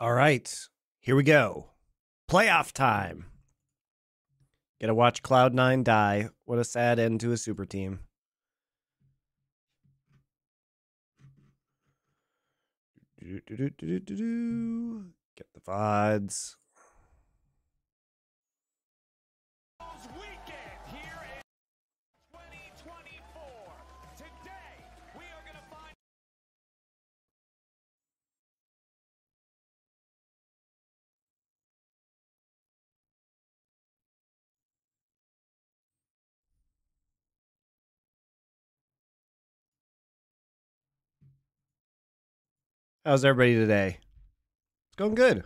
All right, here we go. Playoff time. Get to watch Cloud9 die. What a sad end to a super team. Get the VODs. How's everybody today? It's going good.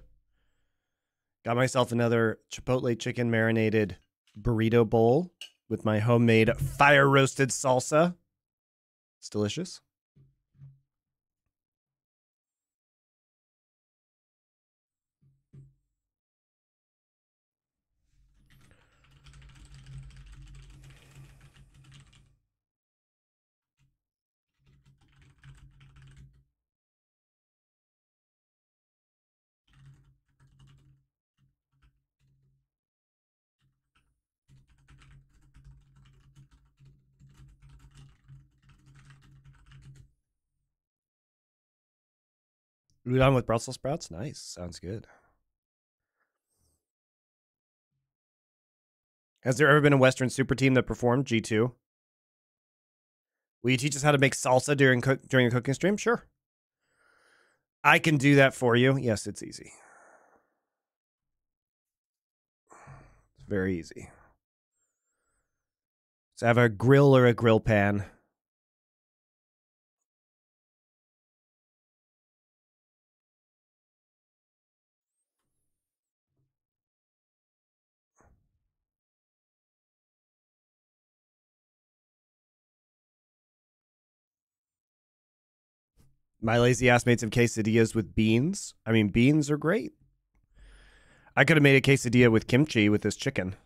Got myself another Chipotle chicken marinated burrito bowl with my homemade fire roasted salsa. It's delicious. Udon with Brussels sprouts? Nice. Sounds good. Has there ever been a Western super team that performed G2? Will you teach us how to make salsa during cook during a cooking stream? Sure. I can do that for you. Yes, it's easy. It's very easy. So have a grill or a grill pan. My lazy ass made some quesadillas with beans. I mean, beans are great. I could have made a quesadilla with kimchi with this chicken.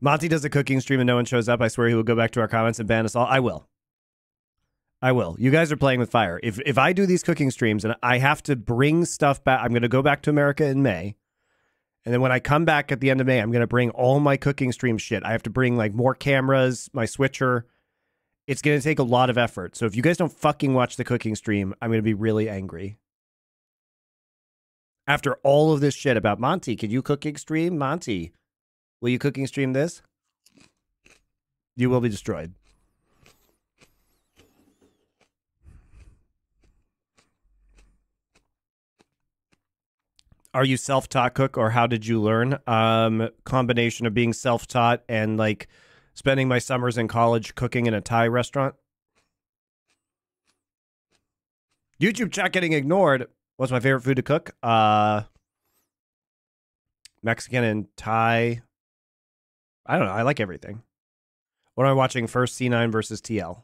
Monty does a cooking stream and no one shows up. I swear he will go back to our comments and ban us all. I will. I will. You guys are playing with fire. If if I do these cooking streams and I have to bring stuff back, I'm going to go back to America in May. And then when I come back at the end of May, I'm going to bring all my cooking stream shit. I have to bring like more cameras, my switcher. It's going to take a lot of effort. So if you guys don't fucking watch the cooking stream, I'm going to be really angry. After all of this shit about Monty, can you cooking stream? Monty, will you cooking stream this? You will be destroyed. Are you self-taught cook or how did you learn? Um combination of being self-taught and like spending my summers in college cooking in a thai restaurant. Youtube chat getting ignored. What's my favorite food to cook? Uh mexican and thai. I don't know. I like everything. What am i watching first c9 versus tl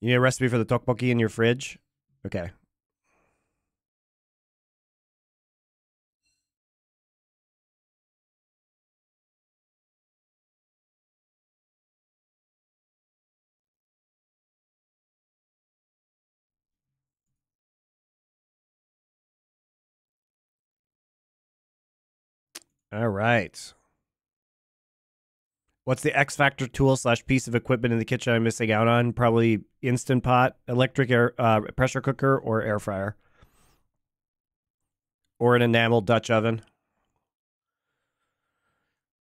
you need a recipe for the tteokbokki in your fridge Okay. All right. What's the X Factor tool slash piece of equipment in the kitchen I'm missing out on? Probably Instant Pot, electric air, uh, pressure cooker, or air fryer. Or an enamel Dutch oven.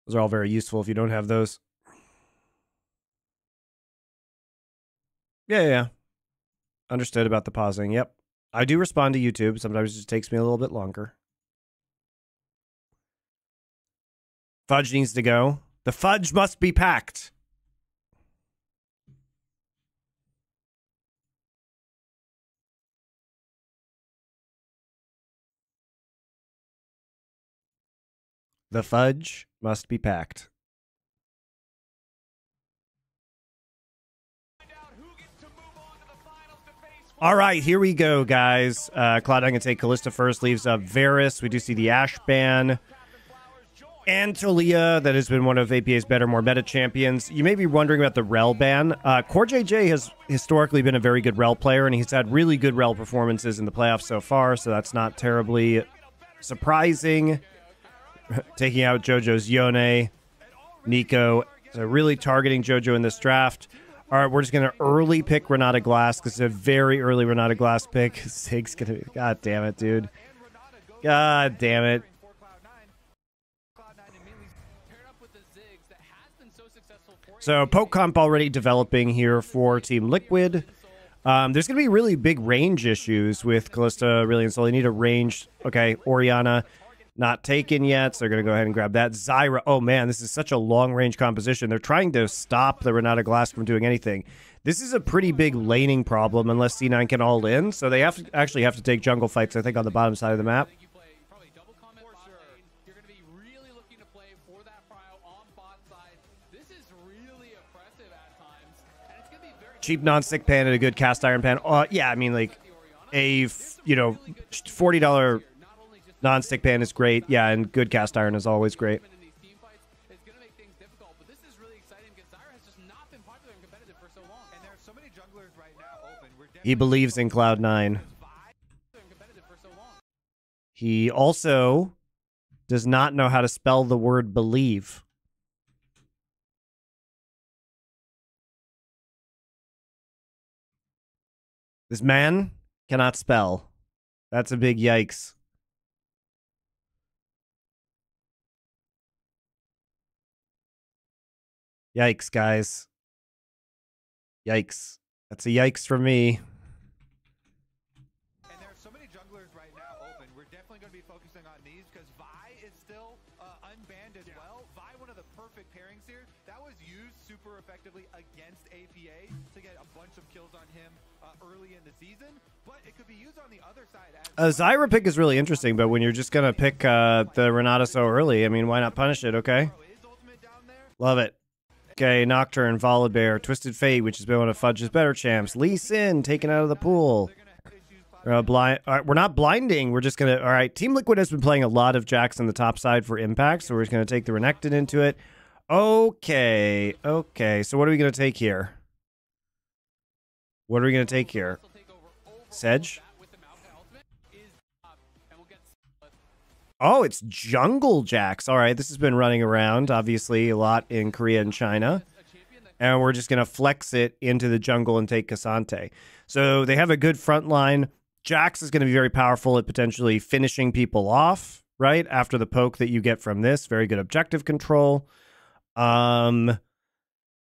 Those are all very useful if you don't have those. Yeah, yeah, yeah. Understood about the pausing. Yep. I do respond to YouTube. Sometimes it just takes me a little bit longer. Fudge needs to go. The fudge must be packed. The fudge must be packed. All right, here we go, guys. Uh, Cloud, I'm going to take Kalista first, leaves up Varus. We do see the Ashe ban. And Taliyah, that has been one of APA's better, more meta champions. You may be wondering about the Rell ban. Uh, Core JJ has historically been a very good Rell player, and he's had really good Rell performances in the playoffs so far, so that's not terribly surprising. Taking out JoJo's Yone, Neeko, so really targeting JoJo in this draft. All right, we're just going to early pick Renata Glasc because it's a very early Renata Glasc pick. Zig's going to be, God damn it, dude. God damn it. So poke comp already developing here for Team Liquid. Um, there's going to be really big range issues with Kalista, really, and so they need a range. Okay, Orianna not taken yet, so they're going to go ahead and grab that. Zyra, oh man, this is such a long range composition. They're trying to stop the Renata Glasc from doing anything. This is a pretty big laning problem unless C9 can all in, so they have to actually have to take jungle fights, I think, on the bottom side of the map. Cheap non-stick pan and a good cast iron pan. Uh, yeah, I mean like a you know forty dollar non-stick pan is great. Yeah, and good cast iron is always great. He believes in Cloud Nine. He also does not know how to spell the word believe. This man cannot spell. That's a big yikes. Yikes, guys. Yikes. That's a yikes for me. And there are so many junglers right now open. We're definitely going to be focusing on these because Vi is still uh, unbanned as well. Vi, one of the perfect pairings here. That was used super effectively against APA to get a bunch of kills on him early in the season. But it could be used on the other side as A Zyra pick is really interesting, but when you're just gonna pick uh, the Renata so early, I mean, why not punish it? Okay, his ultimate down there. love it. Okay, Nocturne, Volibear, Twisted Fate, which has been one of Fudge's better champs. Lee Sin taken out of the pool. Uh, blind. All right, we're not blinding. We're just gonna. All right, Team Liquid has been playing a lot of Jax on the top side for impact, so we're just gonna take the Renekton into it. Okay, okay. So what are we gonna take here? What are we here? Will take over Sedge. Oh, it's Jungle Jax. All right, this has been running around, obviously, a lot in Korea and China. And we're just going to flex it into the jungle and take K'Sante. So they have a good front line. Jax is going to be very powerful at potentially finishing people off, right? After the poke that you get from this. Very good objective control. Um,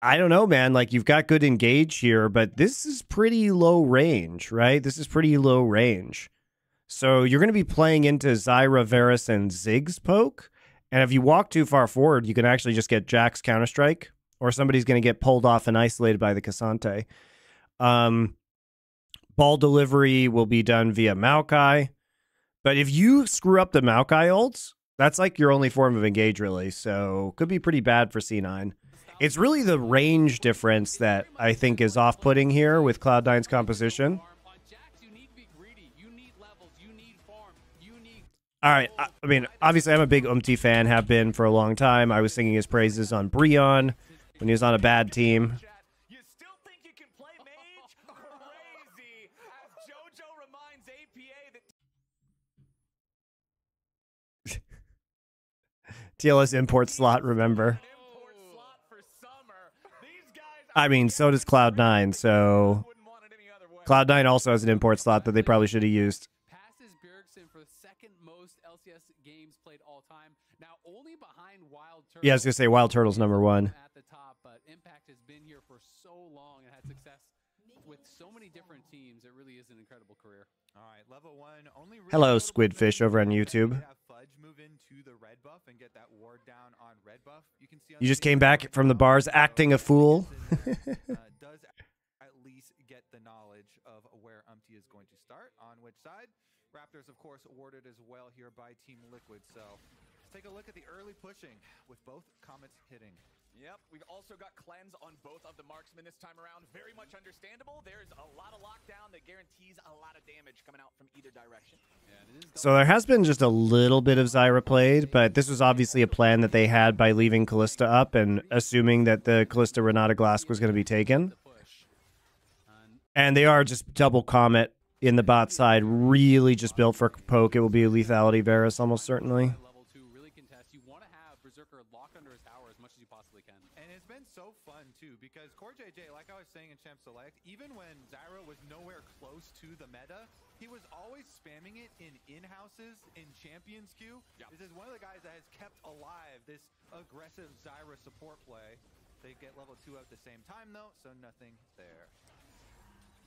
I don't know, man. Like you've got good engage here, but this is pretty low range, right? This is pretty low range. So you're going to be playing into Zyra, Varus, and Ziggs poke. And if you walk too far forward, you can actually just get Jax's Counterstrike, or somebody's going to get pulled off and isolated by the K'Sante. Um, ball delivery will be done via Maokai. But if you screw up the Maokai ults, that's like your only form of engage, really. So could be pretty bad for C9. It's really the range difference that I think is off putting here with Cloud9's composition. farm on Jax. You need to be greedy. You need levels. You need farm. You need All right. I, I mean, obviously, I'm a big Umti fan, have been for a long time. I was singing his praises on Brion when he was on a bad team. You still think you can play mage? Crazy. As JoJo reminds APA that TLS import slot, remember? import slot for summer. These guys I mean, so does Cloud9, so wouldn't want it any other way. Cloud9 also has an import slot that they probably should have used. passes Bjergsen for second most LCS games played all time. Now only behind Wild Turtle. Yeah, I was going to say Wild Turtle's number one. at the top, but Impact has been here for so long and had success with so many different teams. It really is an incredible career. All right, level one. Only really Hello, Squidfish over on is that YouTube. You can see. You just came back from the bars acting a fool. uh, does at least get the knowledge of where Umti is going to start on which side. Raptors, of course, awarded as well here by Team Liquid. So take a look at the early pushing with both comets hitting. Yep, we've also got cleanse on both of the marksmen this time around. Very much understandable. There's a lot of lockdown that guarantees a lot of damage coming out from either direction. So there has been just a little bit of Zyra played, but this was obviously a plan that they had by leaving Kalista up and assuming that the Kalista Renata Glasc was going to be taken. And And they are just double Comet in the bot side, really just built for poke. It will be a lethality Varus almost certainly. level two really contest. You want to have Berserker locked under his tower as much as you possibly can. And it's been so fun too because Core JJ, like I was saying in Champ Select, even when Zyra was nowhere close to the meta, he was always spamming it in in-houses in Champions queue. This is one of the guys that has kept alive this aggressive Zyra support play. They get level two at the same time though, so nothing there.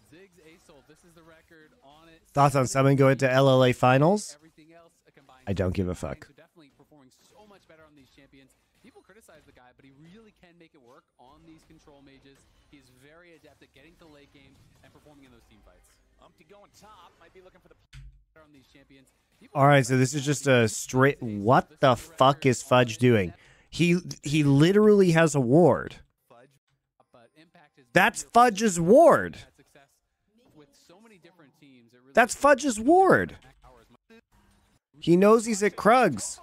Ziggs Asol, this is the record on it. Thoughts on someone going to LLA finals? Everything else, a combined I don't give a fuck. So definitely performing so much better on these champions. People criticize the guy, but he really can make it work on these control mages. He's very adept at getting to late game and performing in those team fights. Umti going top, might be looking for the Better on these champions. People All right, so this is just a straight. What the fuck is Fudge doing? He he literally has a ward. Fudge but Impact is That's Fudge's ward. had success with so many different teams. It really That's Fudge's ward. He knows he's at Krugs.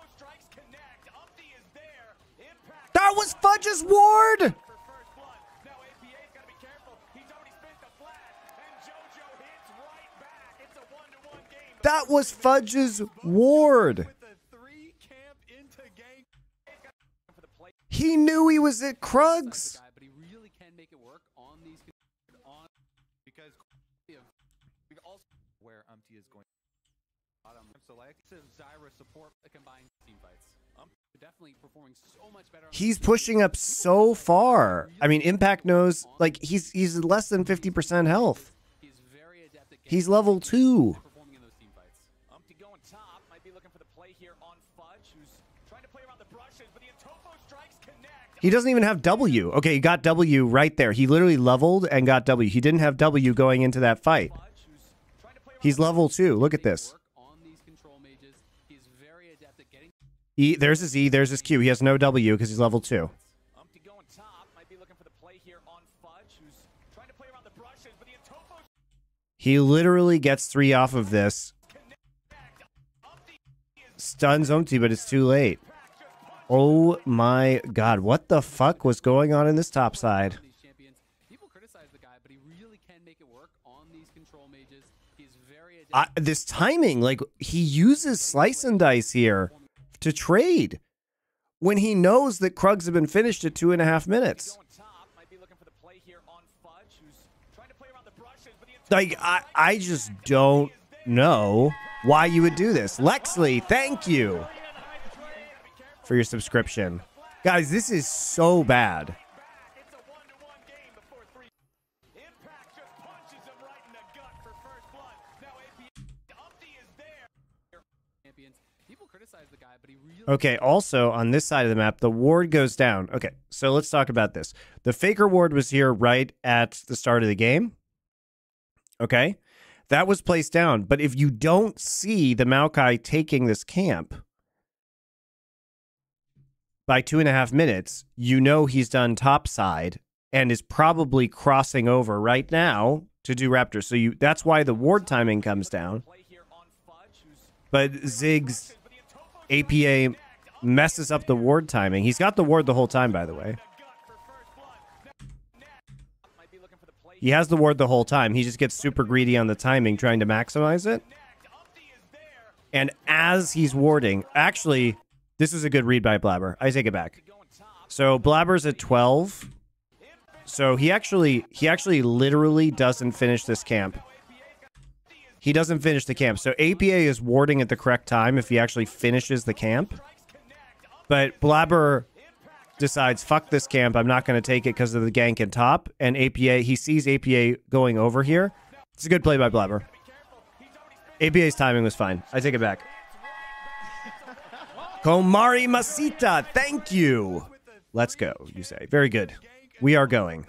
That was Fudge's ward. gang. for the play. He knew he was at Krugs. where Umti is going bottom select to Zyra support combined team fights. He's pushing up so far. I mean, Impact knows like he's he's less than 50% health. He's very adept at He's getting level 2. performing in those team fights. Umti going top. Might be looking for the play here on Fudge, who's trying to play around the brushes, but the Atopo strikes connect. He doesn't even have W. Okay, he got W right there. He literally leveled and got W. He didn't have W going into that fight. Fudge, who's trying to play around He's level 2. Look at this. E there's his E, there's his Q. He has no W because he's level 2. Umti going top. Might be looking for the play here on Fudge, who's trying to play around the brushes, but the Atopo He literally gets 3 off of this. Stuns Umti, but it's too late. Oh my god, what the fuck was going on in this top side? these champions. People criticize the guy, but he really can make it work on these control mages. He's very adept. I, this timing, like he uses slice and dice here to trade when he knows that Krugs have been finished at two and a half minutes. going top. Might be looking for the play here on Fudge, who's trying to play around the brushes, but the Atopo Like I, I just don't know why you would do this. Lexley, thank you for your subscription, guys. This is so bad. Okay, also on this side of the map, the ward goes down. Okay, so let's talk about this. The Faker ward was here right at the start of the game. Okay, that was placed down. But if you don't see the Maokai taking this camp by two and a half minutes, you know he's done top side and is probably crossing over right now to do Raptor. So you that's why the ward timing comes down. Play here on Fudge, who's But the APA messes up the ward timing. He's got the ward the whole time, by the way. He has the ward the whole time. He just gets super greedy on the timing, trying to maximize it. And as he's warding, actually, this is a good read by Blabber. I take it back. So Blabber's at 12. So he actually he actually literally doesn't finish this camp. He doesn't finish the camp. So APA is warding at the correct time if he actually finishes the camp. But Blabber decides, fuck this camp. I'm not going to take it because of the gank and top. And APA, he sees APA going over here. It's a good play by Blabber. APA's timing was fine. I take it back. Komari Masita, thank you. Let's go, you say. Very good. We are going.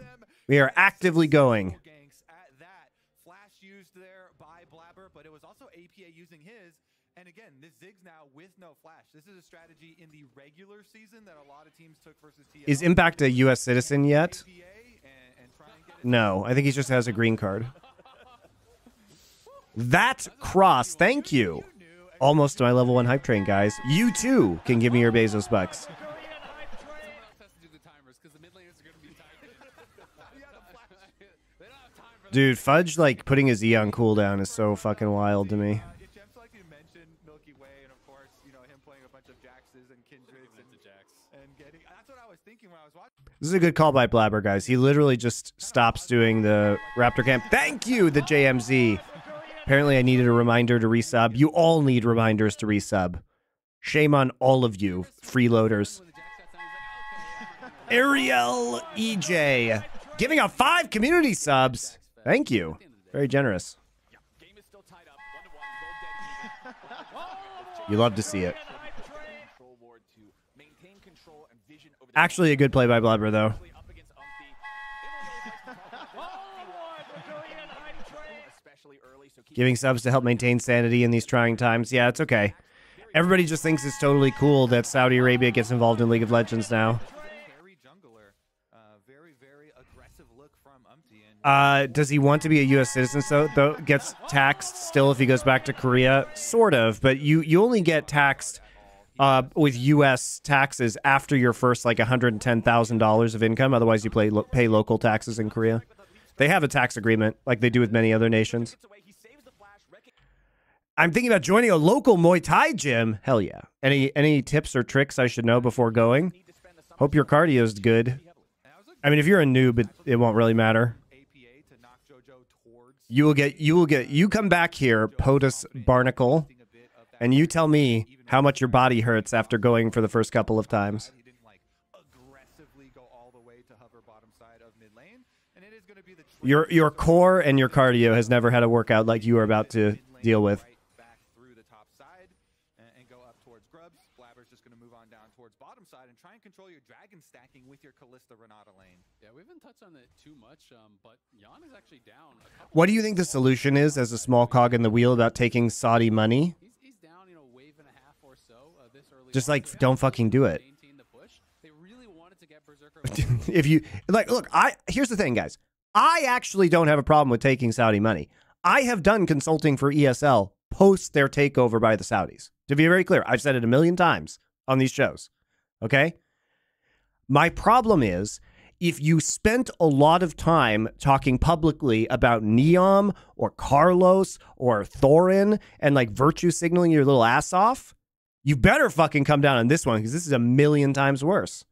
We are actively going. Ganks at that. Flash used there by Blabber, but it was also APA using his. And again, this Ziggs now with no flash. This is a strategy in the regular season that a lot of teams took versus TL. Is Impact a U.S. citizen yet? APA and, and try and get it No, I think he just has a green card. That cross, thank you. Almost to my level one hype train, guys. You too can give me your Bezos bucks. Someone else has to do the timers because the mid laners are going to be tired. they don't have time for that. Dude, Fudge like putting his E on cooldown is so fucking wild to me. Uh, if Jem's like you mentioned Milky Way and of course, you know, him playing a bunch of Jaxes and Kindreds and, and getting that's what I was thinking when I was watching. This is a good call by Blabber, guys. He literally just stops doing the Raptor camp. Thank you, the JMZ. Apparently, I needed a reminder to resub. You all need reminders to resub. Shame on all of you, freeloaders. Ariel EJ giving out five community subs. Thank you. Very generous. You love to see it. Control ward to maintain control and vision over the Actually, a good play by Blabber, though. Giving subs to help maintain sanity in these trying times. Yeah, it's okay. Everybody just thinks it's totally cool that Saudi Arabia gets involved in League of Legends now. Uh, does he want to be a U.S. citizen? So though gets taxed still if he goes back to Korea, sort of. But you you only get taxed uh, with U.S. taxes after your first like one hundred and ten thousand dollars of income. Otherwise, you pay lo- pay local taxes in Korea. They have a tax agreement like they do with many other nations. I'm thinking about joining a local Muay Thai gym. Hell yeah! Any any tips or tricks I should know before going? Hope your cardio's good. that was a I mean, if you're a noob, it, it won't really matter. You will get you will get you come back here, POTUS Barnacle, a bit of that. And you tell me how much your body hurts after going for the first couple of times. He didn't like aggressively go all the way to hover bottom side of mid lane, and it is going to be the Your your core and your cardio has never had a workout like you are about to deal with. right back through the top side and, and go up towards Grubs. Blabber's just going to move on down towards bottom side and try and control your dragon stacking with your Kalista Renata lane. Yeah, we haven't touched on it too much, um, but Jan is actually down. What do you think the solution is as a small cog in the wheel about taking Saudi money? He's, he's down, you know, wave and a half or so uh, this early. Just like, don't fucking do it. maintained the push. They really wanted to get Berserker. if you like look i here's the thing guys i actually don't have a problem with taking saudi money i have done consulting for esl post their takeover by the saudis to be very clear i've said it a million times on these shows okay my problem is if you spent a lot of time talking publicly about neom or carlos or thorin and like virtue signaling your little ass off you better fucking come down on this one because this is a million times worse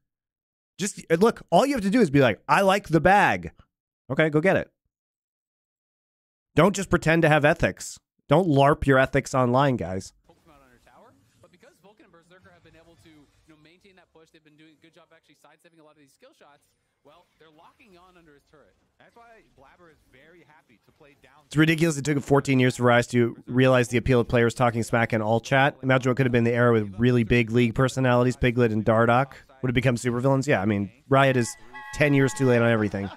just uh, look, all you have to do is be like, I like the bag. Okay, go get it. Don't just pretend to have ethics. Don't LARP your ethics online, guys. Skill shots. Well, they're locking on under his turret. That's why Blabber is very happy to play down. It's ridiculous it took him 14 years for Rise to realize the appeal of players talking smack in all chat. Imagine what could have been the era with really big league personalities, Piglet and Dardoch. Would have become supervillains? Yeah, I mean, Riot is 10 years too late on everything.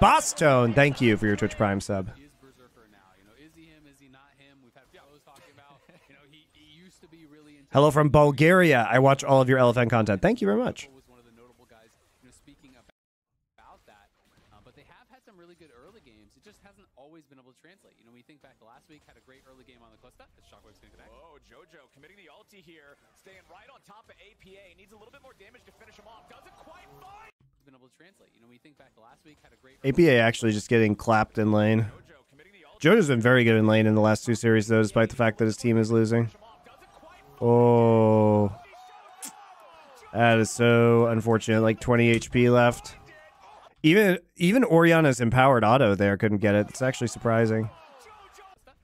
Boss Tone, thank you for your Twitch Prime sub. Is Berserker now? You know, is he him? Is he not him? We've had fellows talking about. You know, he, he used to be really into. Hello from Bulgaria. I watch all of your LFN content. Thank you very much. was one of the notable guys, you know, speaking about, about that. Uh, but they have had some really good early games. It just hasn't always been able to translate. You know, we think back to last week, had a great early game on the Costa. As Shockwave's going to connect. Oh, JoJo committing the ulti here, staying right on top of APA. Needs a little bit more damage to finish him off. Doesn't quite find. Been able to translate. You know, we think back last week, had a great. APA actually just getting clapped in lane. JoJo committing the ulti. Jojo's been very good in lane in the last two series, though, despite the fact that his team is losing. Oh, that is so unfortunate. Like 20 HP left. Even even Orianna's empowered auto there couldn't get it. It's actually surprising.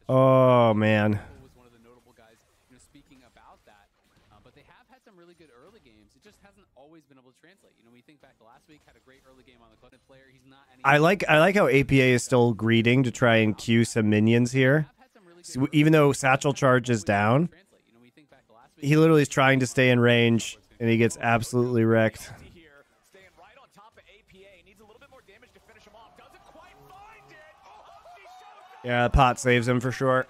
Oh man. was one of the notable guys, you know, speaking about that. Uh, but they have had some really good early games. It just hasn't always been able to translate. You know, we think back to last week, had a great early game on the Costa player. He's not any. I like I like how APA is still greeting to try and queue some minions here. have had some really So even though Satchel Charge is down, translate. You know, we think back to last week. he literally is trying to stay in range and he gets absolutely wrecked. Ulti here, staying right on top of APA. Needs a little bit more damage to finish him off. Doesn't quite find it. Oh, oh showed Yeah, the pot saves him for sure.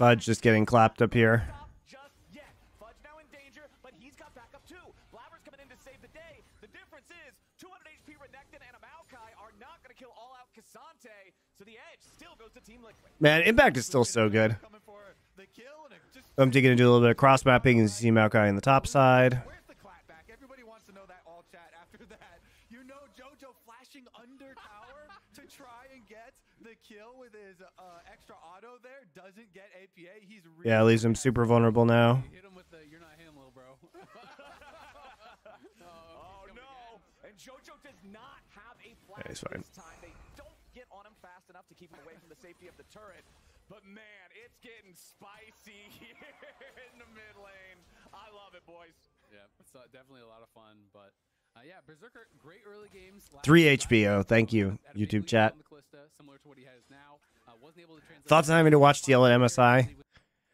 Edge just getting clapped up here. Man, Impact is still so good. I'm gonna do a little bit of cross mapping and see Maokai on the top side. Where's the clap back? Everybody wants to know that all chat after that. You know Jojo flashing under tower to try and get the kill with his uh, extra auto there. Doesn't get APA. He's really Yeah, leaves him super vulnerable now. Hit him with the "You're not him, little bro." Oh come no! again. And Jojo does not have a flash he's fine. this time. They don't get on him fast enough to keep him away from the safety of the turret. But man, it's getting spicy here in the mid lane. I love it, boys. Yeah, it's uh, definitely a lot of fun. But uh, yeah, Berserker, great early games. Three HBO, Thank you, had a big YouTube chat. on similar to what he has now. Wasn't to Thoughts on having to watch TL at MSI?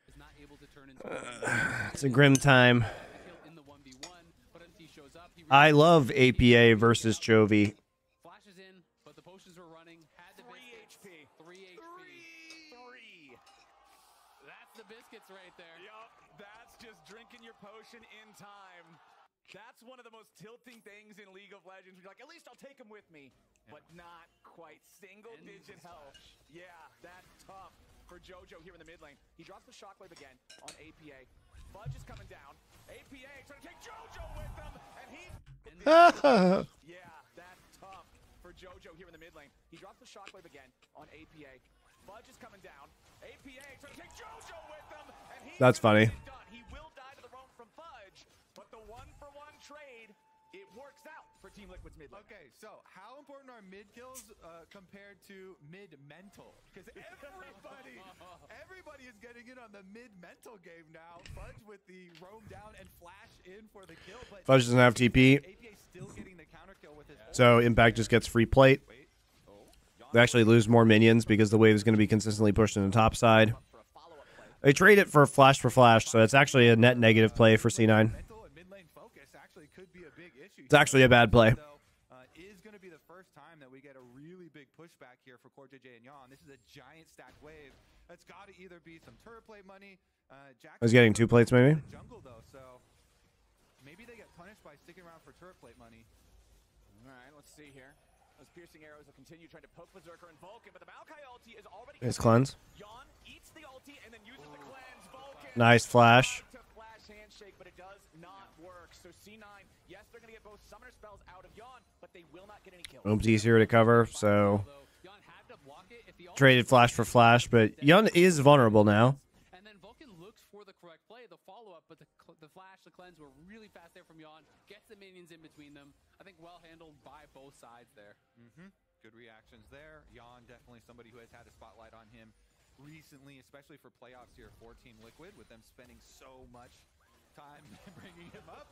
Was not able to turn into a- It's a grim time. kill in the 1v1, but MT shows up. He I love APA versus Chovy. But the potions were running. Had the Three. HP. Three HP. Three. That's the biscuits right there. That's just drinking your potion in time. That's one of the most tilting things in League of Legends. You're like, at least I'll take him with me, but not quite single digit health. Yeah, that's tough for JoJo here in the mid lane. He drops the shockwave again on APA. Fudge is coming down. APA trying to take JoJo with them, and he. Yeah, that's tough for JoJo here in the mid lane. He drops the shockwave again on APA. Fudge is coming down. APA trying to take JoJo with them, and he. That's funny. Team Liquid's mid lane. Okay, so how important are mid kills uh, compared to mid mental? Because everybody, everybody is getting in on the mid mental game now. Fudge with the roam down and flash in for the kill, but Fudge doesn't have TP, APA still getting the counter kill with his. so Impact just gets free plate. They actually lose more minions because the wave is going to be consistently pushed in the top side. For a follow-up play. They trade it for flash for flash, so it's actually a net negative play for C9. It's actually a bad play. Uh, is going to be the first time that we get a really big pushback here for Core JJ and Yeon. This is a giant stacked wave. That's got to either be some turret plate money. Uh, Jack I was getting two plates, maybe. Jungle though, so maybe they get punished by sticking around for turret plate money. All right, let's see here. Those piercing arrows will continue trying to poke Berserker and Vulcan, but the Maokai ulti is already. Nice cleanse. Yeon eats the ulti and then uses the cleanse. Vulcan. Nice flash. To flash handshake, but it does not work. So C9, yes, they're going to get both summoner spells out of Yeon, but they will not get any kills. Oomp's easier to cover, so Although Jan had to block it. If the ult- traded flash for flash, but Yeon is vulnerable now. And then Vulcan looks for the correct play, the follow up, but the, the flash, the cleanse were really fast there from Yeon. Gets the minions in between them. I think well handled by both sides there. Mm-hmm. Good reactions there. Yeon definitely somebody who has had a spotlight on him recently, especially for playoffs here for Team Liquid, with them spending so much time bringing him up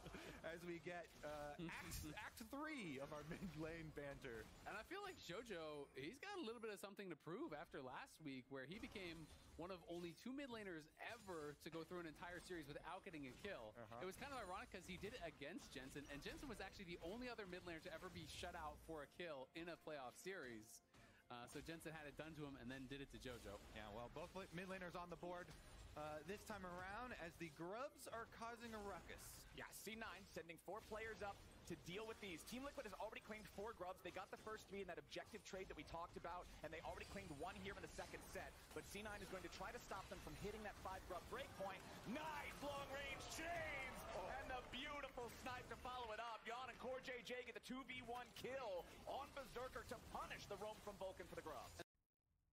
as we get uh, act, act three of our mid lane banter. And I feel like JoJo, he's got a little bit of something to prove after last week, where he became one of only two mid laners ever to go through an entire series without getting a kill. Uh-huh. It was kind of ironic because he did it against Jensen, and Jensen was actually the only other mid laner to ever be shut out for a kill in a playoff series. Uh, so Jensen had it done to him and then did it to JoJo. Yeah, well, both mid laners on the board uh, this time around as the Grubs are causing a ruckus. Yeah, C9 sending four players up to deal with these. Team Liquid has already claimed four grubs. They got the first three in that objective trade that we talked about, and they already claimed one here in the second set. But C9 is going to try to stop them from hitting that five grub breakpoint. Nice long range chains! And the beautiful snipe to follow it up. Yeon and Core JJ get the 2v1 kill on Berserker to punish the roam from Vulcan for the grubs.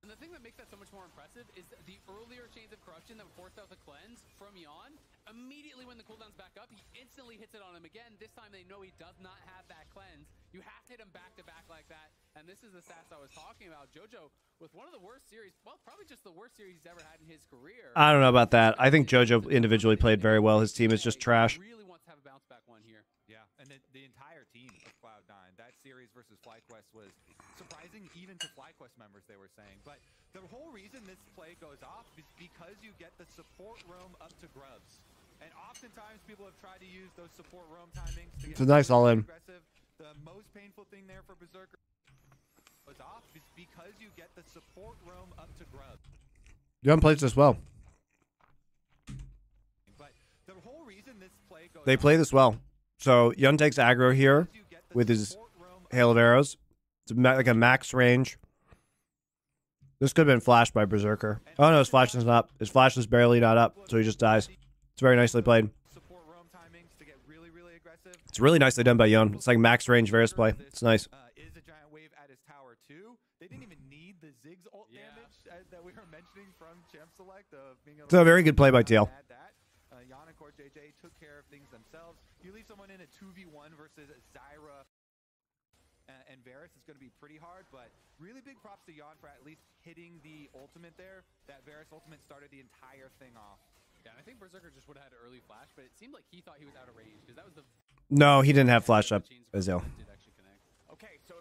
And the thing that makes that so much more impressive is the earlier Chains of Corruption that forced out the cleanse from Yeon. Immediately when the cooldown's back up, he instantly hits it on him again. This time they know he does not have that cleanse. You have to hit him back to back like that. And this is the stats I was talking about. JoJo with one of the worst series, well, probably just the worst series he's ever had in his career. I don't know about that. I think JoJo individually played very well. His team is just trash. Really wants to have a bounce back one here. Yeah, and the, the entire team of Cloud9. That series versus FlyQuest was surprising even to FlyQuest members, they were saying. But the whole reason this play goes off is because you get the support roam up to Grubs. And oftentimes people have tried to use those support roam timings to It's get a nice all-in. aggressive. The most painful thing there for Berserker was off is because you get the support roam up to grubs. Young plays this well. But the whole reason this play goes They play this well. So Yeon takes aggro here with his hail of arrows. It's like a max range. This could have been flashed by Berserker. Oh no, his flash is not. His flash is barely not up, so he just dies. It's very nicely played. It's really nicely done by Yeon. It's like max range Varus play. It's nice. Uh, uh, a very good play by TL. Add that. Yannick or JJ took care of things themselves. You leave someone in a 2v1 versus Zyra uh, and Varus it's going to be pretty hard, but really big props to Yeon for at least hitting the ultimate there. That Varus ultimate started the entire thing off. Yeah, I think Berserker just would have had an early flash, but it seemed like he thought he was out of range because that was the No, he didn't have flash up chains Azil. that did actually connect. Okay, so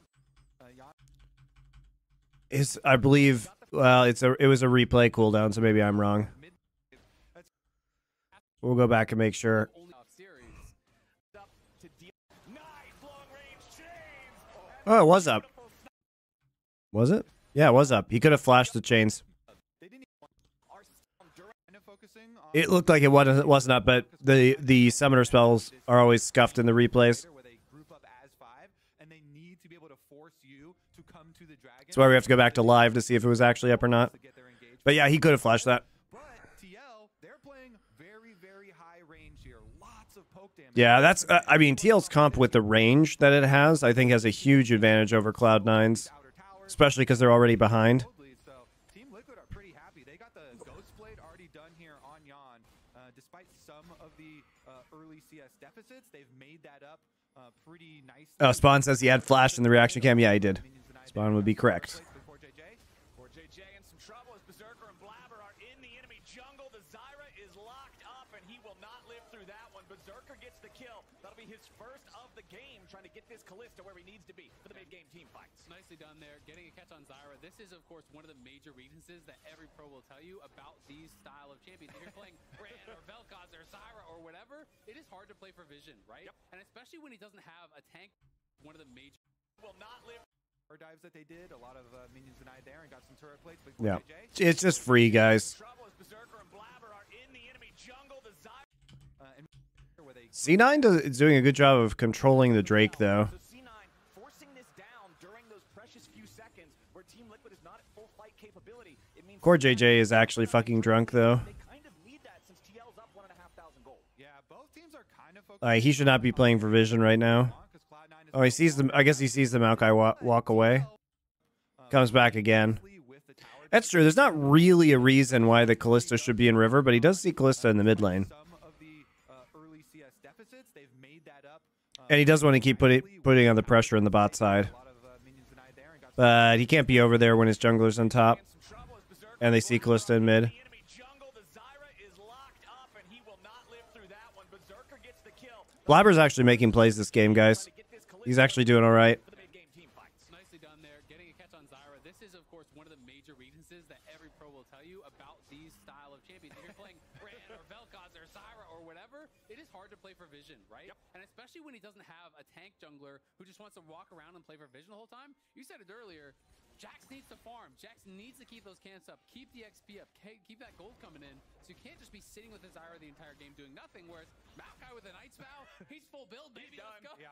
Uh, Yeon His, I believe. Well, it's a it was a replay cooldown, so maybe I'm wrong. We'll go back and make sure. Oh, it was up. Was it? Yeah, it was up. He could have flashed the chains. It looked like it wasn't wasn't up, but the the summoner spells are always scuffed in the replays. That's why we have to go back to live to see if it was actually up or not. But yeah, he could have flashed that. But TL, they're playing very, very high range here. Lots of poke damage. Yeah, that's. Uh, I mean, TL's comp with the range that it has, I think, has a huge advantage over Cloud Nine's, especially because they're already behind. Team Liquid are pretty happy. They got the Ghost Blade already done here on Yeon. Uh, despite some of the uh, early CS deficits, they've made that up uh, pretty nicely. Oh, Spawn says he had flash in the reaction cam. Yeah, he did. Spawn would be correct. Course, one of the major weaknesses that every pro will tell you about these style of champions. If you're playing Brand or Vel'Koz or Zyra or whatever, it is hard to play for Vision, right? And especially when he doesn't have a tank, one of the major. Will not live. Or dives that they did. A lot of uh, minions denied there and got some turret plates. Before Yeah, JJ. it's just free, guys. Trouble as Berserker and Blabber are in the enemy jungle. The Zyra. Uh, and where they C9 does, is doing a good job of controlling the Drake, though. Core JJ is actually fucking drunk, though. They kind of need that since TL's up one and a half thousand gold. Yeah, both teams are kind of focused. Uh, he should not be playing for Vision right now. Oh, he sees them. I guess he sees the Maokai wa- walk away. Comes back again. That's true. There's not really a reason why the Kalista should be in River, but he does see Kalista in the mid lane. Some of the uh, early CS deficits, they've made that up. Uh, And he does want to keep putting putting on the pressure on the bot side. a lot of uh, minions denied there and got But he can't be over there when his jungler's on top. In some trouble as Berserker And they see Kalista in mid. Blabber's actually making plays this game, guys. He's actually doing all right. This is, of course, one of the major that every pro will tell you about these style of champions. If you're playing Brand or or or whatever, it is hard to play for Vision, right? And especially when he doesn't have a tank jungler who just wants to walk around and play for Vision the whole time. You said it earlier. Jax needs to farm. Jax needs to keep those cans up, keep the XP up, keep that gold coming in. So you can't just be sitting with his Zyra the entire game doing nothing. Whereas Maokai with a Knight's Vow, he's full build, baby. Let's go. Yeah.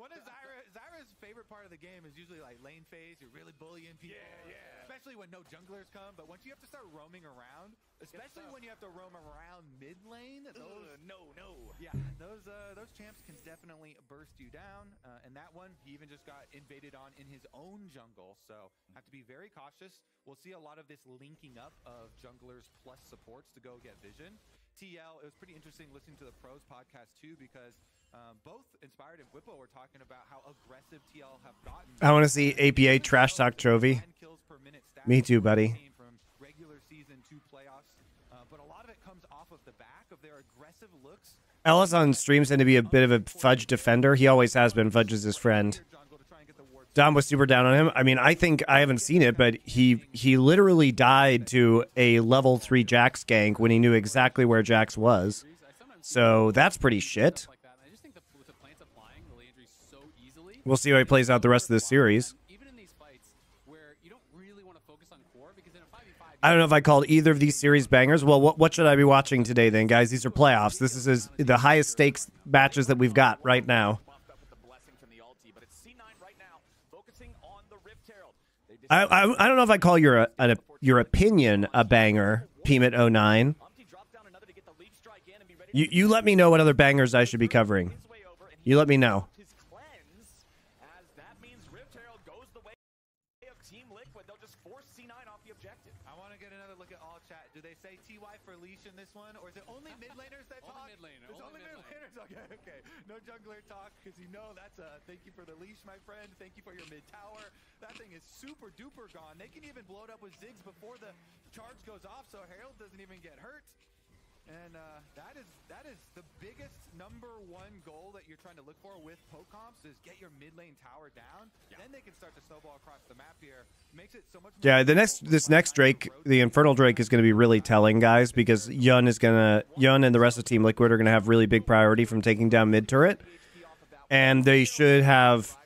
One of Zyra, Zyra's favorite part of the game is usually like lane phase. You're really bullying people. Yeah, yeah. Especially when no junglers come. But once you have to start roaming around, especially when you have to roam around mid lane, those Ugh, no, no. yeah, those uh, those champs can definitely burst you down. Uh, and that one, he even just got invaded on in his own jungle. So have to be very cautious. We'll see a lot of this linking up of junglers plus supports to go get vision. TL, it was pretty interesting listening to the pros podcast too because um, both Inspired and Whippo were talking about how aggressive TL have gotten. I want to see APA trash talk trophy. 10 kills per minute stats Me too, buddy. team From regular season to playoffs, but a lot of it comes off of the back of their aggressive looks Ellis on streams tend to be a bit of a Fudge defender. He always has been. Fudge is his friend. Dom was super down on him. I mean, I think I haven't seen it, but he he literally died to a level three Jax gank when he knew exactly where Jax was. So that's pretty shit. We'll see how he plays out the rest of this series. Even in these fights where you don't really want to focus on core because in a 5v5 I don't know if I called either of these series bangers. Well, what, what should I be watching today then, guys? These are playoffs. This is the highest stakes matches that we've got right now. I, I, don't know if I call your uh, an, your opinion a banger, Pmit 09. Umti drops down another to get the leap strike in and be ready You you let me know what other bangers I should be covering. You let me know. Objective. I want to get another look at all chat. Do they say TY for leash in this one, or is it only mid laners that Only talk? mid laner, There's only only mid mid laners. Okay, okay. No jungler talk because you know that's a thank you for the leash, my friend. Thank you for your mid tower. That thing is super duper gone. They can even blow it up with Ziggs before the charge goes off, so Herald doesn't even get hurt. And uh, that is that is the biggest number one goal that you're trying to look for with poke comps is get your mid lane tower down. Then they can start to snowball across the map here. Makes it so much. more Yeah, the next this next Drake, the Infernal Drake, is going to be really telling, guys, because Yeon is gonna Yeon and the rest of Team Liquid are going to have really big priority from taking down mid turret, and they should have,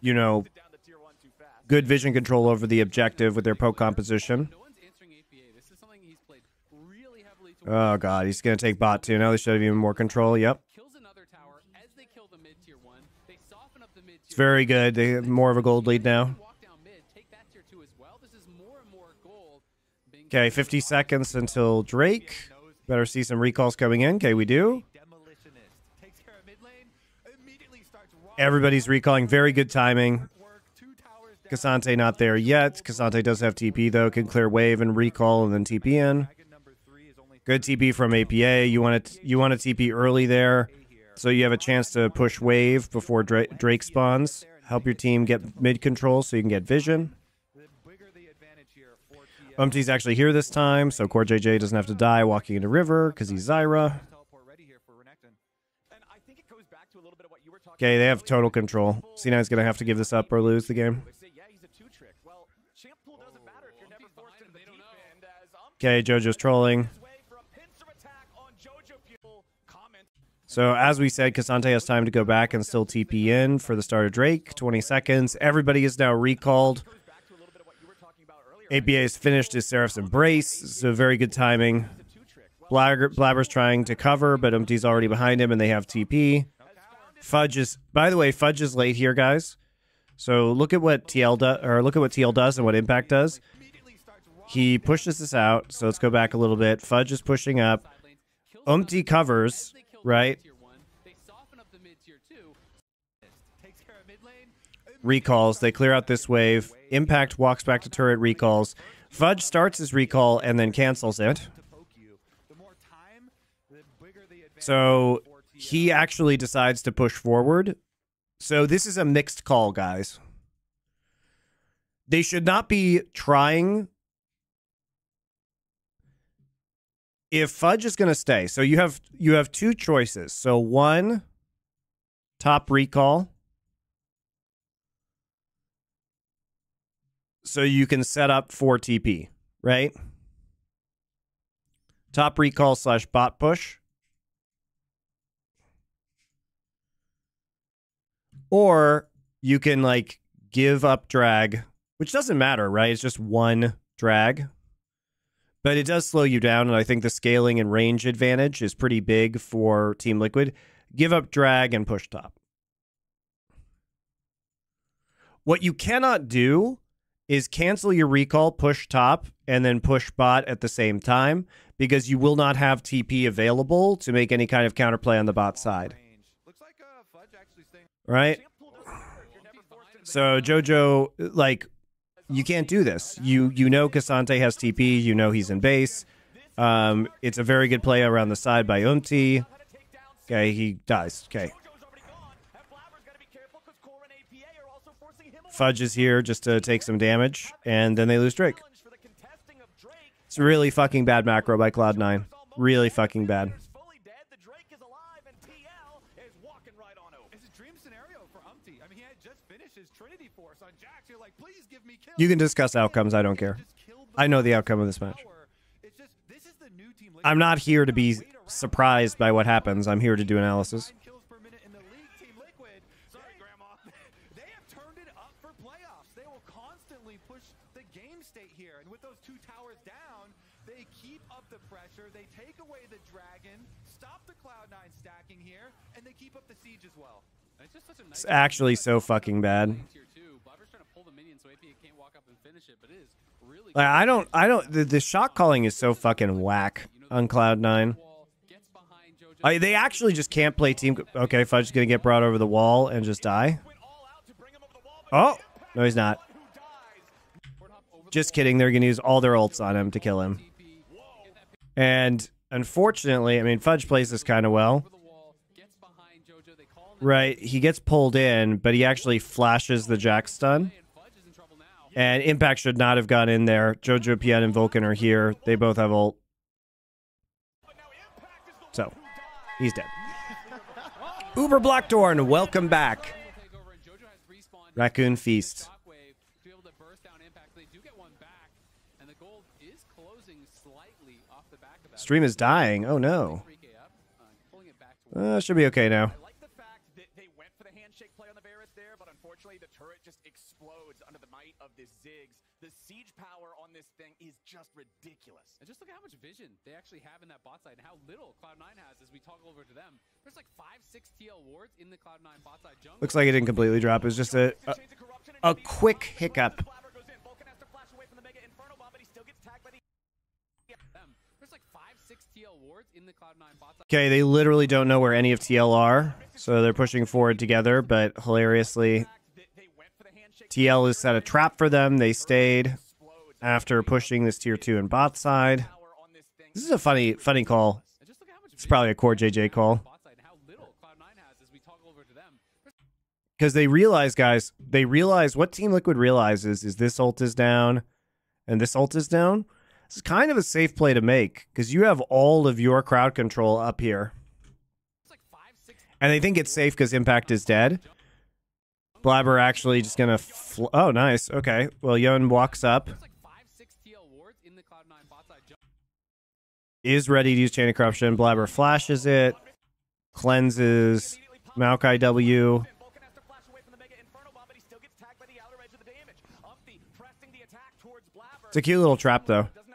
you know, Down the tier one too fast. good vision control over the objective with their poke composition. no one's answering APA. This is something he's played really heavily towards. Oh god, he's going to take bot too. Now they should have even more control. Yep, kills another tower as they kill the mid tier one. They soften up the mid tier. it's very good. They have more of a gold lead now. Walk down mid, take that tier two as well. This is more and more gold. being Okay, 50 seconds until Drake. Better see some recalls coming in. Okay, we do. Demolitionist takes care of mid lane. Immediately starts rocking Everybody's recalling. Very good timing. work. Two towers down. K'Sante not there yet. K'Sante does have TP though. Can clear wave and recall and then TP in. Dragon number three is only Good TP from APA. You want to you want to TP early there, so you have a chance to push wave before Dra- Drake spawns. Help your team get mid control so you can get vision. Umti's actually here this time, so CoreJJ doesn't have to die walking into river because he's Zyra. To Okay, they have total control. C9's gonna have to give this up or lose the game. They say, yeah, So as we said, K'Sante has time to go back and still TP in for the start of Drake. 20 seconds. Everybody is now recalled. Goes back to a little bit of what you were talking about earlier. APA has finished his Seraph's Embrace, so very good timing. Blabber, Blabber's trying to cover, but Umti's already behind him, and they have TP. Fudge is, by the way, Fudge is late here, guys. So look at what TL does, or look at what TL does and what Impact does. He pushes this out, so let's go back a little bit. Fudge is pushing up. another covers, as they kill the right? mid tier one. They soften up the mid tier two. Takes care of mid lane. Recalls. They clear out this wave. Impact walks back to turret, recalls. Fudge starts his recall and then cancels it. To poke you. The more time, the bigger the advantage So he actually decides to push forward. So this is a mixed call, guys. They should not be trying. If Fudge is going to stay, so you have you have two choices. So one, top recall. So you can set up for TP, right? Top recall slash bot push. Or you can like give up drag, which doesn't matter, right? It's just one drag. But it does slow you down, and I think the scaling and range advantage is pretty big for Team Liquid. Give up drag and push top. What you cannot do is cancel your recall, push top, and then push bot at the same time because you will not have TP available to make any kind of counterplay on the bot side, range. Looks like uh, Fudge actually staying. right? champ pool doesn't matter if you're never forced into the So Jojo, like, you can't do this. You you know K'Sante has TP. You know he's in base. Um, it's a very good play around the side by Umti. Okay, he dies. Okay. Fudge is here just to take some damage, and then they lose Drake. It's really fucking bad macro by Cloud9. Really fucking bad. You can discuss outcomes. I don't care. I know the outcome of this match. I'm not here to be surprised by what happens. I'm here to do analysis. Nine kills per minute in the league. Team Liquid. Sorry, Grandma. They have turned it up for playoffs. They will constantly push the game state here, and with those two towers down, they keep up the pressure. They take away the dragon, stop the Cloud9 stacking here, and they keep up the siege as well. It's just such a nice It's actually so fucking bad. Tier two. Blabber's trying to pull the minion so APA can't walk up and finish it, but it is really Like I don't, I don't. The, the shot calling is so fucking whack on Cloud Nine. I, they actually just can't play team. Okay, Fudge is gonna get brought over the wall and just die. Oh no, he's not. Just kidding. They're gonna use all their ults on him to kill him. And unfortunately, I mean, Fudge plays this kind of well. Right, he gets pulled in, but he actually flashes the Jax stun. And Impact should not have gone in there. Jojo, Pian, and Vulcan are here. They both have ult. So, he's dead. Uber Blackthorn, welcome back. Raccoon Feast. Stream is dying. Oh no. 3K up, pulling it back to Uh, should be okay now. I like the fact that they went for the handshake play on the Varus there, but unfortunately the turret just explodes under the might of this Ziggs. The siege power on this thing is just ridiculous. And just look at how much vision they actually have in that bot side and how little Cloud9 has as we toggle over to them. There's like five, six TL wards in the Cloud9 bot side jungle. Looks like it didn't completely drop. It was just a, a, Chains of corruption and a quick hiccup. goes in. Vulcan has to flash away from the Mega Inferno bomb, but he still gets tagged by the them. There's like five, six TL wards in the Cloud9 bot side. Okay, they literally don't know where any of TL are, so they're pushing forward together, but hilariously, fact that they went for the handshake TL has set a trap for them. They stayed explodes. After pushing this tier 2 and bot side. This is a funny funny call. It's probably a core JJ call. bot side and how little Cloud9 has as we toggle over to them. Because they realize, guys, they realize what Team Liquid realizes is this ult is down and this ult is down. It's kind of a safe play to make because you have all of your crowd control up here. And they think it's safe because Impact is dead. Blabber actually just gonna. Oh, nice. Okay. Well, Yeon walks up, is ready to use Chain of Corruption. Blabber flashes it, cleanses Maokai W. It's a to little trap, from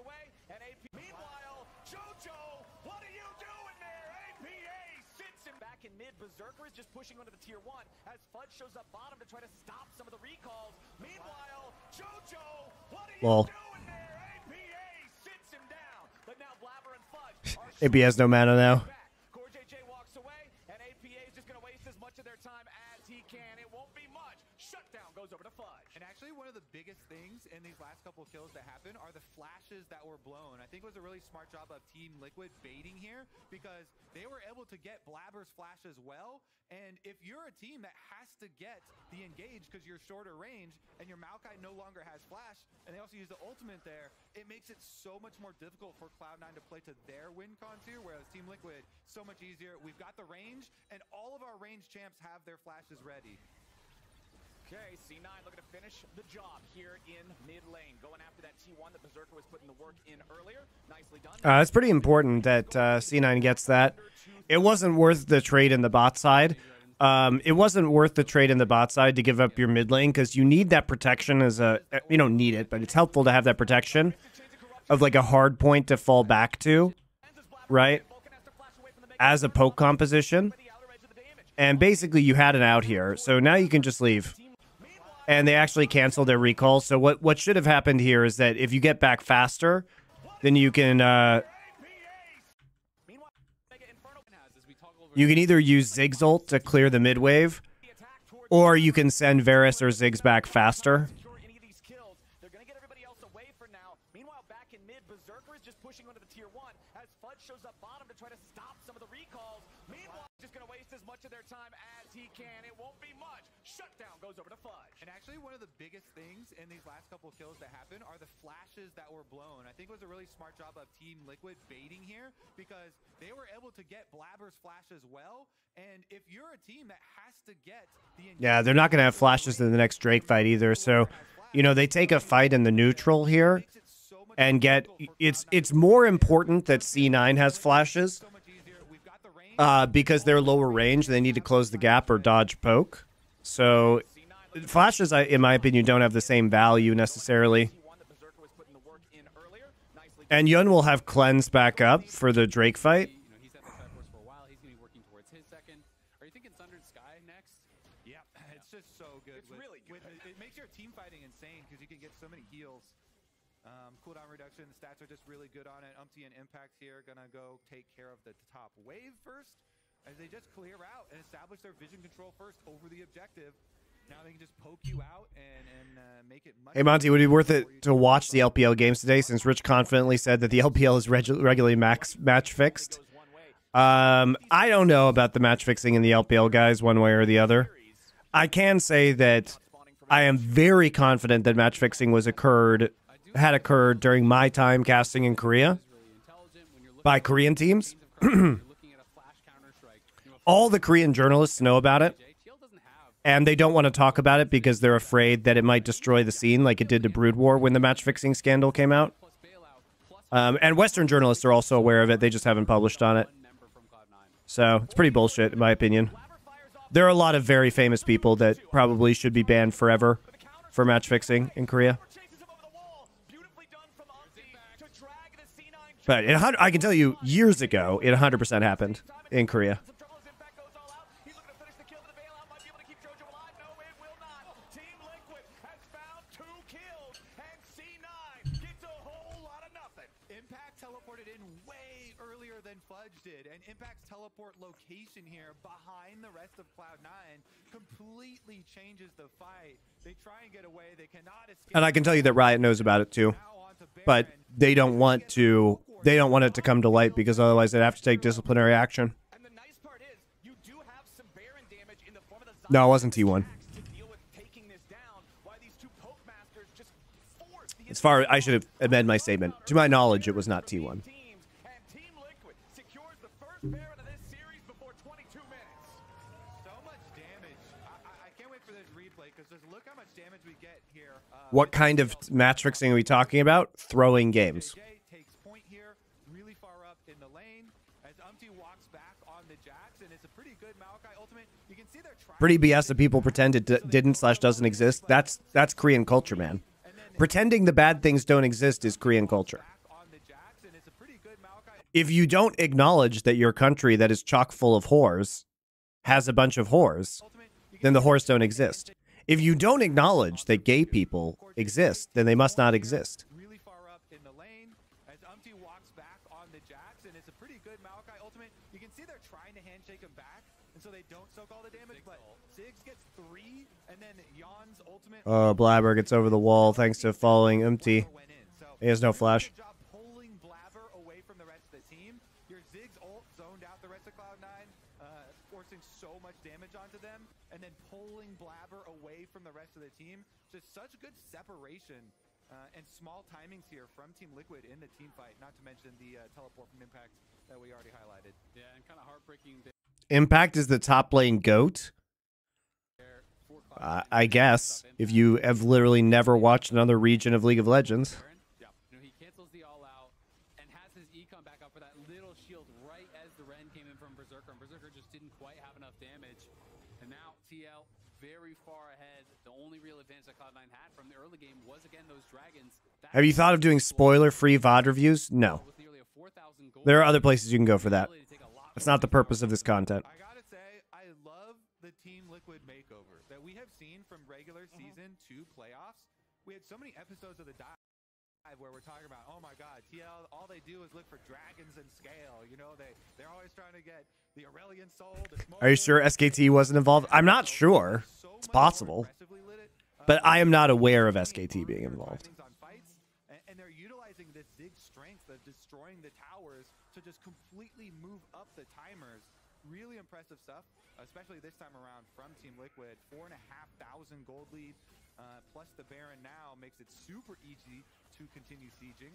away, and AP. Meanwhile, JoJo, what are you doing there? APA sits him back in mid. Berserker is just pushing onto the tier one as Fudge shows up bottom to try to stop some of the recalls. Meanwhile, JoJo, what are you Lol. doing there? APA sits him down. But now Blabber and Fudge AP has no mana now. Biggest things in these last couple kills that happened are the flashes that were blown. I think it was a really smart job of Team Liquid baiting here because they were able to get Blabber's flash as well. And if you're a team that has to get the engage because you're shorter range and your Maokai no longer has flash, and they also use the ultimate there, it makes it so much more difficult for Cloud9 to play to their win cons here, whereas Team Liquid, so much easier. We've got the range, and all of our range champs have their flashes ready. Okay, C9 looking to finish the job here in mid lane. Going after that T1 that Berserker was putting the work in earlier. Nicely done. Uh, it's pretty important that uh, C9 gets that. It wasn't worth the trade in the bot side. Um, it wasn't worth the trade in the bot side to give up your mid lane because you need that protection as a. You don't need it, but it's helpful to have that protection of like a hard point to fall back to, right? As a poke composition. And basically, you had an out here. So now you can just leave. And they actually canceled their recall. So what, what should have happened here is that if you get back faster, then you can uh, you can either use Ziggs ult to clear the mid wave, the attack towards or you can send Varus or Ziggs back faster. Actually, one of the biggest things in these last couple kills that happened are the flashes that were blown. I think it was a really smart job of Team Liquid baiting here because they were able to get Blabber's flash as well. And if you're a team that has to get the Yeah, they're not going to have flashes in the next Drake fight either. So, you know, they take a fight in the neutral here and get it's it's more important that C9 has flashes uh, because they're lower range. They need to close the gap or dodge poke. So, flashes, I- in my opinion, don't have the same value necessarily. And Yeon will have cleanse back up for the Drake fight. Cooldown reduction, the stats are just really good on it. Umti and Impact here gonna go take care of the top wave first as they just clear out and establish their vision control first over the objective. Now they can just poke you out and, and uh, make it much Hey Monty, would it be worth it to watch the LPL games today since Rich confidently said that the LPL is regu- regularly max match fixed? Um, I don't know about the match fixing in the LPL guys one way or the other. I can say that I am very confident that match fixing was occurred had occurred during my time casting in Korea Really intelligent when you're looking by Korean teams. at Crouch, you're looking at a flash counter strike. You know, All the Korean journalists know about it. And they don't want to talk about it because they're afraid that it might destroy the scene like it did to Brood War when the match fixing scandal came out. Um, and Western journalists are also aware of it. They just haven't published on it. one member from Cloud9. So it's pretty bullshit, in my opinion. There are a lot of very famous people that probably should be banned forever for match fixing in Korea. Chases him over the wall. Beautifully done from Umti to drag the C9 But I can tell you, years ago, it 100% happened in Korea. Teleport location here behind the rest of Cloud9 completely changes the fight. They try and get away, they cannot escape. And I can tell you that Riot knows about it too. But they don't want to. They don't want it to come to light because otherwise they'd have to take disciplinary action. And the nice part is, you do have some Baron damage in the form of the No, it wasn't T1. to deal with taking this down. Why these two poke masters just force the As far I should have amended my statement. To my knowledge, it was not T1. What kind of match fixing are we talking about? Throwing games. JJ takes point here, really far up in the lane as Umti walks back on the Jax, and it's a pretty good Maokai ultimate. You can see they're trying. Pretty BS that people pretend it didn't slash doesn't exist. That's that's Korean culture, man. Pretending the bad things don't exist is Korean culture. back on the Jax, and it's a pretty good Maokai. If you don't acknowledge that your country that is chock full of whores has a bunch of whores, ultimate. You can then the whores don't exist. If you don't acknowledge that gay people exist, then they must not exist. really far up in the lane as Umti walks back on the Jax, and it's a pretty good Maokai ultimate. You can see they're trying to handshake him back, and so they don't soak all the damage, but Ziggs gets three, and then Yeon's ultimate. Uh, oh, Blabber gets over the wall thanks to following Umti. went in. So He has no flash. Good job pulling Blabber away from the rest of the team. Your Ziggs ult zoned out the rest of Cloud9, uh, forcing so much damage onto them, and then pulling Blabber away from the rest of the team. Just such good separation uh, and small timings here from Team Liquid in the team fight. Not to mention the uh, teleport from Impact that we already highlighted. Yeah, and kind of heartbreaking Impact is the top lane goat. Uh, I guess if you have literally never watched another region of League of Legends. Baron, yeah. You know, he cancels the all out and has his econ back up for that little shield right as the Ren came in from Berserker, and Berserker just didn't quite have enough damage. And now TL very far ahead. The only real advantage that Cloud9 had from the early game was again those dragons. That Have you thought of doing spoiler-free VOD reviews? No. with nearly a 4,000 gold There are other places you can go for that. ability to take a lot That's not the purpose of this content. I gotta say, I love the Team Liquid makeover that we have seen from regular mm-hmm. season to playoffs. We had so many episodes of the dive where we're talking about, oh my god, TL, all they do is look for dragons and scale. You know, they they're always trying to get the Aurelion Sol. The Are you sure SKT wasn't involved? I'm not sure. It's possible. But I am not aware of SKT being involved. And, they're utilizing this big strength of destroying the towers to just completely move up the timers. Really impressive stuff, especially this time around from Team Liquid. Four and a half thousand gold lead, uh, plus the Baron now makes it super easy to continue sieging.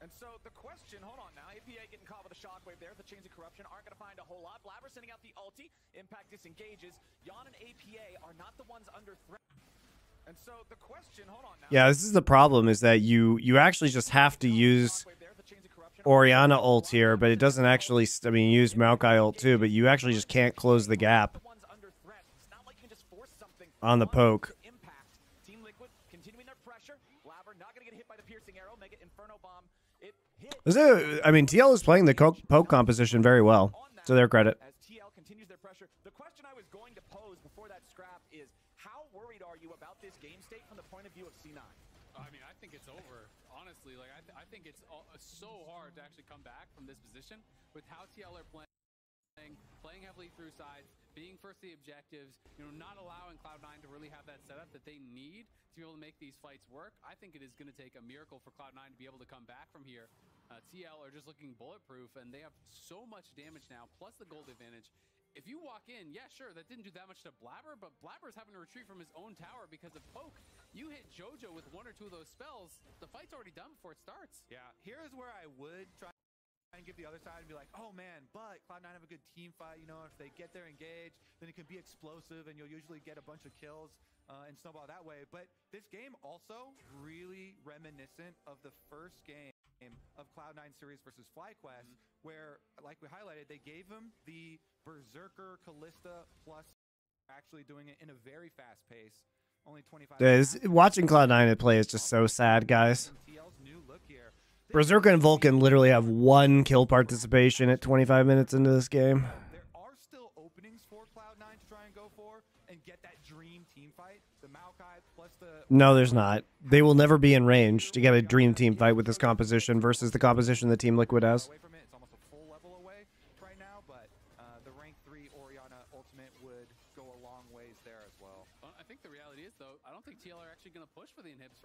And so the question, hold on now, APA getting caught with a shockwave there. The Chains of Corruption aren't going to find a whole lot. Blabber sending out the ulti. Impact disengages. Yeon and APA are not the ones under threat. And so question, hold on now. Yeah, this is the problem is that you you actually just have to use Shockwave there. The Chains of Corruption Orianna ult here, but it doesn't actually. I mean, use Maokai ult too, but you actually just can't close the gap the ones under threat. It's not like you can just force something on the poke. Impact. Team Liquid continuing their pressure. Blabber not going to get hit by the piercing arrow. Mega Inferno Bomb. It hit. Is it- I mean, TL is playing the poke composition very well, to their credit. As TL continues their pressure, the question I was going to pose before that scrap is how worried are you about this game state from the point of view of C9? I mean, I think it's over. Honestly, like I, th- I think it's all, so hard to actually come back from this position with how TL are playing, playing heavily through sides, being first the objectives, you know, not allowing Cloud9 to really have that setup that they need to be able to make these fights work. I think it is going to take a miracle for Cloud9 to be able to come back from here. Uh, TL are just looking bulletproof, and they have so much damage now, plus the gold advantage. If you walk in, yeah, sure, that didn't do that much to Blabber, but Blabber's having to retreat from his own tower because of poke. You hit JoJo with one or two of those spells, the fight's already done before it starts. Yeah, here's where I would try and give the other side and be like, oh man, but Cloud9 have a good team fight. You know, if they get there engaged, then it can be explosive and you'll usually get a bunch of kills uh, and snowball that way. But this game also really reminiscent of the first game of Cloud9 series versus FlyQuest, mm-hmm. where, like we highlighted, they gave him the Berserker Kalista plus actually doing it in a very fast pace. Only 25. Yeah, this- watching Cloud9 at play is just so sad, guys. TL's new look here. This Berserker and Vulcan literally have one kill participation at 25 minutes into this game. There are still openings for Cloud9 to try and go for and get that dream team fight. No, there's not. They will never be in range to get a dream team fight with this composition versus the composition the Team Liquid has.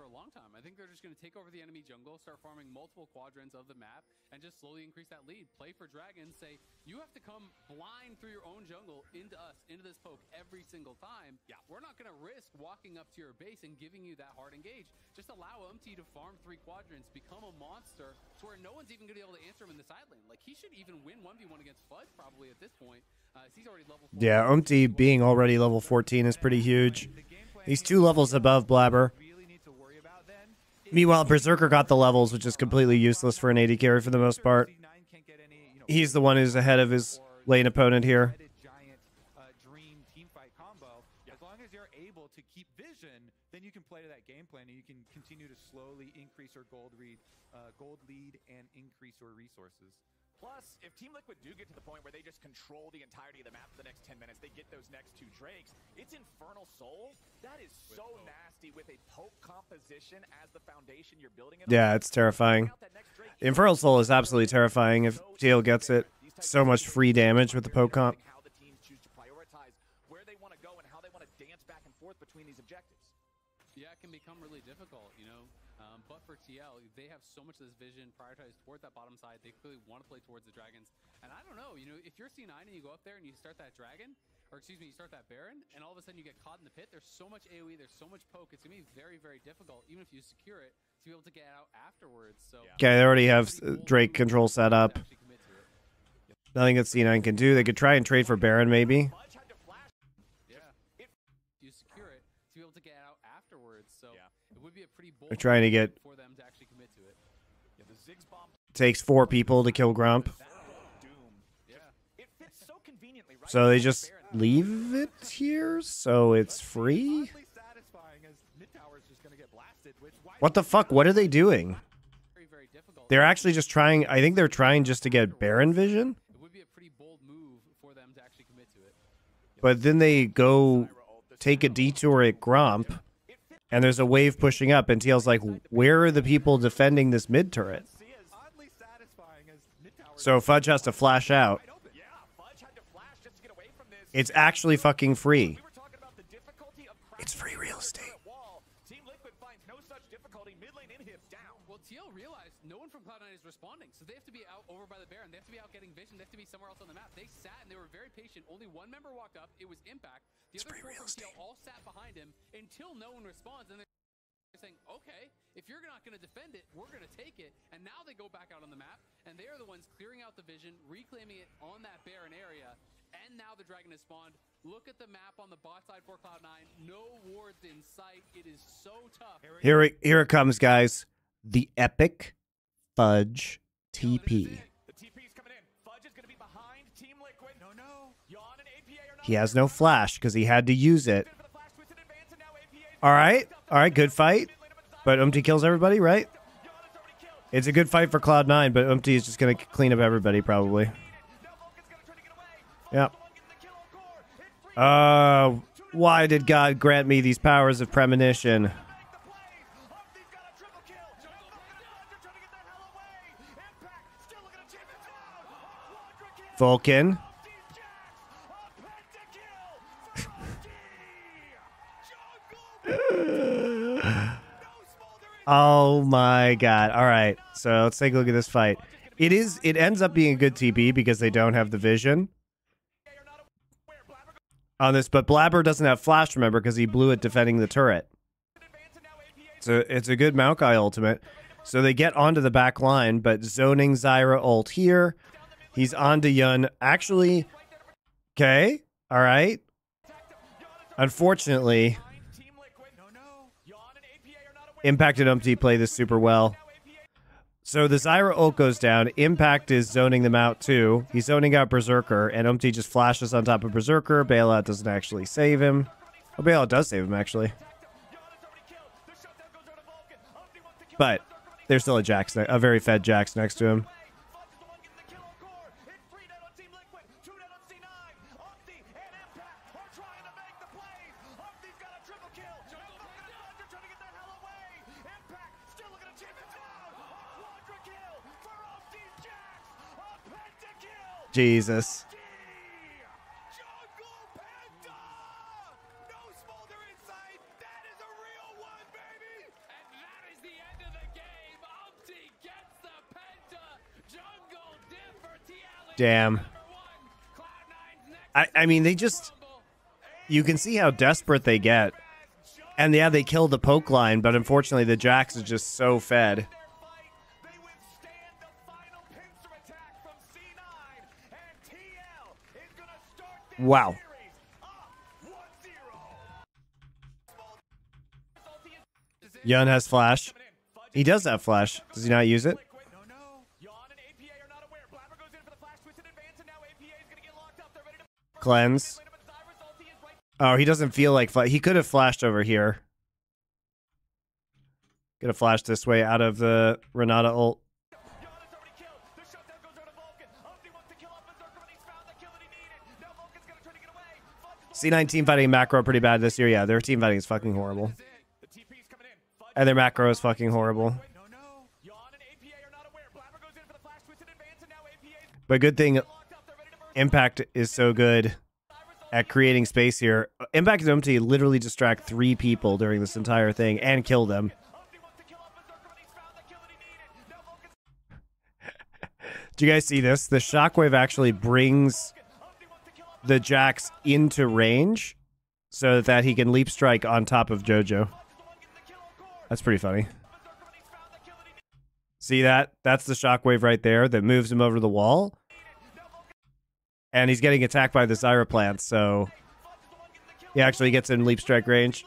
For the inhibs for a long time. I think they're just going to take over the enemy jungle, start farming multiple quadrants of the map, and just slowly increase that lead. Play for dragons, say, you have to come blind through your own jungle into us, into this poke every single time. Yeah. We're not going to risk walking up to your base and giving you that hard engage. Just allow Umti to farm three quadrants, become a monster, to where no one's even going to be able to answer him in the side lane. Like, he should even win 1v1 against Fudge probably at this point. Uh, as he's already level 4. Yeah, Umti being already level 14 is pretty huge. He's two levels above Blabber. really need to worry about then. is Meanwhile, Berserker got the levels, which is completely useless for an AD carry for the most part. C9 can't get any, you know, He's the one who's ahead of his lane opponent here. As long as you're able to keep vision, then you can play to that game plan and you can continue to slowly increase your gold uh, gold lead, and increase your resources. Plus, if Team Liquid do get to the point where they just control the entirety of the map for the next 10 minutes, they get those next two Drakes, it's Infernal Soul. That is so nasty with a poke composition as the foundation you're building it on. Yeah, it's terrifying. Out that next Drake, Infernal Soul is absolutely terrifying if TL gets it. So much free damage with the poke comp. How the teams choose to prioritize where they want to go and how they want to dance back and forth between these objectives. Yeah, it can become really difficult, you know. But for TL, they have so much of this vision prioritized towards that bottom side. They clearly want to play towards the dragons. And I don't know, you know, if you're C9 and you go up there and you start that dragon, or excuse me, you start that Baron, and all of a sudden you get caught in the pit, there's so much AoE, there's so much poke. It's going to be very, very difficult, even if you secure it, to be able to get out afterwards. So Okay, they already have uh, Drake control set up. actually commit to it. Nothing that C9 can do. They could try and trade for Baron, maybe. Fudge had to flash. Yeah. You secure it to be able to get out afterwards. So it would be a pretty bold They're trying to get- for them to actually commit to it. Yeah, the Ziggs bomb Takes four people to kill Gromp. doom. Yeah. It fits so conveniently, right? So they just leave it here, so it's free? Oddly satisfying as mid tower's just gonna get blasted. Which why What the fuck? What are they doing? Very, very difficult. They're actually just trying. I think they're trying just to get Baron vision, It would be a pretty bold move for them to actually commit to it. but then they go take a detour at Gromp, and there's a wave pushing up, and TL's like, where are the people defending this mid turret? So Fudge has to flash out. It's actually fucking free. It's free real estate. Wall. Team Liquid finds no such difficulty. Mid lane inhibs down. Well, TL no one from Cloud9 is responding. So they have to be out over by the Baron. They have to be out getting vision. They have to be somewhere else on the map. They sat and they were very patient. Only one member walked up. It was Impact. The other four from all sat behind him until no one responds. And they're saying, okay, if you're not going to defend it, we're going to take it. And now they go back out on the map, and they are the ones clearing out the vision, reclaiming it on that barren area. And now the Dragon has spawned. Look at the map on the bot side for Cloud9. No wards in sight. It is so tough. Here it here it comes, guys. The epic fudge TP. He has no flash because he had to use it. All right, all right, good fight. But Umti kills everybody, right? It's a good fight for Cloud Nine, but Umti is just gonna clean up everybody probably. Yep. Uh, why did God grant me these powers of premonition? Vulcan. Oh my god. All right. So let's take a look at this fight. It is it ends up being a good TP because they don't have the vision on this, but Blabber doesn't have flash, remember, because he blew it defending the turret. So it's a good Maokai ultimate. So they get onto the back line, but zoning Zyra ult here. He's on to Yeon. Actually, okay. All right. Unfortunately, Impact and Umti play this super well. So the Zyra ult goes down. Impact is zoning them out too. He's zoning out Berserker, and Umti just flashes on top of Berserker. Bailout doesn't actually save him. Oh, Bailout does save him, actually. But there's still a Jax, a very fed Jax next to him. TL. Damn. Number one. Cloud9's next I, I mean, they just. You can see how desperate they get. And yeah, they kill the poke line, but unfortunately, the Jax is just so fed. Wow. Yeon has flash. He does have flash. Does he not use it? Cleanse. Oh, he doesn't feel like he could have flashed over here. Have flash this way out of the Renata ult. C9 team fighting macro pretty bad this year. Yeah, their team fighting is fucking horrible. And their macro is fucking horrible. But good thing Impact is so good at creating space here. Uh, Impact and Umti literally distract three people during this entire thing and kill them. Do you guys see this? The shockwave actually brings the Jax into range so that he can leap strike on top of Jojo. That's pretty funny. See that? That's the shockwave right there that moves him over the wall. And he's getting attacked by the Zyra plant, so he actually gets in leap strike range.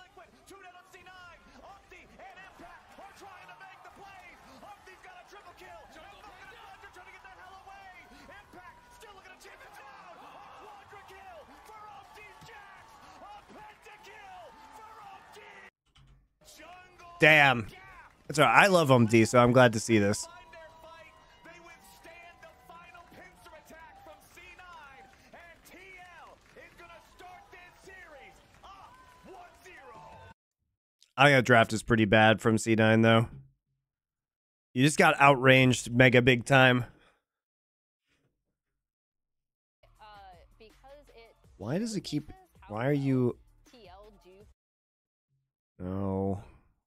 Damn. That's all right. I love MD, so I'm glad to see this. I think that draft is pretty bad from C9 though. You just got outranged mega big time. uh, Why does it keep why are you No.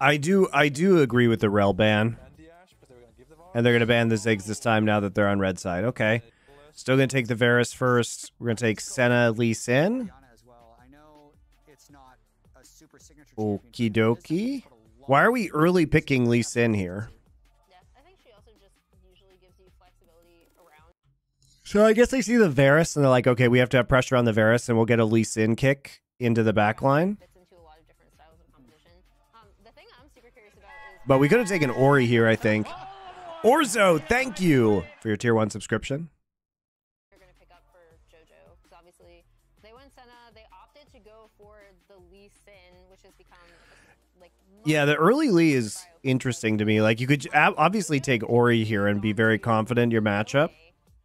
I do I do agree with the Rell ban, And they're gonna ban the Ziggs this time now that they're on red side. Okay, still gonna take the Varus first. We're gonna take Senna Lee Sin. Okie dokie. Why are we early picking Lee. Sin here? So I guess they see the Varus and they're like, okay, we have to have pressure on the Varus, and we'll get a Lee Sin kick into the back line. But we could have taken Ori here, I think. Orzo, thank you for your tier one subscription. they're going to pick up for JoJo because obviously they went Senna. They opted to go for the Lee Sin, which has become like Yeah, the early Lee is interesting to me. Like you could obviously take Ori here and be very confident in your matchup.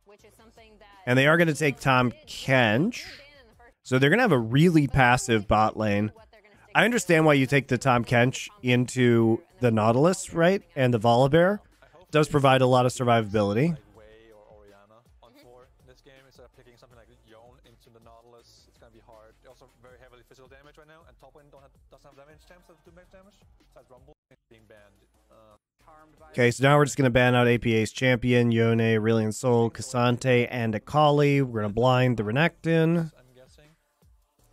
which is something that And they are going to take Tahm Kench. So they're going to have a really passive bot lane. I understand why you take the Tahm Kench into the Nautilus, right? And the Volibear does provide a lot of survivability. Like Wei or Orianna on four this game instead of picking something like Yone into the Nautilus. It's gonna be hard. Also very heavily physical damage right now, and top lane doesn't have damage champs that do max damage. Besides Rumble being banned. Uh, Harmed by Okay, so now we're just going to ban out APA's champion, Yone, Aurelion Sol, K'Sante, and Akali. We're going to blind the Renekton. I'm guessing.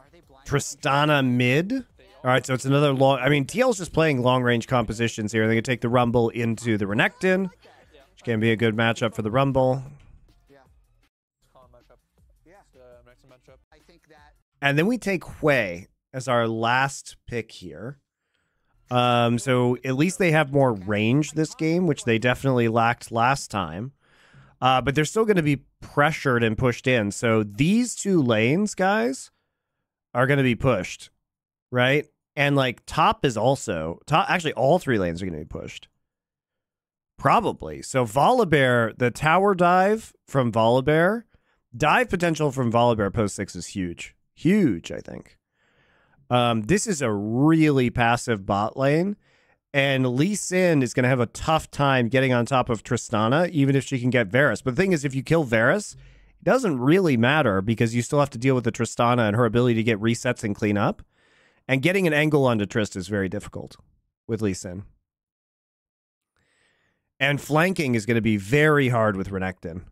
Are they blind? Tristana mid. All right, so it's another long. I mean, TL's just playing long range compositions here. They can take the Rumble into the Renekton, which can be a good matchup for the Rumble. And then we take Hui as our last pick here. Um, so at least they have more range this game, which they definitely lacked last time. Uh, but they're still going to be pressured and pushed in. So these two lanes, guys, are going to be pushed, right? And like top is also top. Actually, all three lanes are going to be pushed. Probably. So Volibear, the tower dive from Volibear, dive potential from Volibear post six is huge. Huge, I think. Um, this is a really passive bot lane. And Lee Sin is going to have a tough time getting on top of Tristana, even if she can get Varus. But the thing is, if you kill Varus, it doesn't really matter because you still have to deal with the Tristana and her ability to get resets and clean up. And getting an angle onto Trist is very difficult with Lee Sin. And flanking is going to be very hard with Renekton.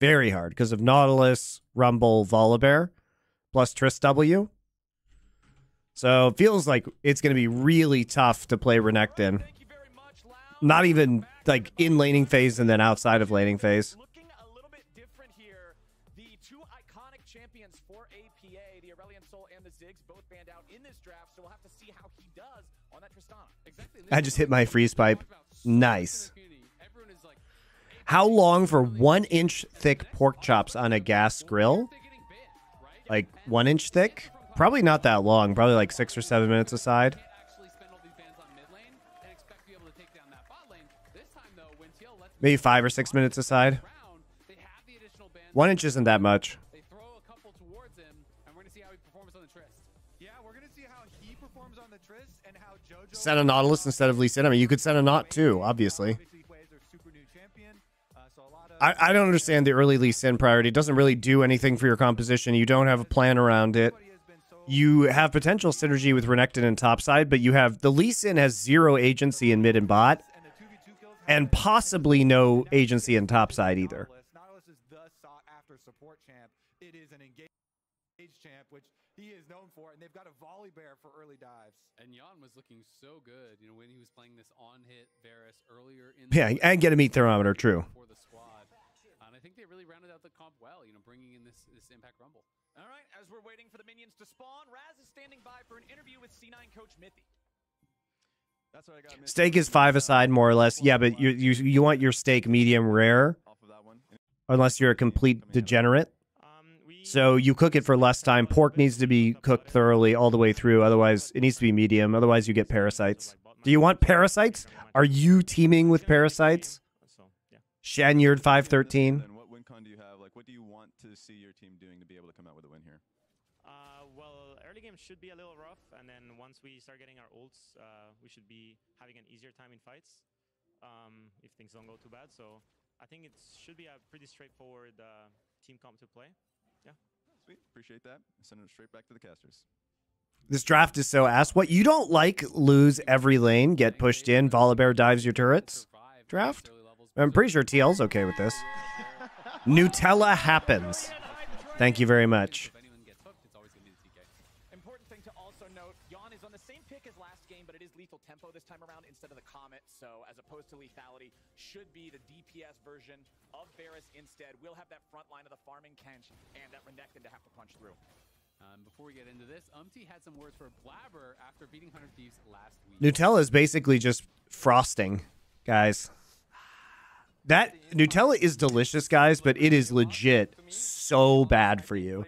Very hard because of Nautilus, Rumble, Volibear, plus Trist W. So it feels like it's going to be really tough to play Renekton. Thank you very much, Lau. Not even like in laning phase and then outside of laning phase. I just hit my freeze pipe. Nice. How long for one inch thick pork chops on a gas grill? Like one inch thick? Probably not that long. Probably like six or seven minutes aside. Maybe five or six minutes aside. One inch isn't that much. Send a Nautilus instead of Lee Sin. I mean, you could send a Naut too, obviously. I, I don't understand the early Lee Sin priority. It doesn't really do anything for your composition. You don't have a plan around it. You have potential synergy with Renekton and topside, but you have the Lee Sin has zero agency in mid and bot, and the 2v2 kills have and been possibly no agency in topside either. Champ, which he is known for, and they've got a Volibear for early dives. And Yeon was looking so good, you know, when he was playing this on-hit Varus earlier in the Yeah, and get a meat thermometer, true. for the squad. And I think they really rounded out the comp well, you know, bringing in this this Impact Rumble. All right, as we're waiting for the minions to spawn, Raz is standing by for an interview with C9 coach Mithy. That's what I got. Steak is five aside, more or less. Yeah, but you you you want your steak medium rare, Off of that one. unless you're a complete degenerate. So you cook it for less time. Pork needs to be cooked thoroughly all the way through. Otherwise, it needs to be medium. Otherwise, you get parasites. Do you want parasites? Are you teaming with parasites? So yeah. Shanyard 513. And what win con do you have? Like, what do you want to see your team doing to be able to come out with a win here? Uh, well, early game should be a little rough, and then once we start getting our ults, uh, we should be having an easier time in fights um, if things don't go too bad. So I think it should be a pretty straightforward uh, team comp to play. Sweet, appreciate that. Send it straight back to the casters. This draft is so ass. What you don't like lose every lane, get pushed in, Volibear dives your turrets? Draft? I'm pretty sure TL's okay with this. Nutella happens. Thank you very much. Is tempo this time around instead of the Comet. So as opposed to lethality, should be the DPS version of Varus instead. We'll have that front line of the farming Kench and that Renekton to have to punch through. Um, before we get into this, Umti had some words for Blaber after beating 100 Thieves last week. Nutella is basically just frosting, guys. That Nutella is delicious, guys, but it is legit so bad for you.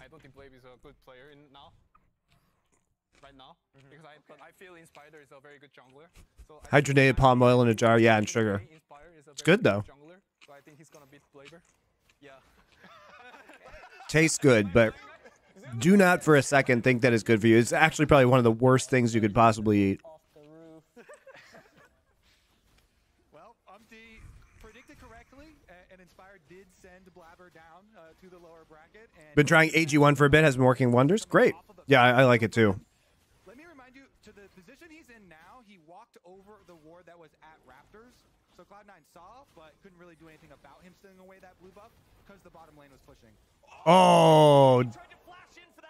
I don't think Blade is a good player in now, right now, because I but I feel Inspired is a very good jungler. So I Hydrogenated palm oil in a jar, yeah, and sugar. Is a It's very good, though. Jungler, so I think he's gonna beat Flavor. Yeah. Tastes good, but do not for a second think that it's good for you. It's actually probably one of the worst things you could possibly eat. Off the roof. Well, Umti predicted correctly, and Inspired did send Blaber down uh, to the lower bracket. Been trying AG1 for a bit, has been working wonders. Great. Yeah, I, I like it too. Let me remind you, to the position he's in now, he walked over the ward that was at Raptors. So Cloud9 saw, but couldn't really do anything about him stealing away that blue buff because the bottom lane was pushing. Oh, Tried to flash in for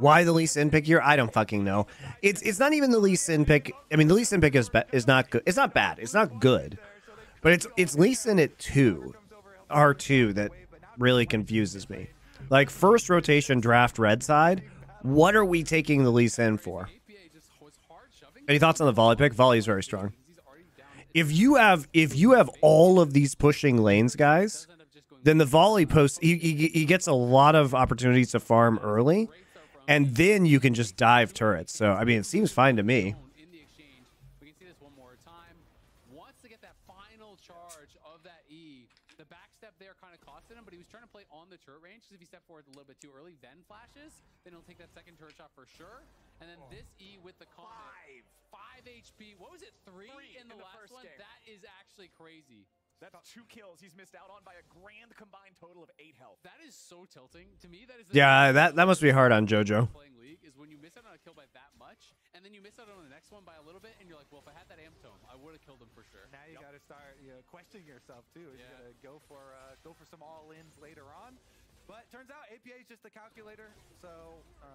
Why the Lee Sin pick here? I don't fucking know. It's it's not even the Lee Sin pick. I mean, the Lee Sin pick is ba- is not good. It's not bad. It's not good. But it's it's Lee Sin at two, R two that really confuses me. Like first rotation draft red side. What are we taking the Lee Sin for? Any thoughts on the volley pick? Volley is very strong. If you have if you have all of these pushing lanes, guys, then the volley post he, he, he gets a lot of opportunities to farm early, and then you can just dive turrets. So I mean, it seems fine to me. in the exchange. We can see this one more time. Wants to get that final charge of that E. The backstep there kind of costed him, but he was trying to play on the turret range. Because if he stepped forward a little bit too early, then flashes, then he'll take that second turret shot for sure. And then oh. this E with the comet, Five. five HP. What was it? Three, Three in the in the last first one. game. That is actually crazy. That's two kills he's missed out on by a grand combined total of eight health. That is so tilting. To me, that is Yeah, that that must be hard on JoJo. playing league is when you miss out on a kill by that much, and then you miss out on the next one by a little bit, and you're like, well, if I had that amp tome, I would have killed him for sure. Now you got to start you know, questioning yourself too. You got to go for uh, go for some all ins later on. But turns out APA is just a calculator. So uh,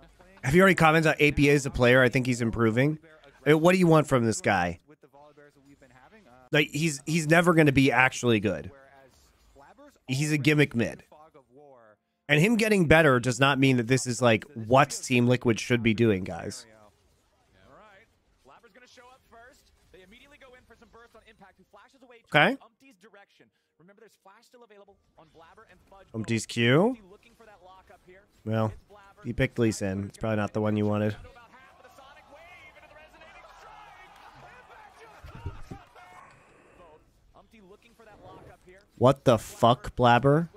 Have you already commented on APA as a player? I think he's improving. Uh, What do you want from this guy? with the Volibears that we've been having. Uh, Like he's he's never going to be actually good. He's a gimmick mid. fog of war. And him getting better does not mean that this is like what Team Liquid should be doing, guys. Scenario. All right. Blaber's going to show up first. They immediately go in for some burst on impact, who flashes away Okay. Umti's. Q? Umti looking for that lockup here. Well, he picked Lee Sin. It's probably not the one you wanted. Down to about half of the sonic wave into the resonating strike. Impact just both. Umti looking for that lockup here. What the fuck, Blaber?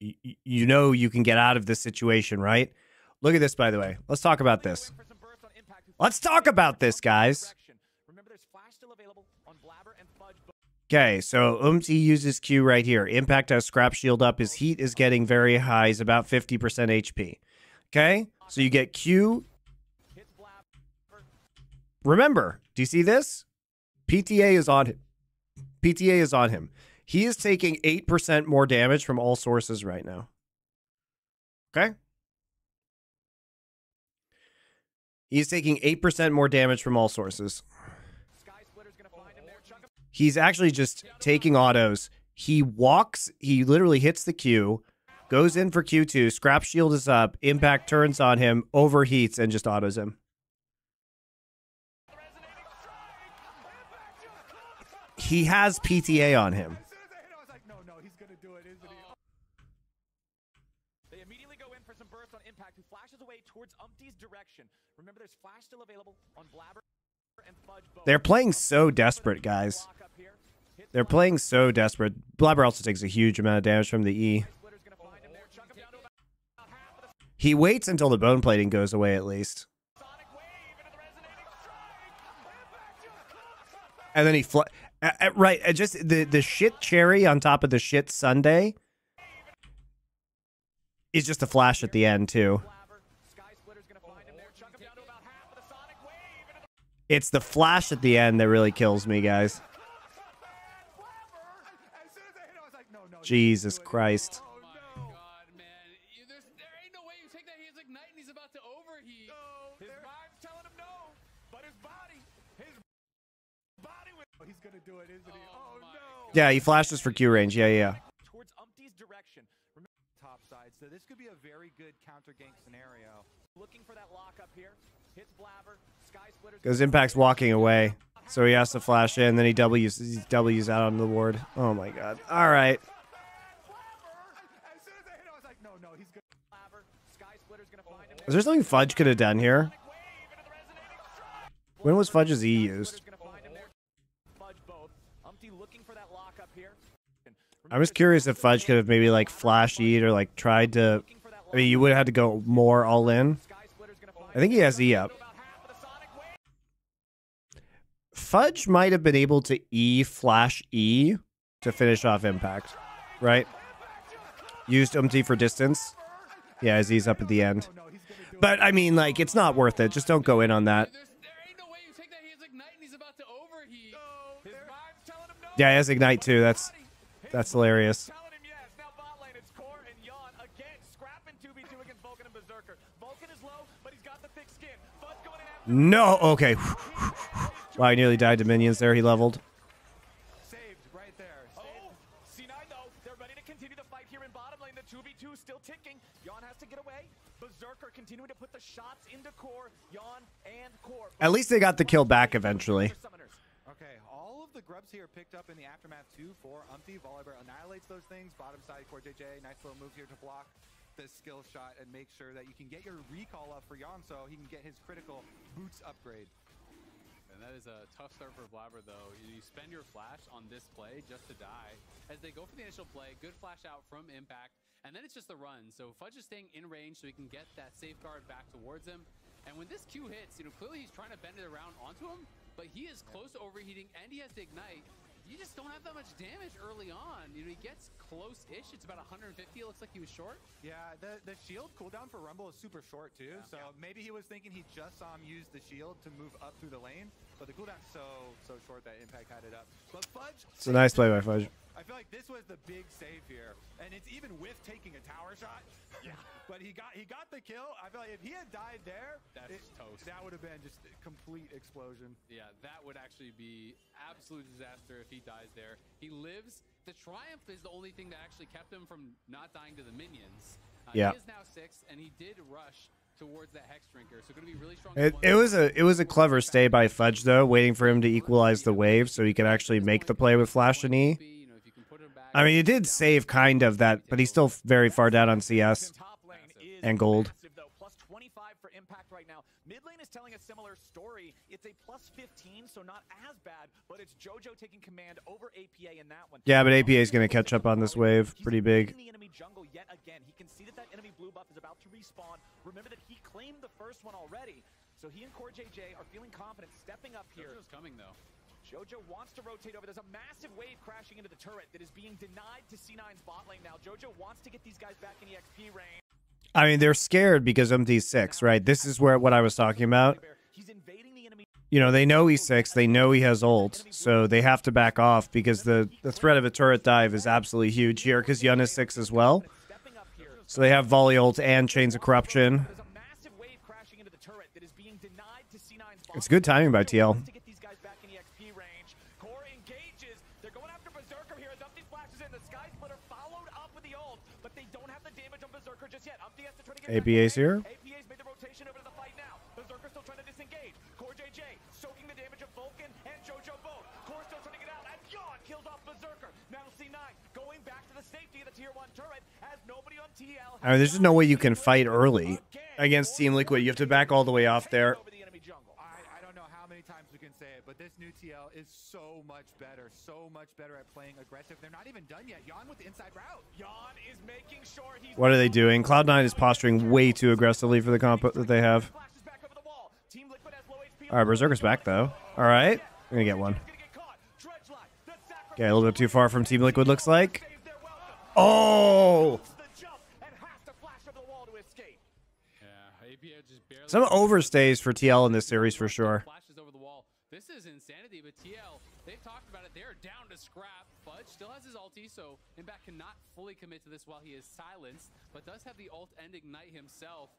Y- You know you can get out of this situation, right? Look at this, by the way. Let's talk about this. for some burst on impact, who Let's talk about this, guys. direction. Remember, there's flash still available on Blaber and Fudge. both. Okay, so Umti uses Q right here. Impact has scrap shield up. His heat is getting very high. He's about 50% HP. Okay, so you get Q. Remember, do you see this? PTA is on him. PTA is on him. He is taking 8% more damage from all sources right now. Okay? He's taking 8% more damage from all sources. Sky Splitter's gonna find him there. Chuck him. He's actually just taking autos. He walks, he literally hits the Q, goes in for Q2. Scrap shield is up. Impact turns on him, overheats, and just autos him. He has PTA on him. Towards Umti's direction. Remember, there's flash still available on Blaber. They're playing so desperate, guys. Block up here. Hits They're playing so desperate. Blaber also takes a huge amount of damage from the E. Splitter's gonna find him there. Chunk him down to about half of the He waits until the bone plating goes away at least. Sonic Wave into the resonating strike. And then he fl- uh, uh, right, uh, just the the shit cherry on top of the shit Sunday is just a flash at the end too. It's the flash at the end that really kills me, guys. Jesus. Christ. Yeah, he flashes for Q range. Yeah, yeah. towards Umti's direction. Top side, so this could be a very good counter gank scenario. looking for that lock up here. Hits Blaber. Because Impact's walking away, so he has to flash in. Then he W's he W's out on the ward. Oh my god. All right. Is there something Fudge could have done here? When was Fudge's E used? I was curious if Fudge could have maybe like flash eat or like tried to. I mean, you would have had to go more all in. I think he has E up. Fudge might have been able to E flash E to finish off Impact, right? Used Umti for distance. Yeah, as he's up at the end. But I mean, like, it's not worth it. Just don't go in on that. Yeah, he has Ignite too. That's that's hilarious. Telling him yes. Now bot lane, it's Core and Yeon again. Scrapping 2v2 against Vulcan and Berserker. Vulcan is low, but he's got the thick skin. Fudge going in after No. Okay. Wow, he nearly died to minions there. He leveled. Saved right there. Oh, C9 though, they're ready to continue the fight here in bottom lane. The 2v2 still ticking. Yeon has to get away. Berserker continuing to put the shots into Core. Yeon and Core. At least they got the kill back eventually. Okay, all of the grubs here picked up in the aftermath too for Umti. Volibear annihilates those things. Bottom side, CoreJJ, nice little move here to block this skill shot and make sure that you can get your recall up for Yeon so he can get his critical boots upgrade. And that is a tough start for Blaber, though. You spend your flash on this play just to die. As they go for the initial play, good flash out from Impact, and then it's just the run. So Fudge is staying in range so he can get that safeguard back towards him. And when this Q hits, you know, clearly he's trying to bend it around onto him, but he is close to overheating and he has to ignite. You just don't have that much damage early on. You know, he gets close-ish. It's about 150. It looks like he was short. Yeah, the the shield cooldown for Rumble is super short too. So maybe he was thinking he just um, saw him use the shield to move up through the lane, but the cooldown's so so short that Impact had it up. But Fudge, It's a nice play by Fudge. I feel like this was the big save here, and it's even with taking a tower shot. Yeah, but he got he got the kill. I feel like if he had died there, That's it- toast. That would have been just a complete explosion. Yeah, that would actually be absolute disaster if he dies there. He lives. The triumph is the only thing that actually kept him from not dying to the minions. Uh, Yeah. He is now six, and he did rush It, it was a it was a clever stay by Fudge though, waiting for him to equalize the wave so he could actually make the play with Flash and E. I mean, he did save kind of that, but he's still very far down on CS. And gold. massive, though. Plus 25 for impact right now. Mid lane is telling a similar story. It's a plus 15, so not as bad, but it's JoJo taking command over APA in that one. Yeah, but APA is going to catch up on this wave pretty big. invading the enemy jungle yet again. He can see that that enemy blue buff is about to respawn. Remember that he claimed the first one already. So he and CoreJJ are feeling confident stepping up here. JoJo's coming though. Jojo wants to rotate over. There's a massive wave crashing into the turret that is being denied to C9's bot lane now. Jojo wants to get these guys back in EXP range. I mean, they're scared because Umti's six, right? This is where what I was talking about. You know, they know he's six. They know he has ult, so they have to back off because the the threat of a turret dive is absolutely huge here. Because Yeon is six as well, so they have volley ult and chains of corruption. There's a massive wave crashing into the turret that is being denied to C9's bot It's good timing by TL. On TL. I mean, there's just no way you can fight early against Team Liquid. You have to back all the way off there. This new TL is so much better, so much better at playing aggressive. They're not even done yet. Yeon with the inside route. Yeon is making sure he's What are they doing? Cloud9 is posturing way too aggressively for the comp that they have. flashes back over the wall. Team Liquid has low HP. All right, Berserker's back though. All right, we're gonna get one. Gonna get caught. Dredgeline, the sacrifice Okay, a little bit too far from Team Liquid looks like. saves their welcome. Oh, Makes the jump and has to flash over the wall to escape. Yeah, APA just barely. some overstays for TL in this series for sure. Flashes over the wall. This is insanity, but TL, they've talked about it. They're down to scrap. Fudge still has his ulti, so Impact cannot fully commit to this while he is silenced, but does have the ult and ignite himself.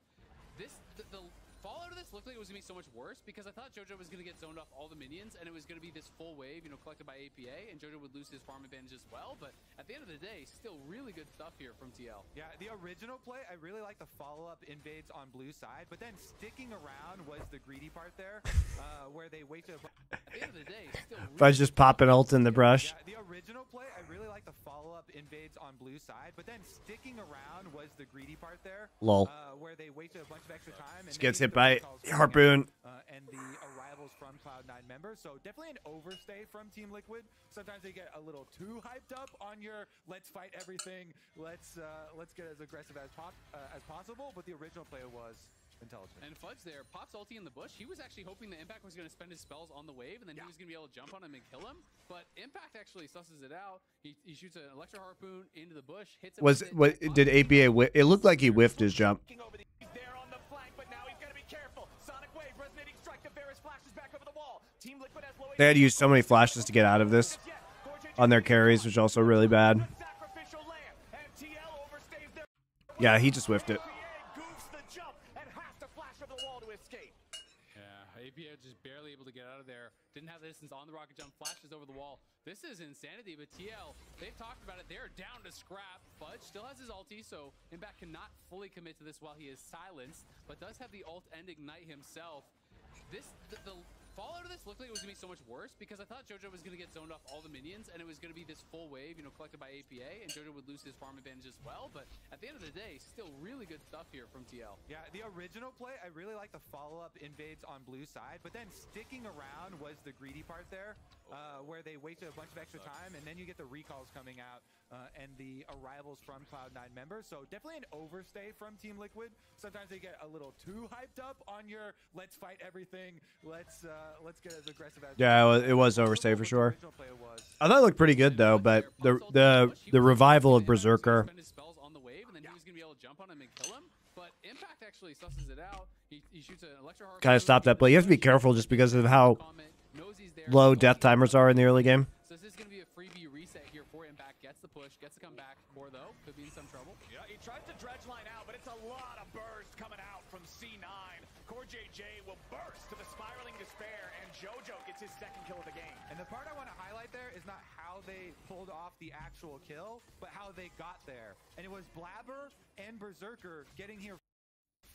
This the, the fallout of this looked like it was gonna be so much worse because I thought JoJo was gonna get zoned off all the minions and it was gonna be this full wave, you know, collected by APA, and JoJo would lose his farm advantage as well. But at the end of the day, still really good stuff here from TL. Yeah, the original play, I really like the follow-up invades on blue side, but then sticking around was the greedy part there, uh, where they waited. A At the end of the day, still If I was just pop an ult in the brush. Yeah, the original play, I really like the follow-up invades on blue side, but then sticking around was the greedy part there. Lol. Uh, where they wasted a bunch of extra time. And Just gets you hit by Harpoon. out, Uh, and the arrivals from Cloud9 members. So definitely an overstay from Team Liquid. Sometimes they get a little too hyped up on your let's fight everything, let's uh, let's get as aggressive as pop uh, as possible. But the original play was intelligent. And Fudge there pops ulti in the bush. He was actually hoping that Impact was going to spend his spells on the wave, and then he was going to be able to jump on him and kill him. But Impact actually susses it out. He, he shoots an electro harpoon into the bush, hits him. Was what did up. APA? It looked like he whiffed his jump. They had to use so many flashes to get out of this on their carries, which is also really bad. Sacrificial lamb, and TL overstays their Yeah, he just whiffed it. APA goofs the jump and has to flash over the wall to escape. Yeah, APA just barely able to get out of there. Didn't have the distance on the rocket jump. Flashes over the wall. This is insanity, but TL, they've talked about it. They're down to scrap. Fudge still has his ulti, so Impact cannot fully commit to this while he is silenced, but does have the ult and ignite himself. This the, the fallout of this looked like it was gonna be so much worse because I thought JoJo was gonna get zoned off all the minions and it was gonna be this full wave, you know, collected by APA, and JoJo would lose his farm advantage as well. But at the end of the day, still really good stuff here from TL. Yeah, the original play, I really like the follow-up invades on blue side, but then sticking around was the greedy part there, uh, where they wasted a bunch of extra time, and then you get the recalls coming out uh, and the arrivals from Cloud9 members. So definitely an overstay from Team Liquid. Sometimes they get a little too hyped up on your let's fight everything, let's uh, let's get as aggressive as Yeah, it was, it was overstay for sure. I thought it looked pretty good though, but the the the revival of Berserker. Spend his spells on the wave, and then he was gonna be able to jump on him and kill him. But Impact actually susses it out. He, he shoots an electro harpoon. Kind of stopped that play. You have to be careful just because of how Comment, knows he's there, low death timers are in the early game. So this is gonna be a freebie reset here for Impact. Gets the push, gets to come back. Core though could be in some trouble. Yeah, he tries to dredge line out, but it's a lot of burst coming out from C9. CoreJJ will burst to the spiraling despair, and JoJo gets his second kill of the game. And the part I want to highlight there is not how they pulled off the actual kill, but how they got there. And it was Blaber and Berserker getting here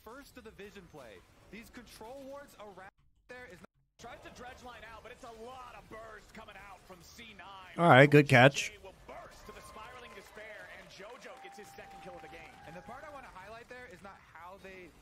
first to the vision play. These control wards around there is not Tries to dredge line out, but it's a lot of burst coming out from C9. All right, good catch.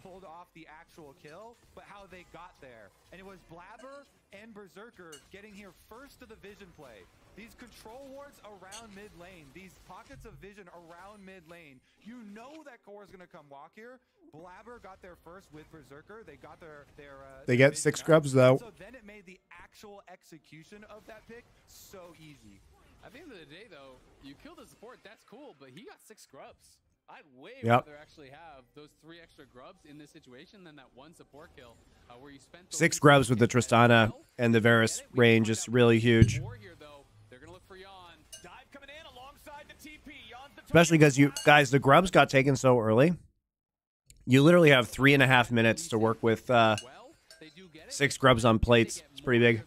Pulled off the actual kill, but how they got there. And it was Blaber and Berserker getting here first to the vision play. These control wards around mid lane, these pockets of vision around mid lane, you know that core is going to come walk here. Blaber got there first with Berserker. They got their their. Uh, They get vision six up. scrubs, though. So then it made the actual execution of that pick so easy. At the end of the day, though, you kill the support. That's cool, but he got six scrubs. I'd way Yep. rather actually have those three extra grubs in this situation than that one support kill uh, where you spent Six grubs with the Tristana and the Varus range is really huge. Here, though. They're gonna look for Yeon. Dive coming in alongside the TP. Yeon's the Especially because you guys, the grubs got taken so early. You literally have three and a half minutes to work with uh, Well, they do get it. six grubs on plates. It's pretty big.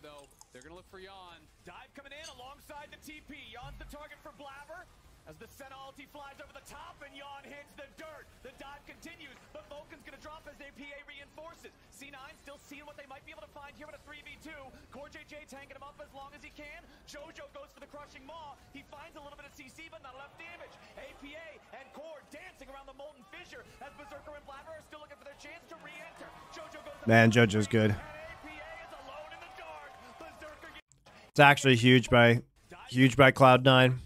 CoreJJ tanking him up as long as he can. Jojo goes for the crushing maw. He finds a little bit of CC, but not enough damage. APA and Core dancing around the molten fissure as Berserker and Blaber are still looking for their chance to re-enter. Jojo goes Man, JoJo's good. is alone in the dark. Berserker gets It's actually huge by huge by Cloud9.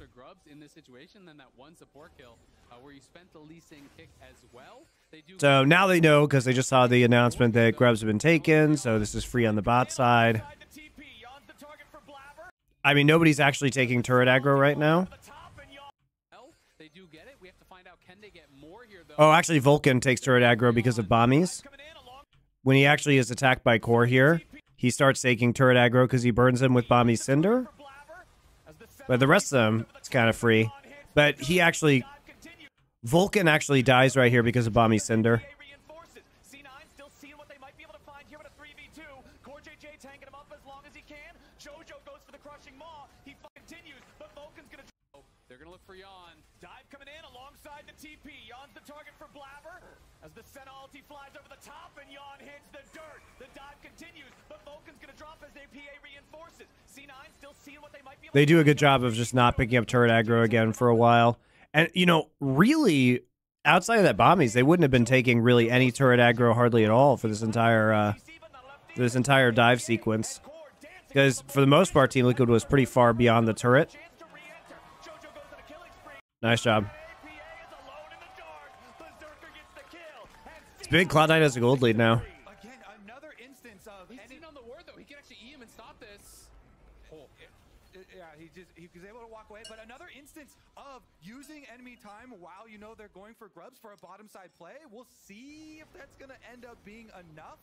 in this situation than that one support kill uh, where you spent the Lee Sin kick as well. So now they know because they just saw the announcement that grubs have been taken. So this is free on the bot side. I mean, nobody's actually taking turret aggro right now. The top and Yeon well. They do get it. We have to find out can they get more here though. Oh, actually, Vulcan takes turret aggro because of Bami's. coming in along When he actually is attacked by Core here, he starts taking turret aggro because he burns him with Bami's Cinder. for Blaber. As the But the rest of them, it's kind of free. But he actually. Vulcan actually dies right here because of Bami's Cinder. As the Senna ulti flies over the top and Yeon hits the dirt. The dive continues, but Vulcan's gonna drop as APA reinforces. C9 still seeing what they might be They do a good job of just not picking up turret aggro again for a while. And, you know, really, outside of that Bami's, they wouldn't have been taking really any turret aggro hardly at all for this entire, uh, for this entire dive sequence. Because for the most part, Team Liquid was pretty far beyond the turret. Nice to And It's big. Cloud9 has a gold lead now. Again, another instance of He's any sitting on the ward though. He can actually E him and stop this. Oh, it- it- yeah, he just he was able to walk away. But another instance of using enemy time while you know they're going for grubs for a bottom side play. We'll see if that's gonna end up being enough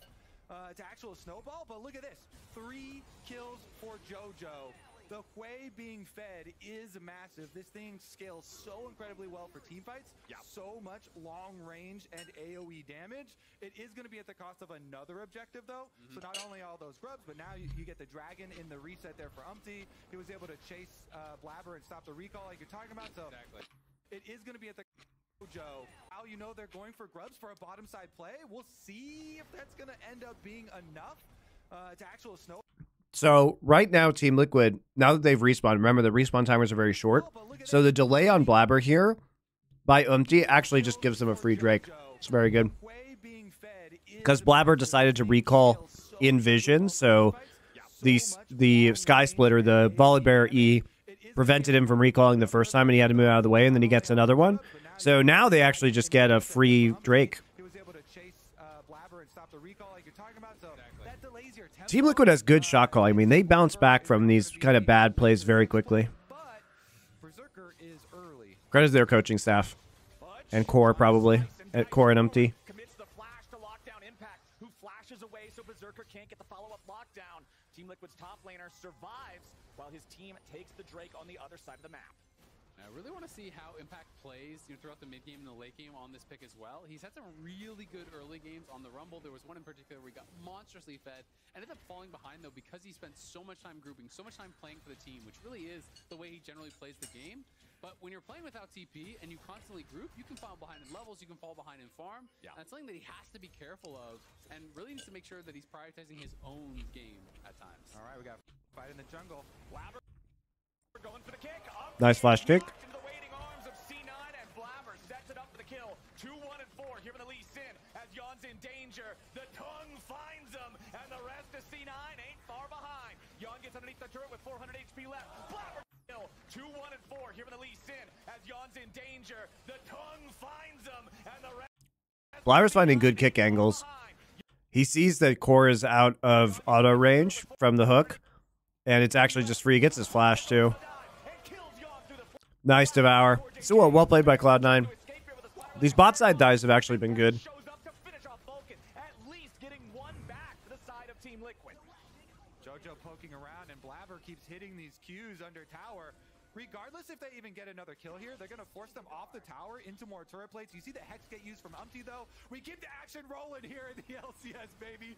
uh, to actual snowball. But look at this: three kills for JoJo. The Hwei being fed is massive. This thing scales so incredibly well for team fights. So much long range and AoE damage. It is going to be at the cost of another objective, though. So not only all those grubs, but now you, you get the dragon in the reset there for Umti. He was able to chase uh, Blaber and stop the recall like you're talking about. So Exactly. it is going to be at the Joe. How you know they're going for grubs for a bottom side play? We'll see if that's going to end up being enough uh, to actual snow. So right now, Team Liquid, now that they've respawned, remember the respawn timers are very short. So the delay on Blaber here by Umti actually just gives them a free Drake. It's very good. Because Blaber decided to recall in Vision, so the the Sky Splitter, the Volibear E, prevented him from recalling the first time, and he had to move out of the way, and then he gets another one. So now they actually just get a free Drake. Team Liquid has good shot calling. I mean, they bounce back from these kind of bad plays very quickly. Credit to their coaching staff and Core probably at Core and lockdown. Team Liquid's top laner survives while his team takes the Drake on the other side of the map. I really want to see how Impact plays you know, throughout the mid game and the late game on this pick as well. He's had some really good early games on the Rumble. There was one in particular where he got monstrously fed. Ended up falling behind though because he spent so much time grouping, so much time playing for the team, which really is the way he generally plays the game. But when you're playing without TP and you constantly group, you can fall behind in levels, you can fall behind in farm. Yeah. And it's something that he has to be careful of and really needs to make sure that he's prioritizing his own game at times. All right, we got fight in the jungle. Blaber going for the kick. Up Nice flash kick. locked into the waiting arms of C9 and Blaber sets it up for the kill. 2, 1, and 4 here in the Lee Sin as Yeon's in danger. The tongue finds him and the rest of C9 ain't far behind. Yeon gets underneath the turret with 400 HP left. Blaber kill. 2, 1, and 4 here in the Lee Sin as Yeon's in danger. The tongue finds him and the rest Blaber's finding good kick angles. He sees that Core is out of auto range from the hook, and it's actually just free. He gets his flash too. Nice devour. So well, well played by Cloud9. These bot side dives have actually been good. shows up to finish off Vulcan, at least getting one back to the side of Team Liquid. Jojo poking around and Blaber keeps hitting these Qs under tower. Regardless if they even get another kill here, they're going to force them off the tower into more turret plates. You see the Hex get used from Umti, though. We keep the action rolling here in the LCS, baby.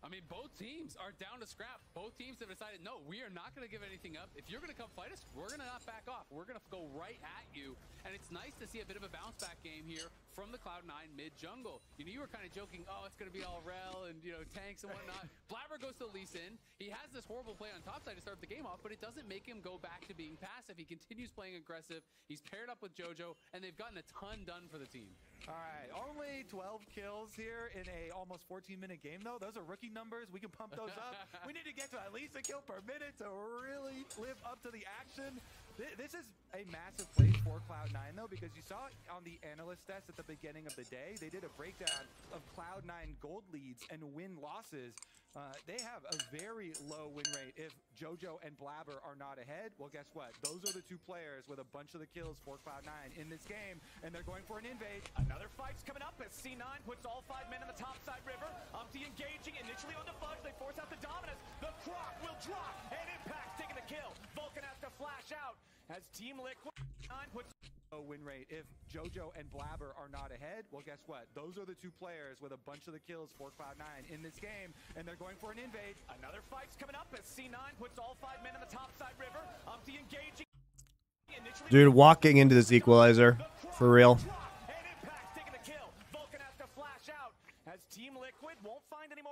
I mean, both teams are down to scrap. Both teams have decided, no, we are not going to give anything up. If you're going to come fight us, we're going to not back off. We're going to go right at you. And it's nice to see a bit of a bounce back game here from the Cloud9 mid jungle. You know, you were kind of joking, oh, it's going to be all Rell and, you know, tanks and whatnot. Blaber goes to Lee Sin. He has this horrible play on top side to start the game off, but it doesn't make him go back to being passive. He continues playing aggressive. He's paired up with JoJo, and they've gotten a ton done for the team. All right, only 12 kills here in a almost 14 minute game though. Those are rookie numbers. We can pump those up. we need to get to at least a kill per minute to really live up to the action. Th- This is a massive play for Cloud9 though because you saw on the analyst test at the beginning of the day, they did a breakdown of Cloud9 gold leads and win losses. Uh, they have a very low win rate if JoJo and Blaber are not ahead. Well, guess what? Those are the two players with a bunch of the kills for Cloud9 in this game, and they're going for an invade. Another fight's coming up as C9 puts all five men on the top side river. Umti engaging initially on the Fudge. They force out the dominance. The Croc will drop and Impact's taking the kill. Vulcan has to flash out as Team Liquid 9 puts win rate if JoJo and Blaber are not ahead. Well, guess what? Those are the two players with a bunch of the kills for Cloud9 in this game, and they're going for an invade. Another fight's coming up as C9 puts all five men on the top side river. Umti engaging Dude, walking into this equalizer. For real.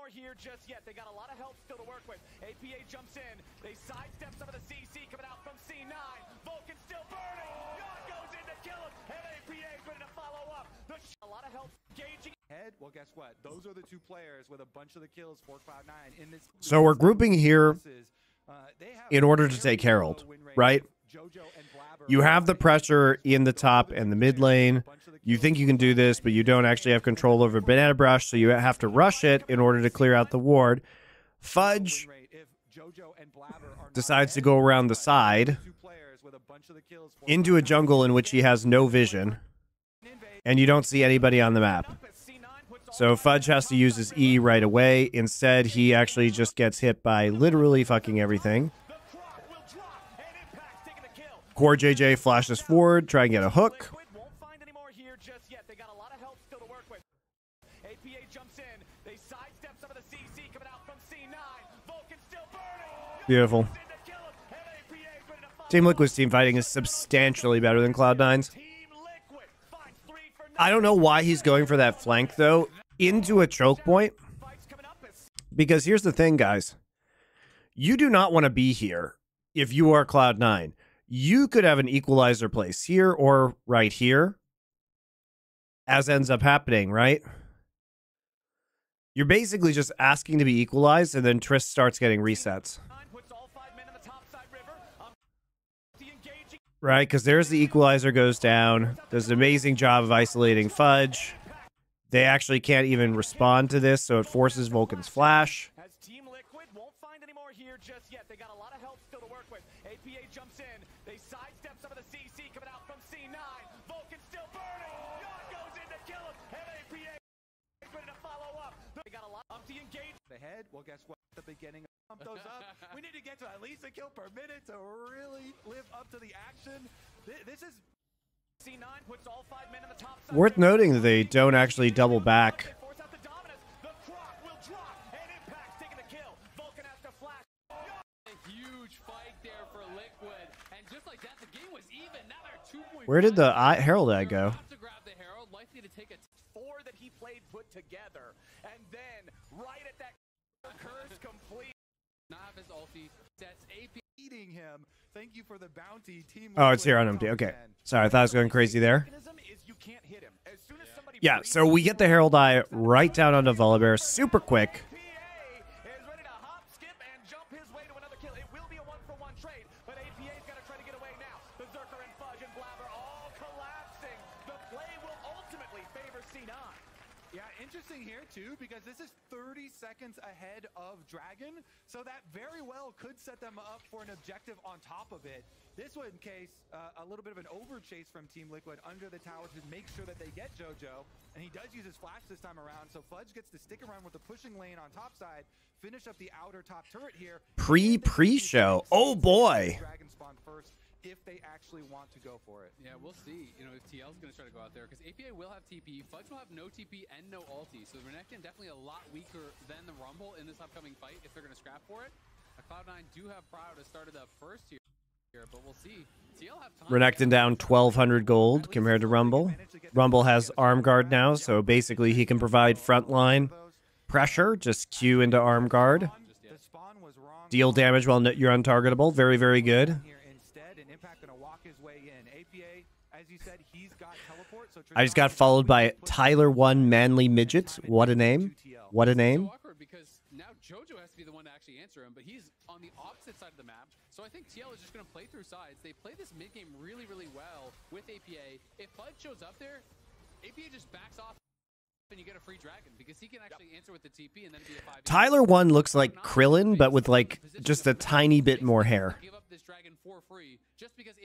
More here just yet. They got a lot of help still to work with. APA jumps in. They sidestep some of the CC coming out from C9. Vulcan still burning. God goes in to kill him. And APA is ready to follow up. The sh- a lot of help engaging. Head. Well, guess what? Those are the two players with a bunch of the kills for Cloud9 in this. So we're grouping here Uh, they have in order to take Herald, low rate right? You have the pressure in the top and the mid lane. You think you can do this, but you don't actually have control over Banana Brush, so you have to rush it in order to clear out the ward. Fudge decides to go around the side into a jungle in which he has no vision, and you don't see anybody on the map. As C9 puts all So Fudge has to use his E right away. Instead, he actually just gets hit by literally fucking everything. CoreJJ flashes forward, try and get a hook. Won't find any more here just yet. They got a lot of help still to work with. APA jumps in. They sidestep some of the CC coming out from C9. Vulcan still burning. Beautiful. In to kill him. And APA is ready to follow Team Liquid's team fighting is substantially better than Cloud9's. Team Liquid finds three for I don't know why he's going for that flank though into a choke point Fights coming up as because here's the thing guys. You do not want to be here if you are Cloud9. You could have an equalizer place here or right here as ends up happening, right? You're basically just asking to be equalized and then Trist starts getting resets. Right, because there's the equalizer goes down. Does an amazing job of isolating Fudge. They actually can't even respond to this, so it forces Vulcan's flash. Ahead. Well, guess what? At the beginning, pump those up. we need to get to at least a kill per minute to really live up to the action. Th- This is C9 puts all five men on the top side. Worth noting that they don't actually double back. They force out the dominance. The Croc will drop. And Impact's taking the kill. Vulcan has to flash. A huge fight there for Liquid. And just like that, the game was even. Now they're two point. Where did the I- Herald egg go? To grab the Herald, likely to take a Four that he played put together. And then right at that curse complete. his ulti. Sets AP eating him. Thank you for the bounty, team. Oh, it's here on empty. Okay. Sorry, I thought I was going crazy there. mechanism is you can't hit him. As soon as somebody Yeah, so we get the Herald Eye right down onto Volibear super quick. This is 30 seconds ahead of Dragon, so that very well could set them up for an objective on top of it. This one case, uh, a little bit of an over chase from Team Liquid under the tower to make sure that they get JoJo, and he does use his flash this time around, so Fudge gets to stick around with the pushing lane on top side, finish up the outer top turret here. Pre-pre-show. Oh boy. Dragon spawn first if they actually want to go for it. Yeah, we'll see. You know, if TL's going to try to go out there because APA will have TP, Fudge will have no TP and no ulti. So Renekton definitely a lot weaker than the Rumble in this upcoming fight if they're going to scrap for it. Uh, Cloud9 do have Proud to start of the first here. but we'll see. TL have time. Renekton down 1,200 gold compared to Rumble. Rumble has arm guard now, so basically he can provide frontline pressure. Just Q into arm guard. The spawn was wrong. Deal damage while you're untargetable. Very, very good. Here Impact gonna walk his way in. APA, as you said, he's got teleport. So I just got followed by Tyler One Manly Midget. What a name. What a name. Because now JoJo has to be the one to actually answer him, but he's on the opposite side of the map. So I think TL is just going to play through sides. They play this mid game really, really well with APA. If Bud shows up there, APA just backs off and you get a free dragon because he can actually answer with the TP and then be a 5 Tyler One looks like Krillin, but with like just a tiny bit more hair. Give up this dragon for free just because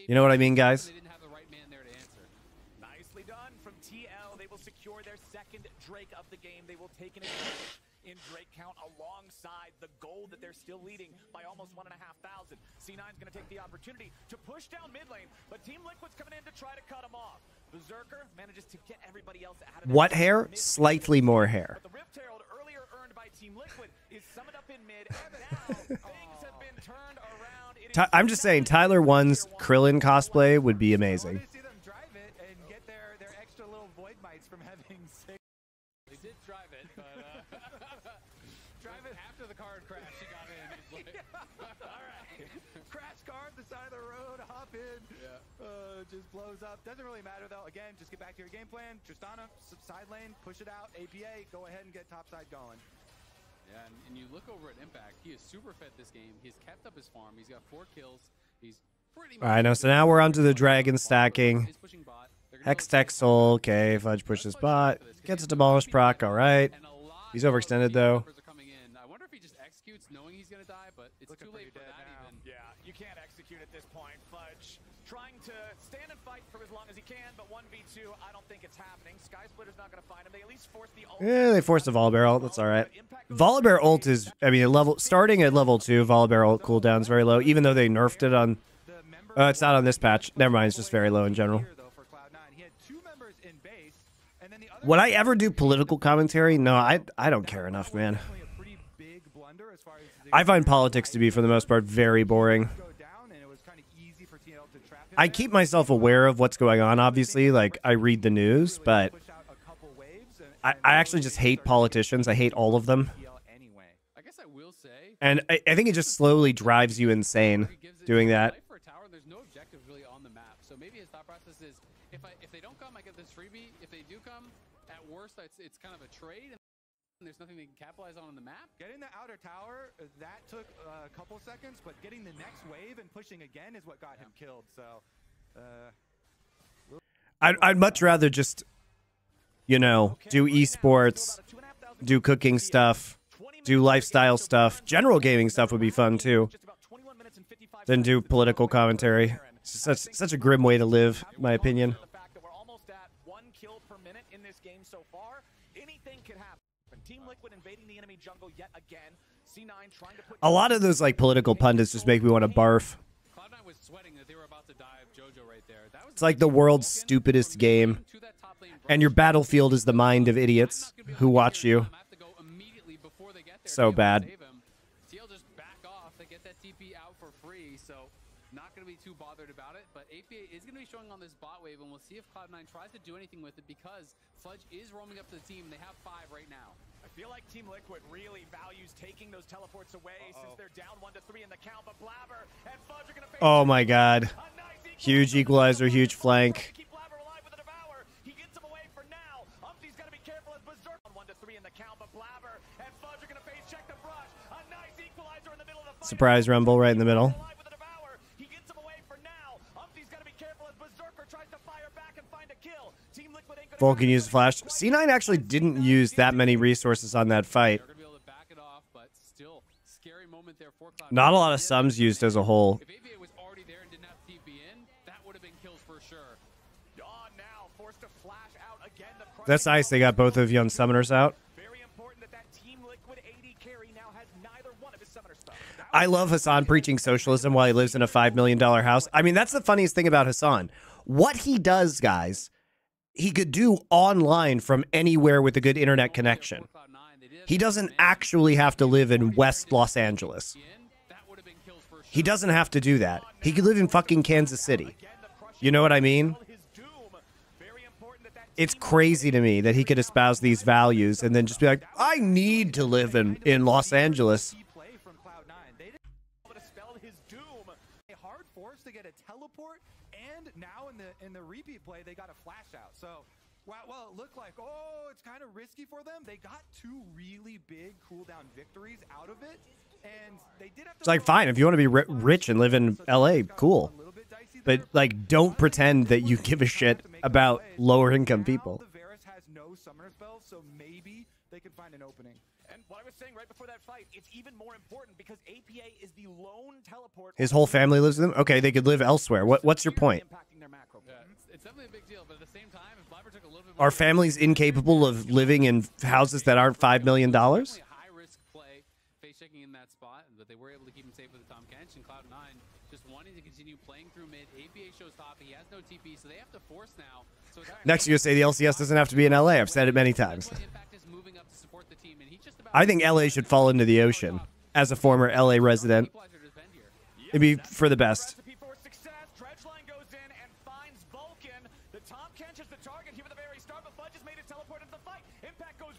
You know what I mean, guys? They didn't have the right man there to answer. Nicely done from TL. They will secure their second Drake of the game. They will take an in Drake count alongside the gold that they're still leading by almost one and a half thousand. C9's going to take the opportunity to push down mid lane, but Team Liquid's coming in to try to cut him off. Berserker manages to get everybody else out of What hair? Slightly more hair. But the Rift Herald earlier earned by Team Liquid is summoned up in mid, and now things have been turned around. Ty- I'm just saying, Tyler One's Krillin cosplay would be amazing. just blows up. Doesn't really matter though. Again, just get back to your game plan. Tristana, side lane, push it out. APA, go ahead and get top side going. Yeah, and, and you look over at Impact, he is super fed this game. He's kept up his farm. He's got four kills. He's pretty much. All right, now so now we're onto the dragon stacking. He's pushing bot. They're gonna Hextech Soul. Okay, Fudge pushes bot. Gets a demolished proc. All right. And a lot He's overextended, though. members are coming in. I wonder if he just executes knowing he's gonna die, but it's Looking too late for pretty that now. even. Yeah, you can't execute at this point. Trying to stand and fight for as long as he can, but 1v2, I don't think it's happening. Sky Splitter's not going to find him. They at least force the ult. Yeah, they forced a Volibear ult. That's all right. Volibear ult is, I mean, level starting at level two. Volibear ult cooldown's very low, even though they nerfed it on. Uh, it's not on this patch. Never mind. It's just very low in general. Here, though, for Cloud9. He had two members in base, and then the other Would I ever do political commentary? No, I I don't care enough, man. definitely a pretty big blunder as far as the I find politics to be, for the most part, very boring. I keep myself aware of what's going on, obviously. Like, I read the news, but I, I actually just hate politicians. I hate all of them. And I, I think it just slowly drives you insane doing that. if they don't come, I get this freebie. If they do come, at worst, it's kind of a trade, there's nothing they can capitalize on on the map. Getting the outer tower, uh, that took uh, a couple seconds, but getting the next wave and pushing again is what got him killed. So, uh, I'd, I'd much rather just, you know, do esports, do cooking stuff, do lifestyle stuff. General gaming stuff would be fun too, than do political commentary. It's such such a grim way to live, in my opinion. The fact that we're almost at one kill per minute in this game so far, anything can happen. Team Liquid invading the enemy jungle yet again. C9 trying to put A lot of those like political pundits just make me want to barf. Cloud9 was sweating that they were about to dive JoJo right there. That was It's like the world's stupidest game, to that top lane and your battlefield is the mind of idiots who watch you. I have to go immediately before they get there. So to be able to bad. save. TL just back off. They get that TP out for free, so not going to be too bothered about it. But APA is going to be showing on this bot wave, and we'll see if Cloud9 tries to do anything with it because Fudge is roaming up to the team. They have five right now. I feel like Team Liquid really values taking those teleports away since they're down one to three in the count. But Blaber and Fudge are going to face Oh my god. nice Huge equalizer, huge flank. Keep Blaber alive with a devour. Team Liquid ain't Vulcan used flash. C9 actually didn't use that many resources on that fight. They're going to be able to back it off, but still, scary moment there for Cloud9. Not a lot of sums used as a whole. If APA was already there and didn't have TP in, that would have been kills for sure. Dawn now forced to flash out again. The That's nice. They got both of young summoners out. Very important that that Team Liquid AD carry now has neither one of his summoner spells. That I love Hasan preaching socialism while he lives in a $5 million house. I mean, that's the funniest thing about Hasan. What he does, guys, he could do online from anywhere with a good internet connection. He doesn't actually have to live in West Los Angeles. He doesn't have to do that. He could live in fucking Kansas City. You know what I mean? It's crazy to me that he could espouse these values and then just be like, I need to live in, in Los Angeles. In the in the repeat play, they got a flash out. So, while, while it looked like, oh, it's kind of risky for them, they got two really big cooldown victories out of it, and they did have to. It's like, fine, if you want to be ri- rich and live in LA, cool. But, like, don't pretend that you give a shit about lower income people. The Varus has no summoner spells, so maybe they could find an opening. And what I was saying right before that fight, it's even more important because APA is the lone teleport. His whole family lives with him? Okay, they could live elsewhere. What, what's your point? impacting their macro. Yeah, it's, it's definitely a big deal, but at the same time, if Blaber took a little bit Are families incapable of living in houses that aren't $5 million? Definitely high risk play, face checking in that spot, but they were able to keep him safe with the Tahm Kench and Cloud9 just wanting to continue playing through mid. APA shows top. He has no TP, so they have to force now. So it's Next, you say the LCS doesn't have to be in LA. I've said it many times. I think LA should fall into the ocean as a former LA resident. It'd be for the best.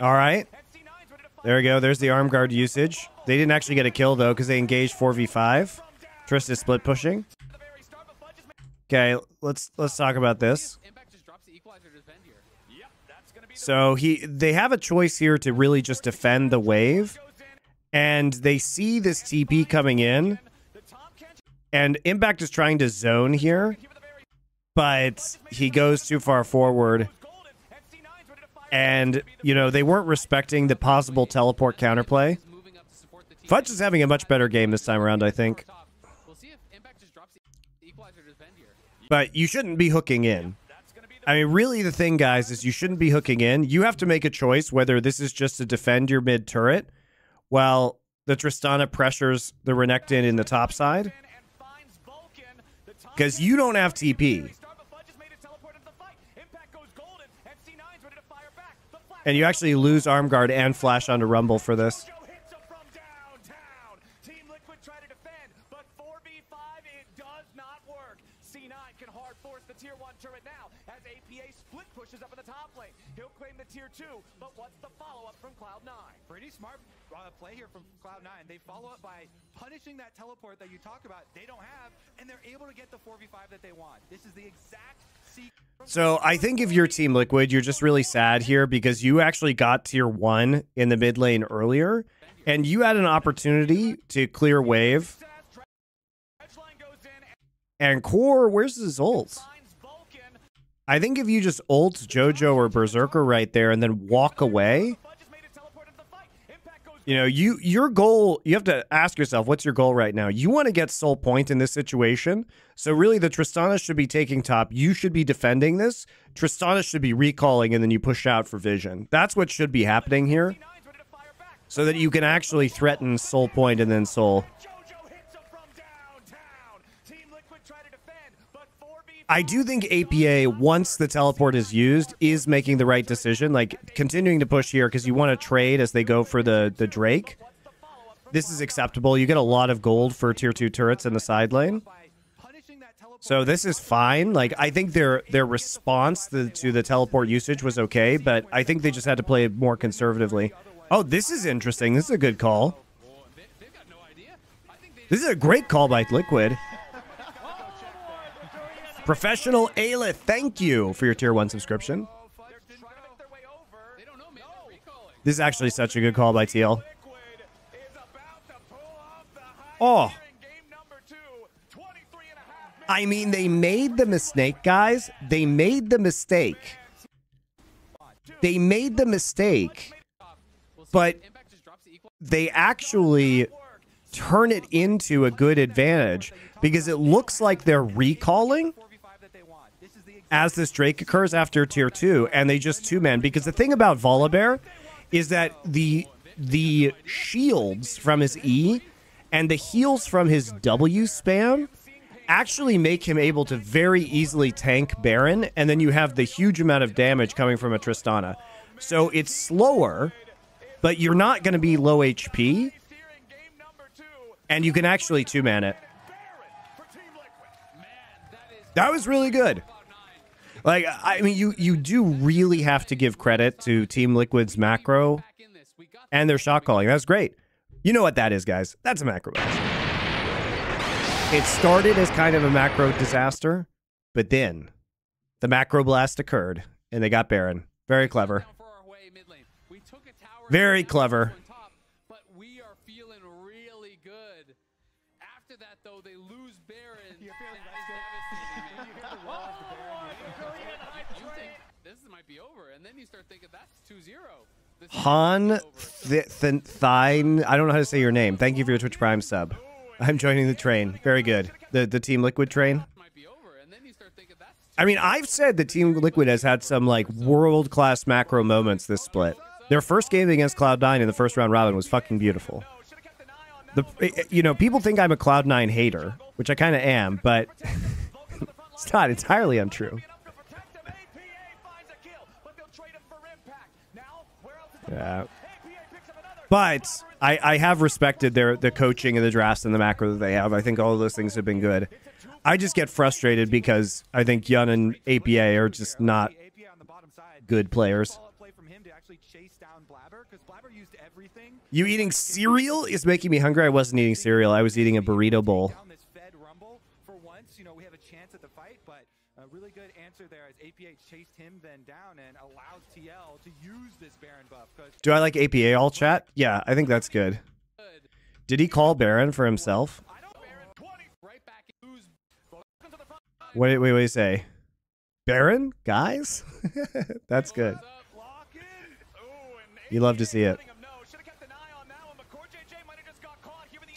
All right. NC9's ready to fight. There we go. There's the arm guard usage. They didn't actually get a kill, though, because they engaged 4v5. Trista split pushing. Okay, let's let's talk about this. Impact just drops the equalizer to defend here. Yep, that's gonna be the So he they have a choice here to really just defend the wave, and they see this TP coming in, the Tahm Kench and Impact is trying to zone here, but he goes too far forward, golden. NC9's ready to fire. and you know they weren't respecting the possible teleport counterplay. Moving up to support the team. Fudge is having a much better game this time around, I think. Top. We'll see if Impact just drops the equalizer to defend here. But you shouldn't be hooking in. I mean, really, the thing, guys, is you shouldn't be hooking in. You have to make a choice whether this is just to defend your mid turret while the Tristana pressures the Renekton in the top side. Because you don't have TP. start, but Fudge has made his teleport into the fight. Impact goes golden. NC9's ready to fire back. The flash And you actually lose arm guard and flash onto Rumble for this. Smart uh, play here from Cloud9. They follow up by punishing that teleport that you talk about. They don't have, and they're able to get the 4v5 that they want. This is the exact. So I think if you're Team Liquid, you're just really sad here because you actually got tier one in the mid lane earlier, and you had an opportunity to clear wave. And Core, where's his ult? I think if you just ult JoJo or Berserker right there and then walk away, you know, you your goal, you have to ask yourself, what's your goal right now? You want to get soul point in this situation. So really the Tristana should be taking top. You should be defending this. Tristana should be recalling and then you push out for vision. That's what should be happening here. C9's ready to fire back. So that you can actually threaten soul point and then soul. I do think APA, once the teleport is used, is making the right decision. Like continuing to push here because you want to trade as they go for the the Drake. This is acceptable. You get a lot of gold for tier two turrets in the side lane. So this is fine. Like I think their their response to, to the teleport usage was okay, but I think they just had to play it more conservatively. Oh, this is interesting. This is a good call. This is a great call by Liquid. Professional Ayla, thank you for your tier one subscription. This is actually such a good call by high Oh. here in game number two. 23 and a half minutes. I mean, they made the mistake, guys. They made the mistake. They made the mistake, but they actually turn it into a good advantage because it looks like they're recalling 4v5 that they want. This is the exact as this Drake occurs after tier two, and they just two man. Because the thing about Volibear is that the the shields from his E and the heals from his W spam actually make him able to very easily tank Baron, and then you have the huge amount of damage coming from a Tristana. So it's slower, but you're not going to be low HP, and you can actually two man it. That was really good. Like I mean, you you do really have to give credit to Team Liquid's macro and their shot calling. That's great. You know what that is, guys? That's a macro blast. It started as kind of a macro disaster, but then the macro blast occurred and they got Baron. Very clever. Very clever. Han Th- Th- Thine. I don't know how to say your name. Thank you for your Twitch Prime sub. I'm joining the train. Very good. The the Team Liquid train. I mean, I've said that Team Liquid has had some like world class macro moments this split. Their first game against Cloud9 in the first round robin was fucking beautiful. The eh, eh, you know people think I'm a Cloud9 hater, which I kind of am, but it's not entirely untrue. Yeah. But I, I have respected their the coaching and the drafts and the macro that they have. I think all of those things have been good. I just get frustrated because I think Yeon and APA are just not good players. You eating cereal is making me hungry. I wasn't eating cereal. I was eating a burrito bowl. For once, you know, we have a chance at the fight, but a really good answer there as APA chased him then down and allows TL to use this Baron buff. Do I like APA all chat? Yeah, I think that's good. Did he call Baron for himself? Wait, wait, wait, say. Baron? Guys? that's good. You love to see it.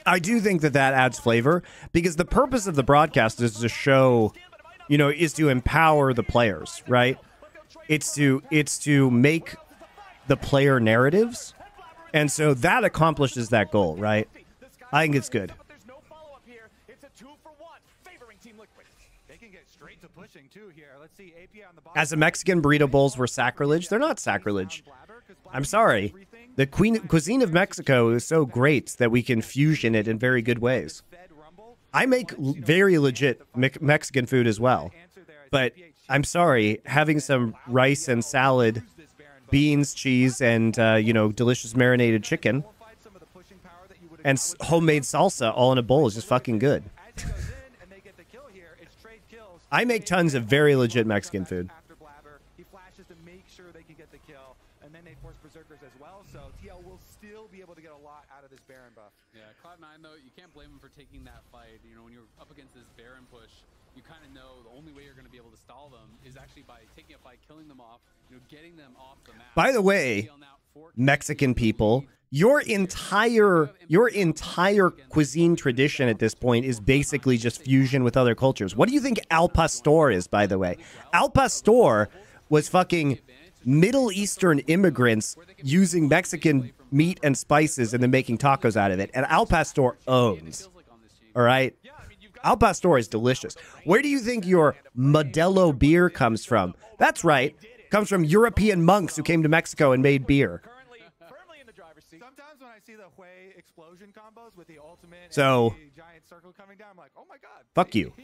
I do think that that adds flavor because the purpose of the broadcast is to show, you know, is to empower the players, right? It's to it's to make the player narratives, and so that accomplishes that goal, right? I think it's good. They can get straight to pushing too here. Let's see APA on the bottom. As the Mexican burrito bowls were sacrilege, they're not sacrilege. I'm sorry. The queen, cuisine of Mexico is so great that we can fusion it in very good ways. I make very legit Me- Mexican food as well. But I'm sorry, having some rice and salad, beans, cheese, and, uh, you know, delicious marinated chicken, and s- homemade salsa all in a bowl is just fucking good. I make tons of very legit Mexican food. Yeah, Cloud9 though, you can't blame him for taking that fight. You know, when you're up against this Baron push, you kind of know the only way you're going to be able to stall them is actually by taking a fight, killing them off, you know, getting them off the map. By the way, Mexican people, your entire your entire cuisine tradition at this point is basically just fusion with other cultures. What do you think al pastor is, by the way? Al pastor was fucking Middle Eastern immigrants using Mexican meat and spices and then making tacos out of it. And al pastor owns. All right? Al pastor is delicious. Where do you think your Modelo beer comes from? That's right. Comes from European monks who came to Mexico and made beer. So- and the giant circle coming down, I'm like, oh my god. Fuck you.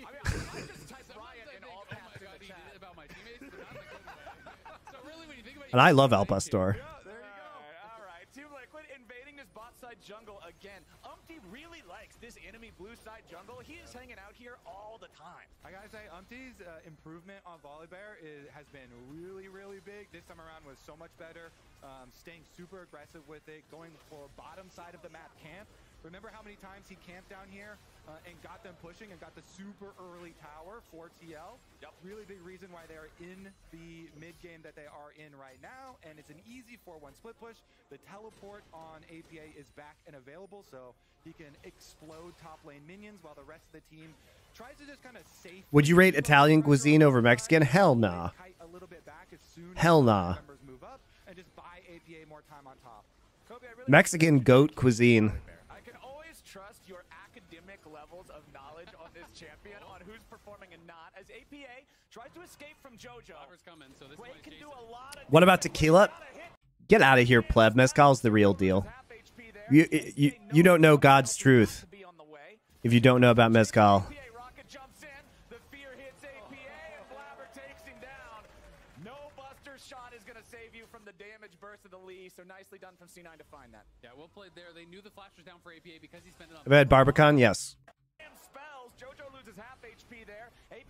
And I love Al pastor. This enemy blue side jungle. He is hanging out here all the time. I gotta say, Umti's uh, improvement on Volibear is, has been really, really big. This time around was so much better. Um, staying super aggressive with it, going for bottom side of the map camp. Remember how many times he camped down here uh, and got them pushing and got the super early tower for TL? Yep. Really big reason why they're in the mid game that they are in right now. And it's an easy 4-1 split push. The teleport on APA is back and available, so he can explode top lane minions while the rest of the team tries to just kind of safe Would you rate Italian cuisine over Mexican? Hell nah. a little bit back as soon Hell as nah. members move up and just buy APA more time on top. Mexican goat cuisine. I can always trust your academic levels of knowledge on this champion, oh. on who's performing and not. As APA tries to escape from JoJo, coming, so this Quay can do a lot of What about tequila? Get out of here, pleb. Mezcal's the real deal. You, you, you don't know God's truth if you don't know about Mezcal. So nicely done from C9 to find that. Yeah, well played there. They knew the flash was down for APA because he spent it on. I've had Barbican, yes. Spells. JoJo loses half HP there. A-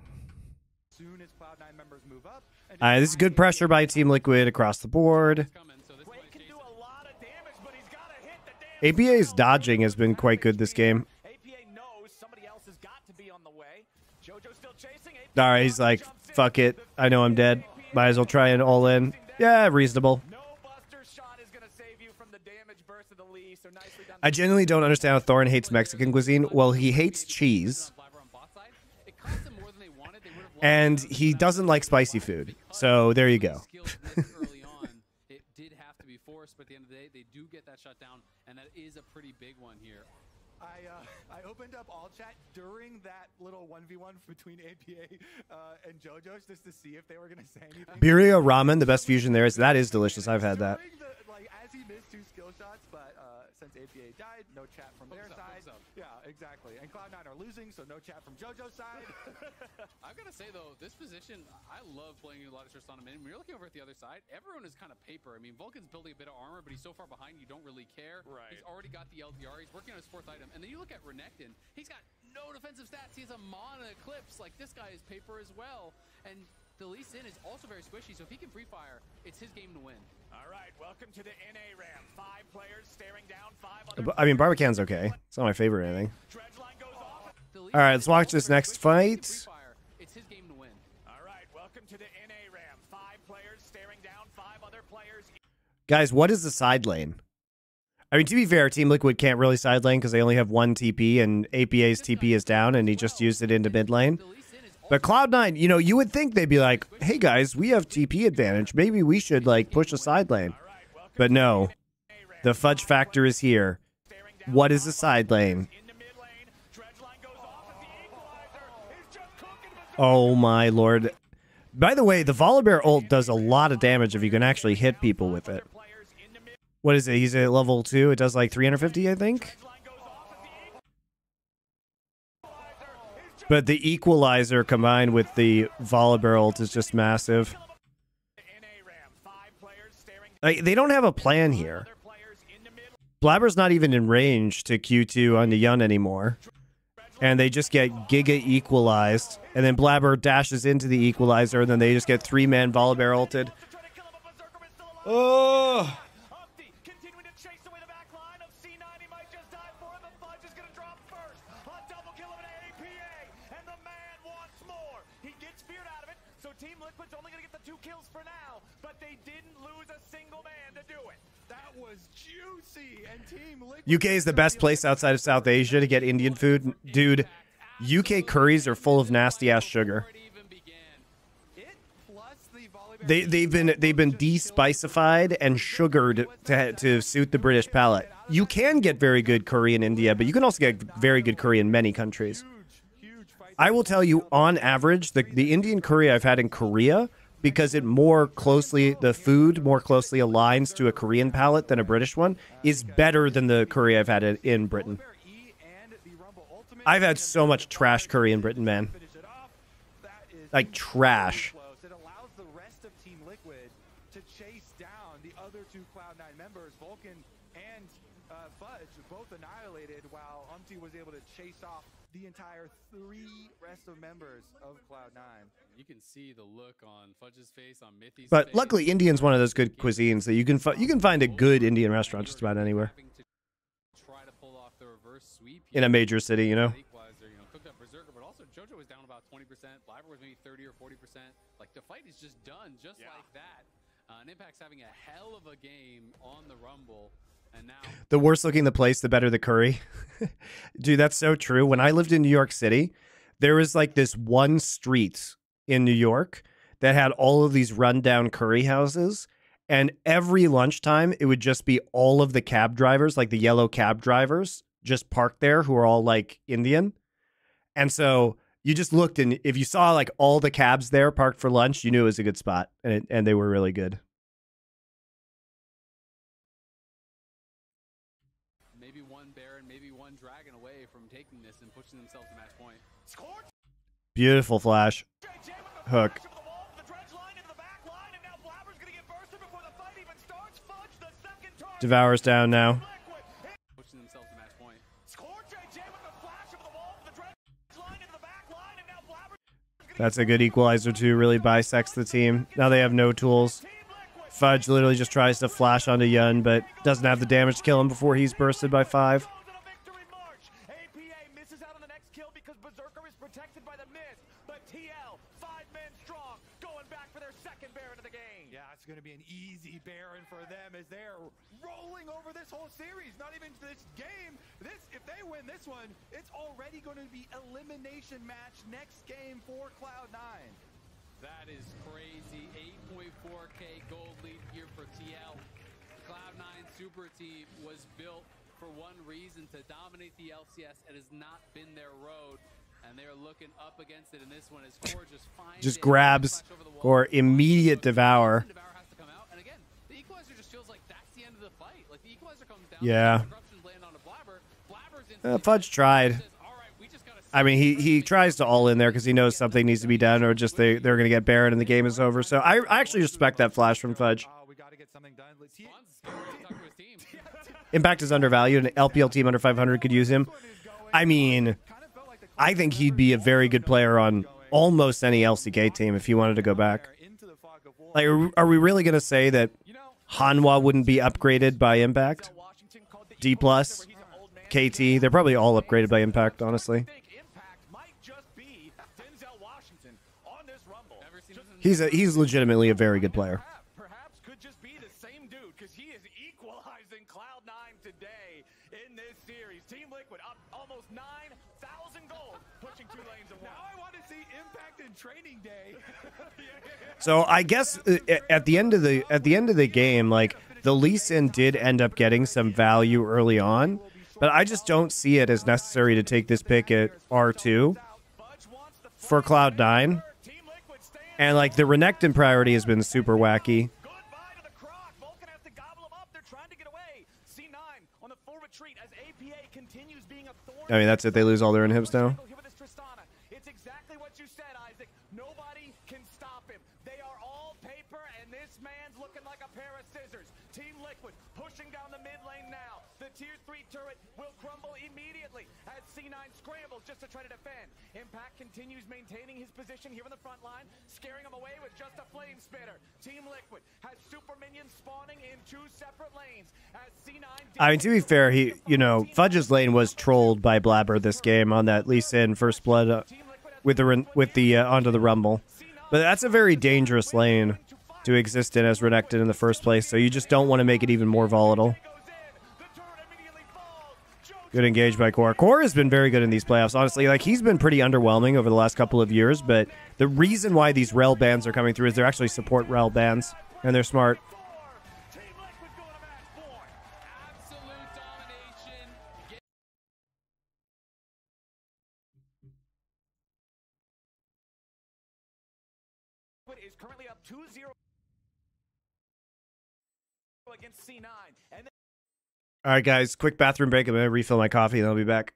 Soon as Cloud9 members move up. and Uh, this is good pressure by Team Liquid across the board. Coming, so this Quake one is can do chasing. a lot of damage, but he's got to hit the damn APA's dodging has been quite good this game. APA knows somebody else has got to be on the way. JoJo still chasing. APA All right, he's like, fuck it. I know I'm dead. Might as well try and all in. Yeah, reasonable. I genuinely don't understand how Thorin hates Mexican cuisine. Well, he hates cheese, Blaber on bot side. It cost them more than they wanted. They would have lost and he doesn't like spicy food. So there you go. Skills early on, it did have to be forced, but at the end of the day, they do get that shut down, and that is a pretty big one here. I uh, I opened up all chat during that little one v one between APA uh, and JoJo's just to see if they were gonna say anything. Birria ramen, the best fusion there is. That is delicious. I've had that. The- like as he missed two skill shots, but uh, since APA died, no chat from their Focus up, side. focus up. Yeah, exactly. And Cloud9 are losing, so no chat from JoJo's side. I've got to say though, this position, I love playing a lot of Tristan on mid. When you're looking over at the other side, everyone is kind of paper. I mean, Vulcan's building a bit of armor, but he's so far behind, you don't really care. Right. He's already got the LDR. He's working on his fourth item, and then you look at Renekton. He's got no defensive stats. He has a mana eclipse. Like this guy is paper as well, and the Lee Sin is also very squishy. So if he can free fire, it's his game to win. All right, welcome to the NA RAM. Five players staring down, five other I mean, Barbican's okay. It's not my favorite or anything. Dredgeline goes off. The Lee All right, let's watch this next squishy. If he can fight. it's his game to win. All right, welcome to the NA RAM. Five players staring down, five other players. Guys, what is the side lane? I mean, to be fair, Team Liquid can't really side lane because they only have one TP, and APA's TP is down, and he just used it into mid lane. But Cloud9, you know, you would think they'd be like, hey guys, we have TP advantage. Maybe we should, like, push a side lane. But no, the fudge factor is here. What is a side lane? Oh my lord. By the way, the Volibear ult does a lot of damage if you can actually hit people with it. What is it? He's at level 2. It does like 350, I think. Dredgeline goes off at the equalizer. He's just But the equalizer combined with the Volibear is just massive. Like, they don't have a plan here. Blaber's not even in range to Q2 on the Yeon anymore. And they just get Giga equalized. And then Blaber dashes into the equalizer, and then they just get three man Volibear. To UK is the best place outside of South Asia to get Indian food. Dude, UK curries are full of nasty ass sugar. Before it even began. It plus the Volibear They they've been they've been de-spicified and sugared to to suit the British palate. You can get very good curry in India, but you can also get very good curry in many countries. huge, huge fight. I will tell you, on average, the the Indian curry I've had in Korea because it more closely the food more closely aligns to a Korean palate than a British one is better than the curry I've had in, in Britain. I've had so much trash curry in Britain, man. Like trash. To chase down the other two Cloud9 members, Vulcan and uh, Fudge, both annihilated, while Umti was able to chase off the entire three rest of members of Cloud9. You can see the look on Fudge's face, on Mithy's But face. luckily, Indian's one of those good cuisines that you can fi- you can find a good Indian restaurant just about anywhere try to pull off the reverse sweep in a major city, you know. That Equalizer, you know, cooked up Berserker, but also JoJo was down about 20%. Blaber was maybe 30 or 40%. Like the fight is just done, just like that. Uh, and Impact's having a hell of a game on the Rumble, and now The worse looking the place, the better the curry. Dude, that's so true. When I lived in New York City, there was like this one street in New York that had all of these rundown curry houses. And every lunchtime, it would just be all of the cab drivers, like the yellow cab drivers, just parked there who are all like Indian. And so you just looked, and if you saw like all the cabs there parked for lunch, you knew it was a good spot. And, it, and they were really good. maybe one Baron, maybe one Dragon away from taking this and pushing themselves to match point. Scorch. Beautiful flash. JJ with the Hook. flash over the wall, the dredge line into the back line, and now Blaber's going to get bursted before the fight even starts. Fudge Devour's down now. Pushing themselves to match point. That's a good equalizer to really bisects the team. Now they have no tools. Fudge literally just tries to flash onto Yeon, but doesn't have the damage to kill him before he's bursted by five. Going to be an easy Baron for them as they're rolling over this whole series. Not even this game. This, if they win this one, it's already going to be elimination match next game for Cloud9. That is crazy. 8.4k gold lead here for TL. Cloud9 Super Team was built for one reason to dominate the LCS. It has not been their road. And they're looking up against it in this one as Core just Just grabs Flash over the wall. or immediate devour. Yeah. the corruptions land on a Blaber. Blaber's Uh, Fudge tried. says, "All right, we just gotta I mean, he he tries to all in there because he knows something needs to be done, or just they they're gonna get Baron and the game is over. So I I actually respect that flash from Fudge. Oh, we got to get something done. Let's see. Fonz is scared to talk to his team. Impact is undervalued. An LPL team under 500 could use him. I mean, I think he'd be a very good player on almost any LCK team if he wanted to go back. Into the fog of war. Like, are are we really gonna say that Hanwha wouldn't be upgraded by Impact? D plus, KT, they're probably all upgraded by Impact, honestly. He's a he's legitimately a very good player. So I guess uh, at the end of the at the end of the game, like the Lee Sin did end up getting some value early on, but I just don't see it as necessary to take this pick at R two for Cloud Nine. And like the Renekton priority has been super wacky. Goodbye to the Croc. Vulcan has to gobble him up. They're trying to get away. C9 on the full retreat as APA continues being a thorn. I mean that's it. They lose all their inhibs now. Just to try to defend. Impact continues maintaining his position here in the front line, scaring him away with just a flame spitter. Team Liquid has super minions spawning in two separate lanes as C9 I mean to be fair, he you know Fudge's lane was trolled by Blaber this game on that Lee Sin first blood uh, with the with the uh, onto the Rumble, but that's a very dangerous lane to exist in as Renekton in the first place. So you just don't want to make it even more volatile. Good engage by Core. Core has been very good in these playoffs, honestly. Like he's been pretty underwhelming over the last couple of years, but the reason why these Rell bands are coming through is they're actually support Rell bands, and they're smart. Absolute domination. Liquid is currently up 2-0 against C9. And All right, guys, quick bathroom break. I'm gonna refill my coffee, and I'll be back.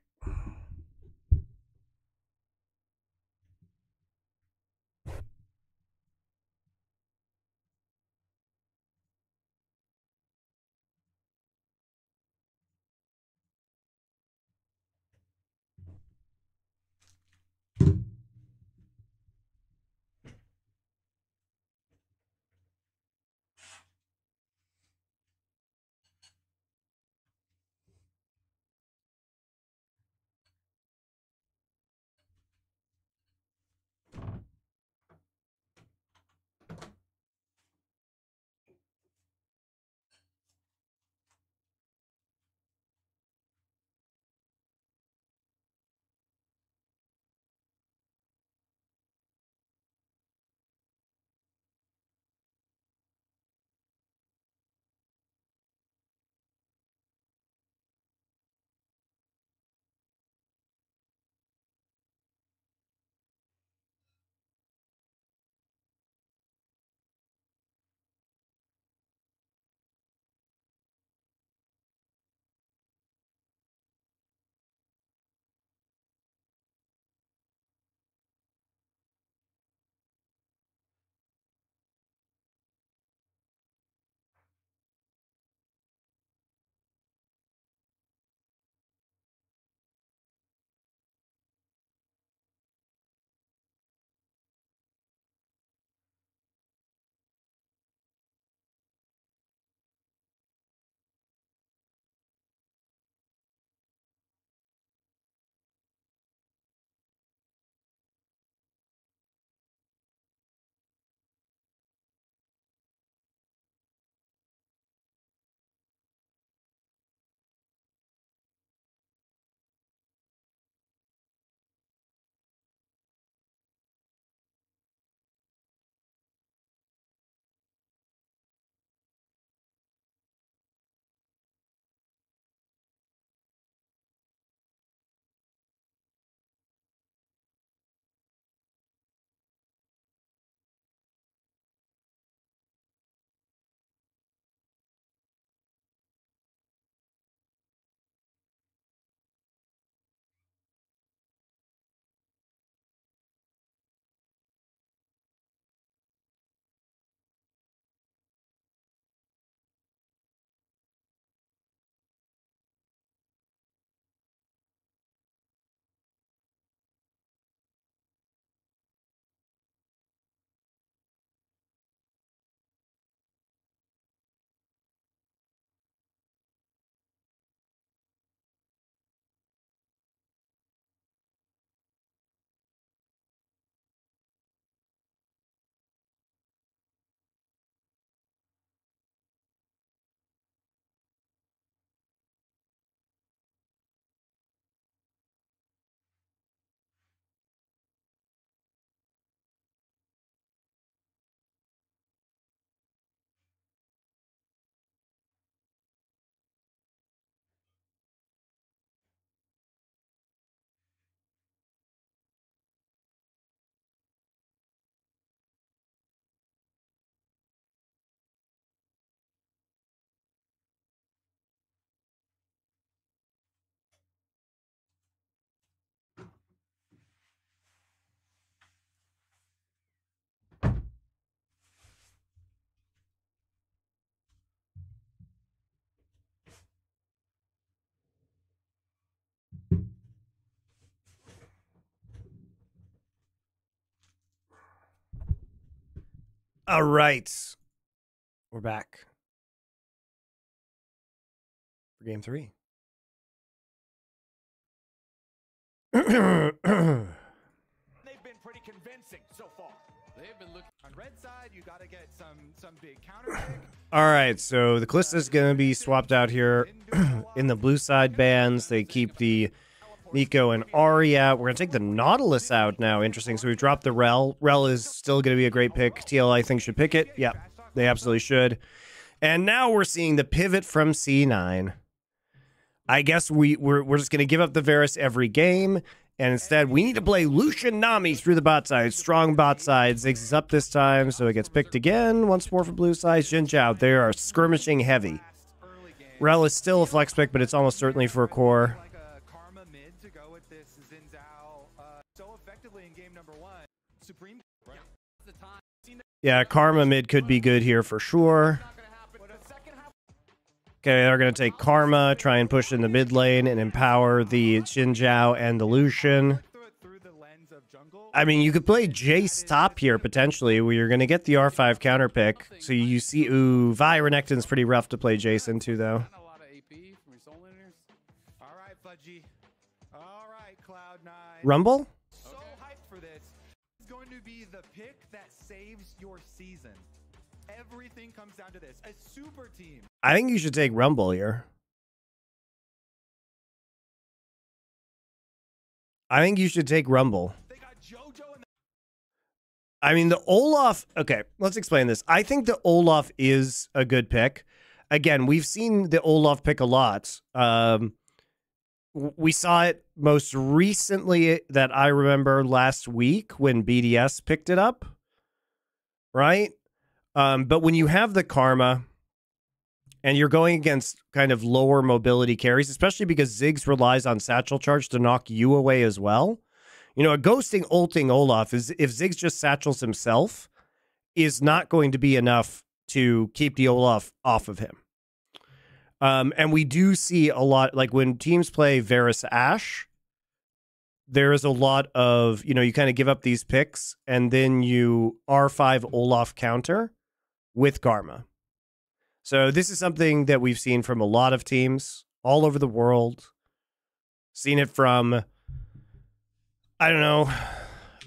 All right. We're back for game three. They've been pretty convincing so far. They've been looking. On red side, you got to get some some big counter. All right, so the Kalista's going to be swapped out here in the blue side bands. They keep the Neeko and Ahri out. We're going to take the Nautilus out now. Interesting. So we've dropped the Rell. Rell is still going to be a great pick. TL, I think, should pick it. Yep, they absolutely should. And now we're seeing the pivot from C9. I guess we, we're, we're just going to give up the Varus every game. And instead, we need to play Lucian Nami through the bot side. Strong bot side. Ziggs is up this time, so it gets picked again. Once more for blue side. Xin Zhao, they are skirmishing heavy. Rell is still a flex pick, but it's almost certainly for a core. Yeah, Karma mid could be good here for sure. Okay, they're going to take Karma, try and push in the mid lane, and empower the Xin Zhao and the Lucian. I mean, you could play Jace top here potentially, where you're going to get the R5 counter pick. So you see, ooh, Vi Renekton's pretty rough to play Jace into, though. Not I think you should take Rumble here. I think you should take Rumble. They got JoJo and I mean, the Olaf. Okay, let's explain this. I think the Olaf is a good pick. Again, we've seen the Olaf pick a lot. Um, we saw it most recently that I remember last week when BDS picked it up, right? Um, but when you have the Karma and you're going against kind of lower mobility carries, especially because Ziggs relies on Satchel Charge to knock you away as well. You know, a ghosting ulting Olaf is if Ziggs just satchels himself is not going to be enough to keep the Olaf off of him. Um, and we do see a lot like when teams play Varus Ashe, there is a lot of, you know, you kind of give up these picks and then you R5 Olaf counter with Karma. So this is something that we've seen from a lot of teams all over the world. Seen it from I don't know,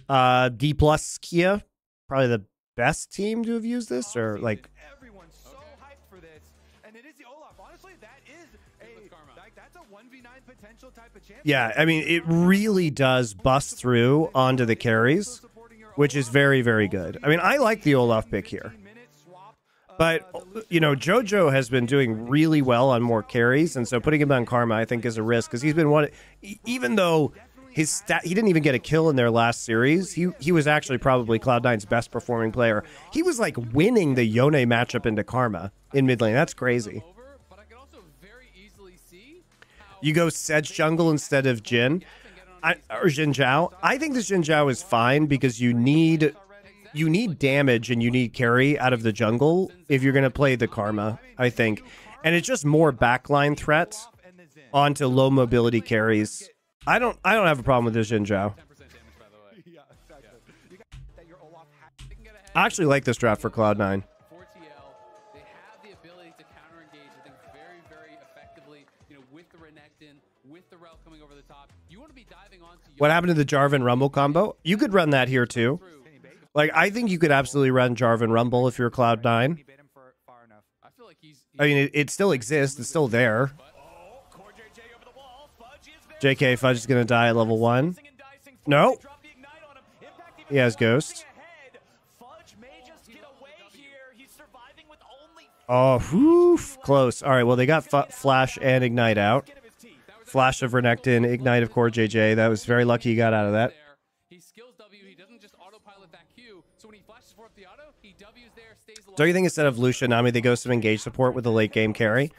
uh D plus Kia, probably the best team to have used this, or like everyone's so hyped for this. And it is the Olaf. Honestly, that is a like that's a 1v9 potential type of champion. yeah, I mean it really does bust through onto the carries, which is very, very good. I mean, I like the Olaf pick here. But you know, JoJo has been doing really well on more carries, and so putting him on Karma, I think, is a risk because he's been one. Even though his stat, he didn't even get a kill in their last series. He he was actually probably Cloud9's best performing player. He was like winning the Yone matchup into Karma in mid lane. That's crazy. You go Sedge jungle instead of Xin, I, or Xin Zhao. I think this Xin Zhao is fine because you need you need damage and you need carry out of the jungle if you're going to play the Karma. I think, and it's just more backline threats onto low mobility carries. I don't I don't have a problem with this Xin Zhao. 10% damage, by the way. Yeah, exactly. You got that your Olaf has They can get ahead. I actually like this draft for Cloud9. for TL. They have the ability to counter engage, I think, very, very effectively, with the Renekton, with the Rell coming over the top. You want to be diving onto What happened to the Jarvan Rumble combo? You could run that here too. Through. Like I think you could absolutely run Jarvan Rumble if you're Cloud9. he bait him for far enough. I feel like he's. I mean, it, it still exists. It's still there. Oh, CoreJJ over the wall. Fudge is. JK Fudge is going to die at level one. Dicing. No. Drop the ignite on him. Impact even He has more Ghost. Fudge may just get away here. He's surviving with only Oh, whew, close. All right, well, they got F- Flash and Ignite out. skin of his teeth. Flash of Renekton, Ignite of CoreJJ. That was very lucky he got out of that. Don't you think instead of Lucian Nami, they go some engage support with the late game carry?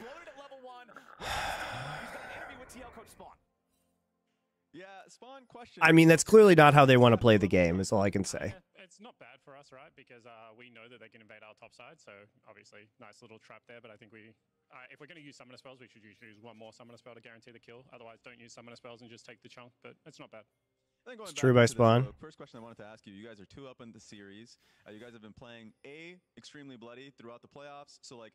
I mean, that's clearly not how they want to play the game, is all I can say. It's not bad for us, right? Because uh, we know that they can invade our top side. So obviously, nice little trap there. But I think we, uh, if we're going to use summoner spells, we should use one more summoner spell to guarantee the kill. Otherwise, don't use summoner spells and just take the chunk. But it's not bad. It's true by into this, Spawn. though, First question I wanted to ask you: You guys are two up in the series. Uh, you guys have been playing a extremely bloody throughout the playoffs. So like,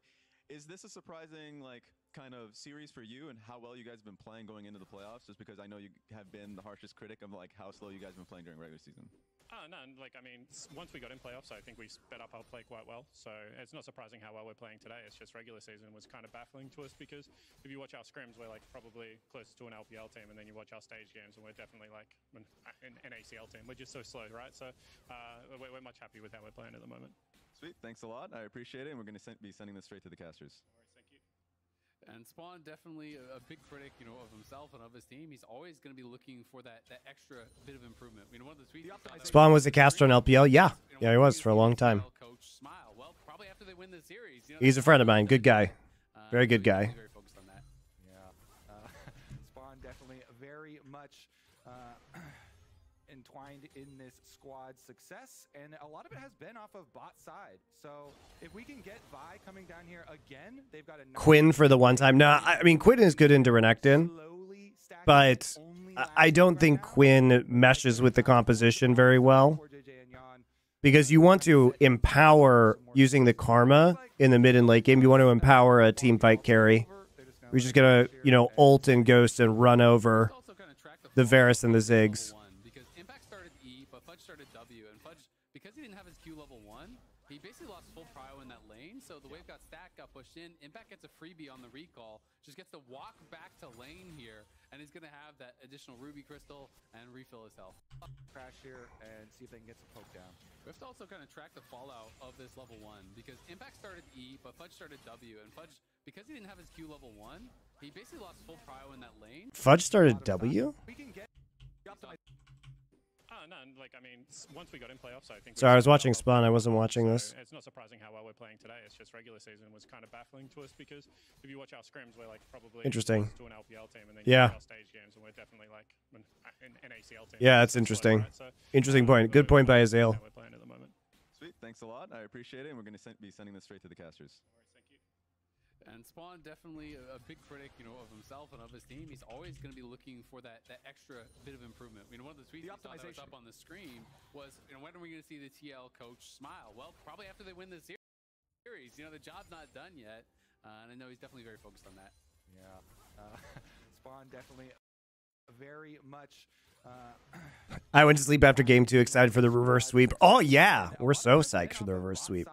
is this a surprising like kind of series for you and how well you guys have been playing going into the playoffs? Just because I know you have been the harshest critic of like how slow you guys have been playing during regular season. Oh, no, like, I mean, once we got in playoffs, I think we sped up our play quite well. So it's not surprising how well we're playing today. It's just regular season was kind of baffling to us because if you watch our scrims, we're like probably close to an LPL team, and then you watch our stage games, and we're definitely like an, an, ACL team. We're just so slow, right? So uh, we're, we're much happy with how we're playing at the moment. Sweet, thanks a lot. I appreciate it. And we're going to be sending this straight to the casters. Thank you. And Spawn definitely a, a big critic, you know, of himself and of his team. He's always going to be looking for that, that extra bit of improvement. You know, one of the tweets. we saw that Spawn was a caster on LPL. Yeah, yeah, he was for a long time. Coach smile. Well, probably after they win the series. You know, He's a friend of mine. Good guy. Uh, Very good he's guy. Entwined in this squad's success, and a lot of it has been off of bot side. So if we can get Vi coming down here again, they've got a Quinn for the one time. No, I I mean Quinn is good into Renekton, but I- last I hit don't think. Quinn meshes with the composition very well CoreJJ and Yeon. because you want to empower using the karma in the mid and late game. You want to empower a team fight carry. We're just gonna, you know, ult and ghost and run over also kind of track the follow Varus and the of Ziggs. Pushed in. Impact gets a freebie on the recall, just gets to walk back to lane here, and he's gonna have that additional ruby crystal and refill his health. Crash here and see if they can get some poke down. We have to also kind of track the fallout of this level one because Impact started E, but Fudge started W, and Fudge because he didn't have his Q level one, he basically lost full prio in that lane. Fudge started W. We can get Oh, no, like, I mean, once we got in playoffs, I think. Sorry, I was watching Spawn. I wasn't watching So this. It's not surprising how well we're playing today. It's just regular season was kind of baffling to us because if you watch our scrims, we're like probably Interesting. to an LPL team, and then Yeah. watch our stage games, and we're definitely like an, an, an ACL team. Yeah, that's interesting. right? So, Interesting uh, point. Good point by we're Azael. how We're playing at the moment. Sweet, thanks a lot. I appreciate it. And we're going to be sending this straight to the casters. Thank you. And Spawn definitely a, a big critic, you know, of himself and of his team. He's always going to be looking for that, that extra bit of improvement. You know, one of the tweets The we saw that was up on the screen was, you know, when are we going to see the TL coach smile? Well, probably after they win this series. You know, the job's not done yet, uh, and I know he's definitely very focused on that. Yeah. Uh, Spawn definitely very much. Uh, I went to sleep after game two, excited for the reverse sweep. Oh yeah, we're so psyched for the reverse bot sweep.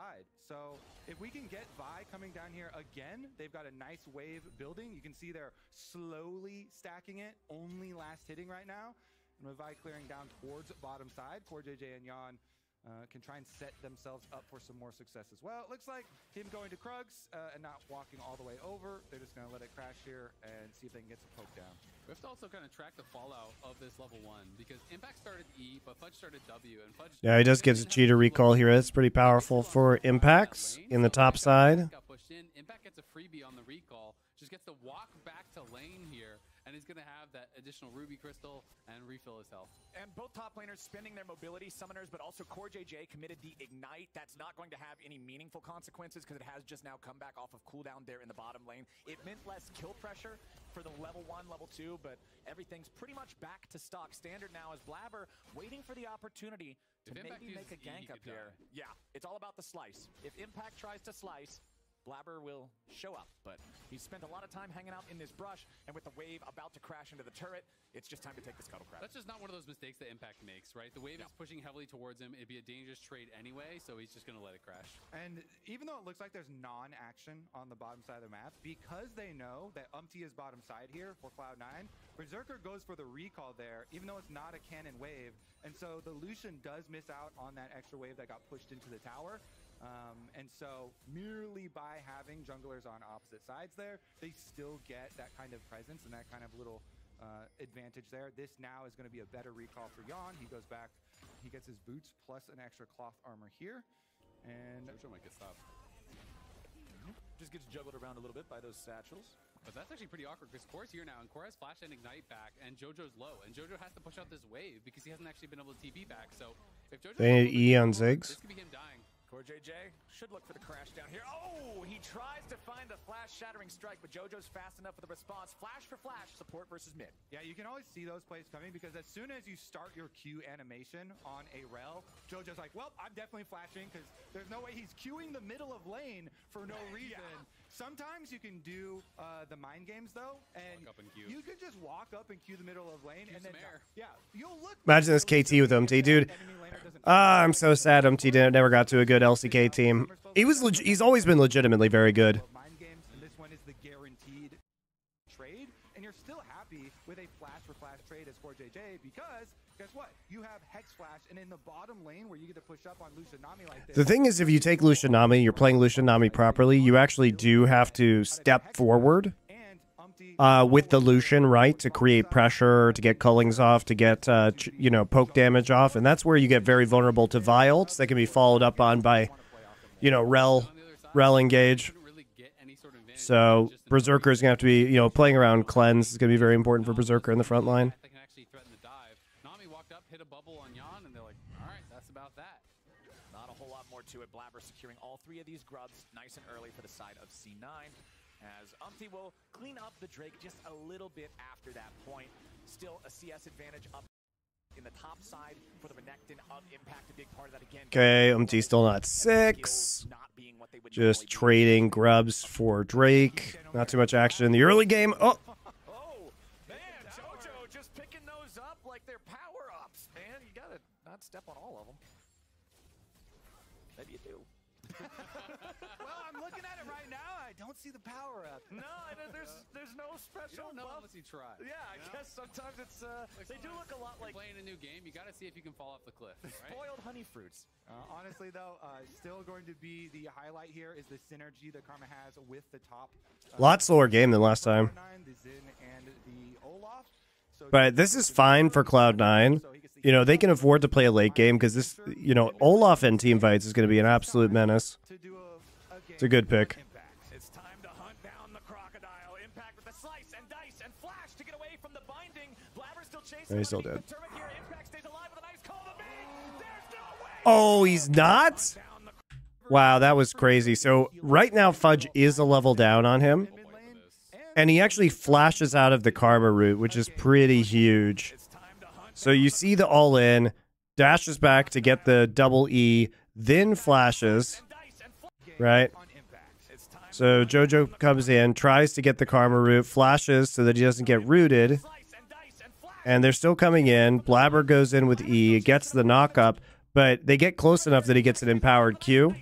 Coming down here again, they've got a nice wave building. You can see they're slowly stacking it, only last hitting right now. And Vi clearing down towards bottom side, CoreJJ and Yeon uh, can try and set themselves up for some more success as well. It looks like him going to Krugs uh, and not walking all the way over. They're just going to let it crash here and see if they can get some poke down. We have to also kind of track the fallout of this level one because Impact started E, but Fudge started W, and Fudge. Yeah, he does get a cheater recall here. That's pretty powerful for impacts in the top side. Got pushed in. Impact gets a freebie on the recall. Just gets to walk back to lane here, and he's going to have that additional ruby crystal and refill his health. And both top laners spending their mobility summoners, but also CoreJJ committed the Ignite. That's not going to have any meaningful consequences because it has just now come back off of cooldown there in the bottom lane. It meant less kill pressure for the level one, level two, but everything's pretty much back to stock standard now as Blaber waiting for the opportunity to maybe make a E, gank he up here. die. Yeah, it's all about the slice. If Impact tries to slice, Blaber will show up, but he's spent a lot of time hanging out in this brush, and with the wave about to crash into the turret, it's just time to take the scuttle crab. That's just not one of those mistakes that Impact makes, right? The wave is pushing heavily towards him. It'd be a dangerous trade anyway, so he's just going to let it crash. And even though it looks like there's non-action on the bottom side of the map, because they know that Umti is bottom side here for Cloud9, Berserker goes for the recall there, even though it's not a cannon wave. And so the Lucian does miss out on that extra wave that got pushed into the tower. Um, and so merely by having junglers on opposite sides there, they still get that kind of presence and that kind of little uh, advantage there. This now is going to be a better recall for Yeon. He goes back, he gets his boots plus an extra cloth armor here. And Jojo might get stopped. Just gets juggled around a little bit by those satchels. But that's actually pretty awkward because Core's here now, and Core has Flash and Ignite back, and JoJo's low, and JoJo has to push out this wave because he hasn't actually been able to TP back. So if JoJo They need E on Ziggs. this could be him dying. CoreJJ should look for the crash down here. Oh, he tries to find the flash shattering strike, but JoJo's fast enough for the response. Flash for flash, support versus mid. Yeah, you can always see those plays coming because as soon as you start your Q animation on a Rell, JoJo's like, well, I'm definitely flashing because there's no way he's queuing the middle of lane for no reason. Sometimes you can do uh, the mind games though, and, Walk up and queue. you can just walk up and queue the middle of lane and then some air. yeah, you'll look. Imagine this KT with MT, dude. Enemy laner Ah, I'm so sad MT didn't, never got to a good LCK team. He was leg- he's always been legitimately very good. mind games, and this one is the guaranteed trade, and you're still happy with a flash for flash trade as for JJ because guess what? You have Hex Flash, and in the bottom lane where you get to push up on Lucian like this. The thing is, if you take Lucian Nami, you're playing Lucian Nami properly, you actually do have to step forward uh, with the Lucian, right, to create pressure, to get cullings off, to get, uh, you know, poke damage off. And that's where you get very vulnerable to Vi ults that can be followed up on by, you know, Rell, Rell engage. So Berserker is going to have to be, you know, playing around cleanse is going to be very important for Berserker in the front line. Hit a bubble on Yeon, and they're like, all right, that's about that. Not a whole lot more to it. Blaber securing all three of these grubs nice and early for the side of C9. As Umti will clean up the Drake just a little bit after that point. Still a CS advantage up in the top side for the Renekton of Impact. A big part of that again. Okay, Umti still not six. not being what they would Just normally be. trading grubs for Drake. Not too much action in the early game. Oh, not step on all of them. Maybe you do. well, I'm looking at it right now. I don't see the power up. No, I know there's there's no You special don't know buff. unless you try. Yeah, I you know? guess sometimes it's uh Like they do look a lot like playing a new game. You got to see if you can fall off the cliff. Right? spoiled honey fruits. Uh, honestly, though, uh, still going to be the highlight here is the synergy that Karma has with the top. Uh, lot slower game than last time. The Xin, and the Olaf. But this is fine for Cloud9. So he gets the You know, they can afford to play a late game because this, you know, Olaf and team fights is going to be an absolute menace. to do a, a It's a good pick. impact. It's time to hunt down the crocodile. Impact with the slice and dice and flash to get away from the binding. Blaber still chasing. Yeah, he's still dead. the turret here. Impact stays alive with a nice call to mid. There's no way. Oh, he's not? Wow, that was crazy. So right now, Fudge is a level down on him. And he actually flashes out of the Karma route, which is pretty huge. So you see the all in, dashes back to get the double E, then flashes, right? So Jojo comes in, tries to get the Karma root, flashes so that he doesn't get rooted. And they're still coming in. Blaber goes in with E, gets the knock up, but they get close enough that he gets an empowered Q.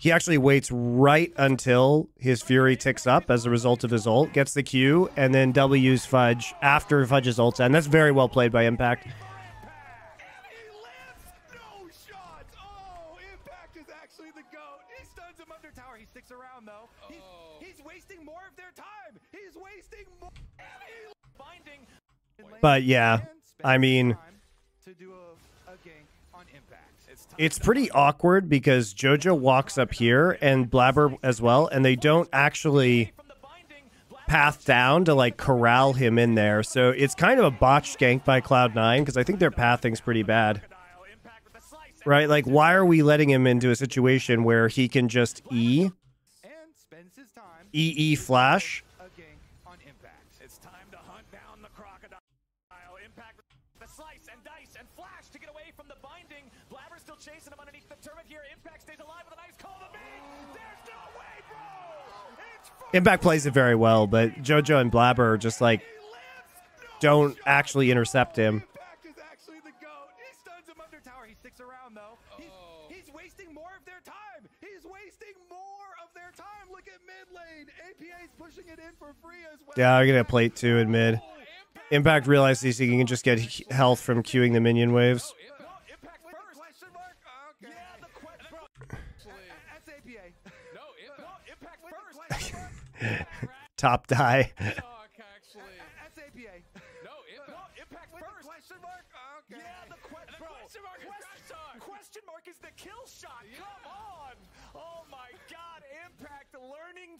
He actually waits right until his Fury ticks up as a result of his ult, gets the Q, and then W's Fudge after Fudge's ult's end. That's very well played by Impact. And. But yeah, I mean, It's pretty awkward because Jojo walks up here and Blaber as well, and they don't actually path down to like corral him in there. So it's kind of a botched gank by Cloud9 because I think their pathing's pretty bad. Right? Like, why are we letting him into a situation where he can just E, time EE flash, Impact plays it very well, but Jojo and Blaber just like don't actually intercept him. Yeah, I'm gonna plate two in mid. Impact realizes he can just get health from queuing the minion waves. question die. Question mark is the kill shot. Come on.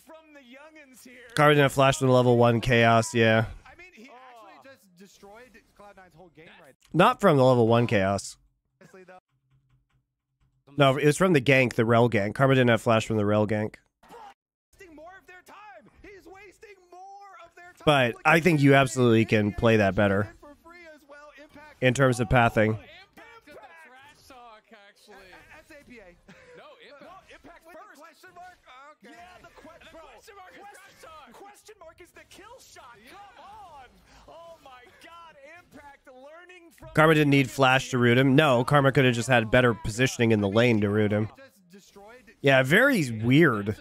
From the youngins here. Cardinal flash to the level one chaos. Yeah, I mean, he actually just destroyed Cloud9's whole game right not from the level one chaos. No, it was from the gank, the Rell gank. Karma didn't have flash from the Rell gank. Wasting more of their time. He's wasting more of their time. But I think you absolutely can play that better in terms of pathing. Karma didn't need flash to root him. No, Karma could have just had better positioning in the lane to root him. Yeah, very weird.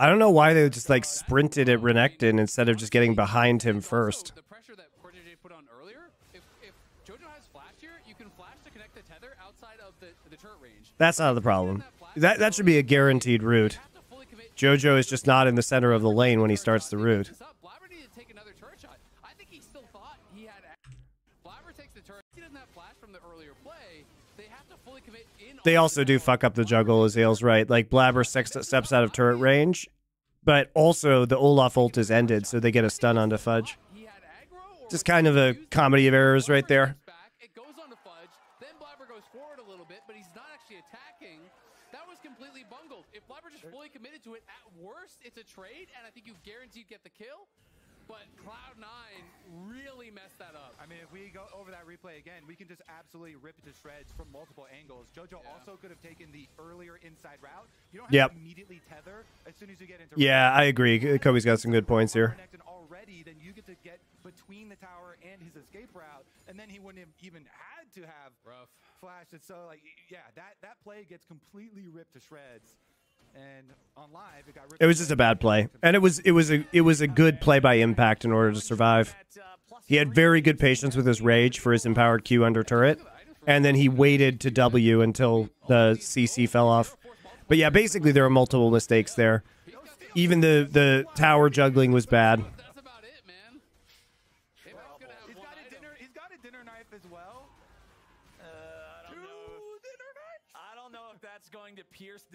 That's a backbreaker. I don't know why they just like sprinted at Renekton instead of just getting behind him first. The pressure that put on earlier, if, if Jojo has flash here, you can flash to connect the tether outside of the, the turret range. That's not the problem. That that should be a guaranteed route. You have to fully commit Jojo is just not in the center of the lane when he starts the route. They also do fuck up the juggle, Azael's right. Like Blaber steps out of turret range, but also the Olaf ult is ended, so they get a stun onto Fudge. Just kind of a comedy of errors right there. That was completely bungled. If Blaber just fully committed to it, at worst, it's a trade, and I think you guaranteed get the kill. But Cloud9 really messed that up. I mean, if we go over that replay again, we can just absolutely rip it to shreds from multiple angles. Jojo Yeah. also could have taken the earlier inside route. You don't have Yep. to immediately tether as soon as you get into Yeah, I agree. Kobe's got some good points here. Already, then you get to get between the tower and his escape route, and then he wouldn't have even had to have Rough. flash. And so, like, yeah, that that play gets completely ripped to shreds. It was just a bad play, and it was it was a it was a good play by Impact in order to survive. He had very good patience with his rage for his empowered Q under turret, and then he waited to W until the CC fell off. But yeah, basically there were multiple mistakes there. Even the the tower juggling was bad.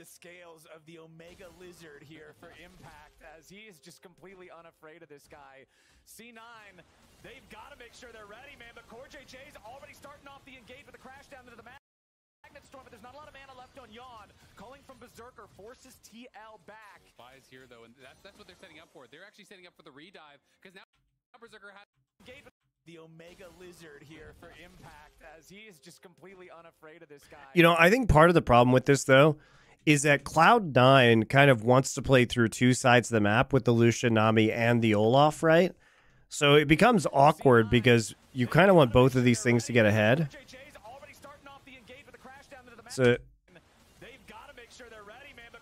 The scales of the Omega Lizard here for Impact, as he is just completely unafraid of this guy. C9, they've got to make sure they're ready, man. But CoreJJ's already starting off the engage with the crash down into the map. Magnet Storm, but there's not a lot of mana left on Yeon. Calling from Berserker forces TL back. Buys here though, and that's that's what they're setting up for. They're actually setting up for the redive because now Berserker has Engage the Omega Lizard here for Impact, as he is just completely unafraid of this guy. You know, I think part of the problem with this though is that Cloud9 kind of wants to play through two sides of the map with the Lucian Nami and the Olaf, right? So it becomes awkward uh, because you kind of want both of these things to get ahead. JJ's already starting off the engage with the crash down into the map. So got to make sure they're ready, man. But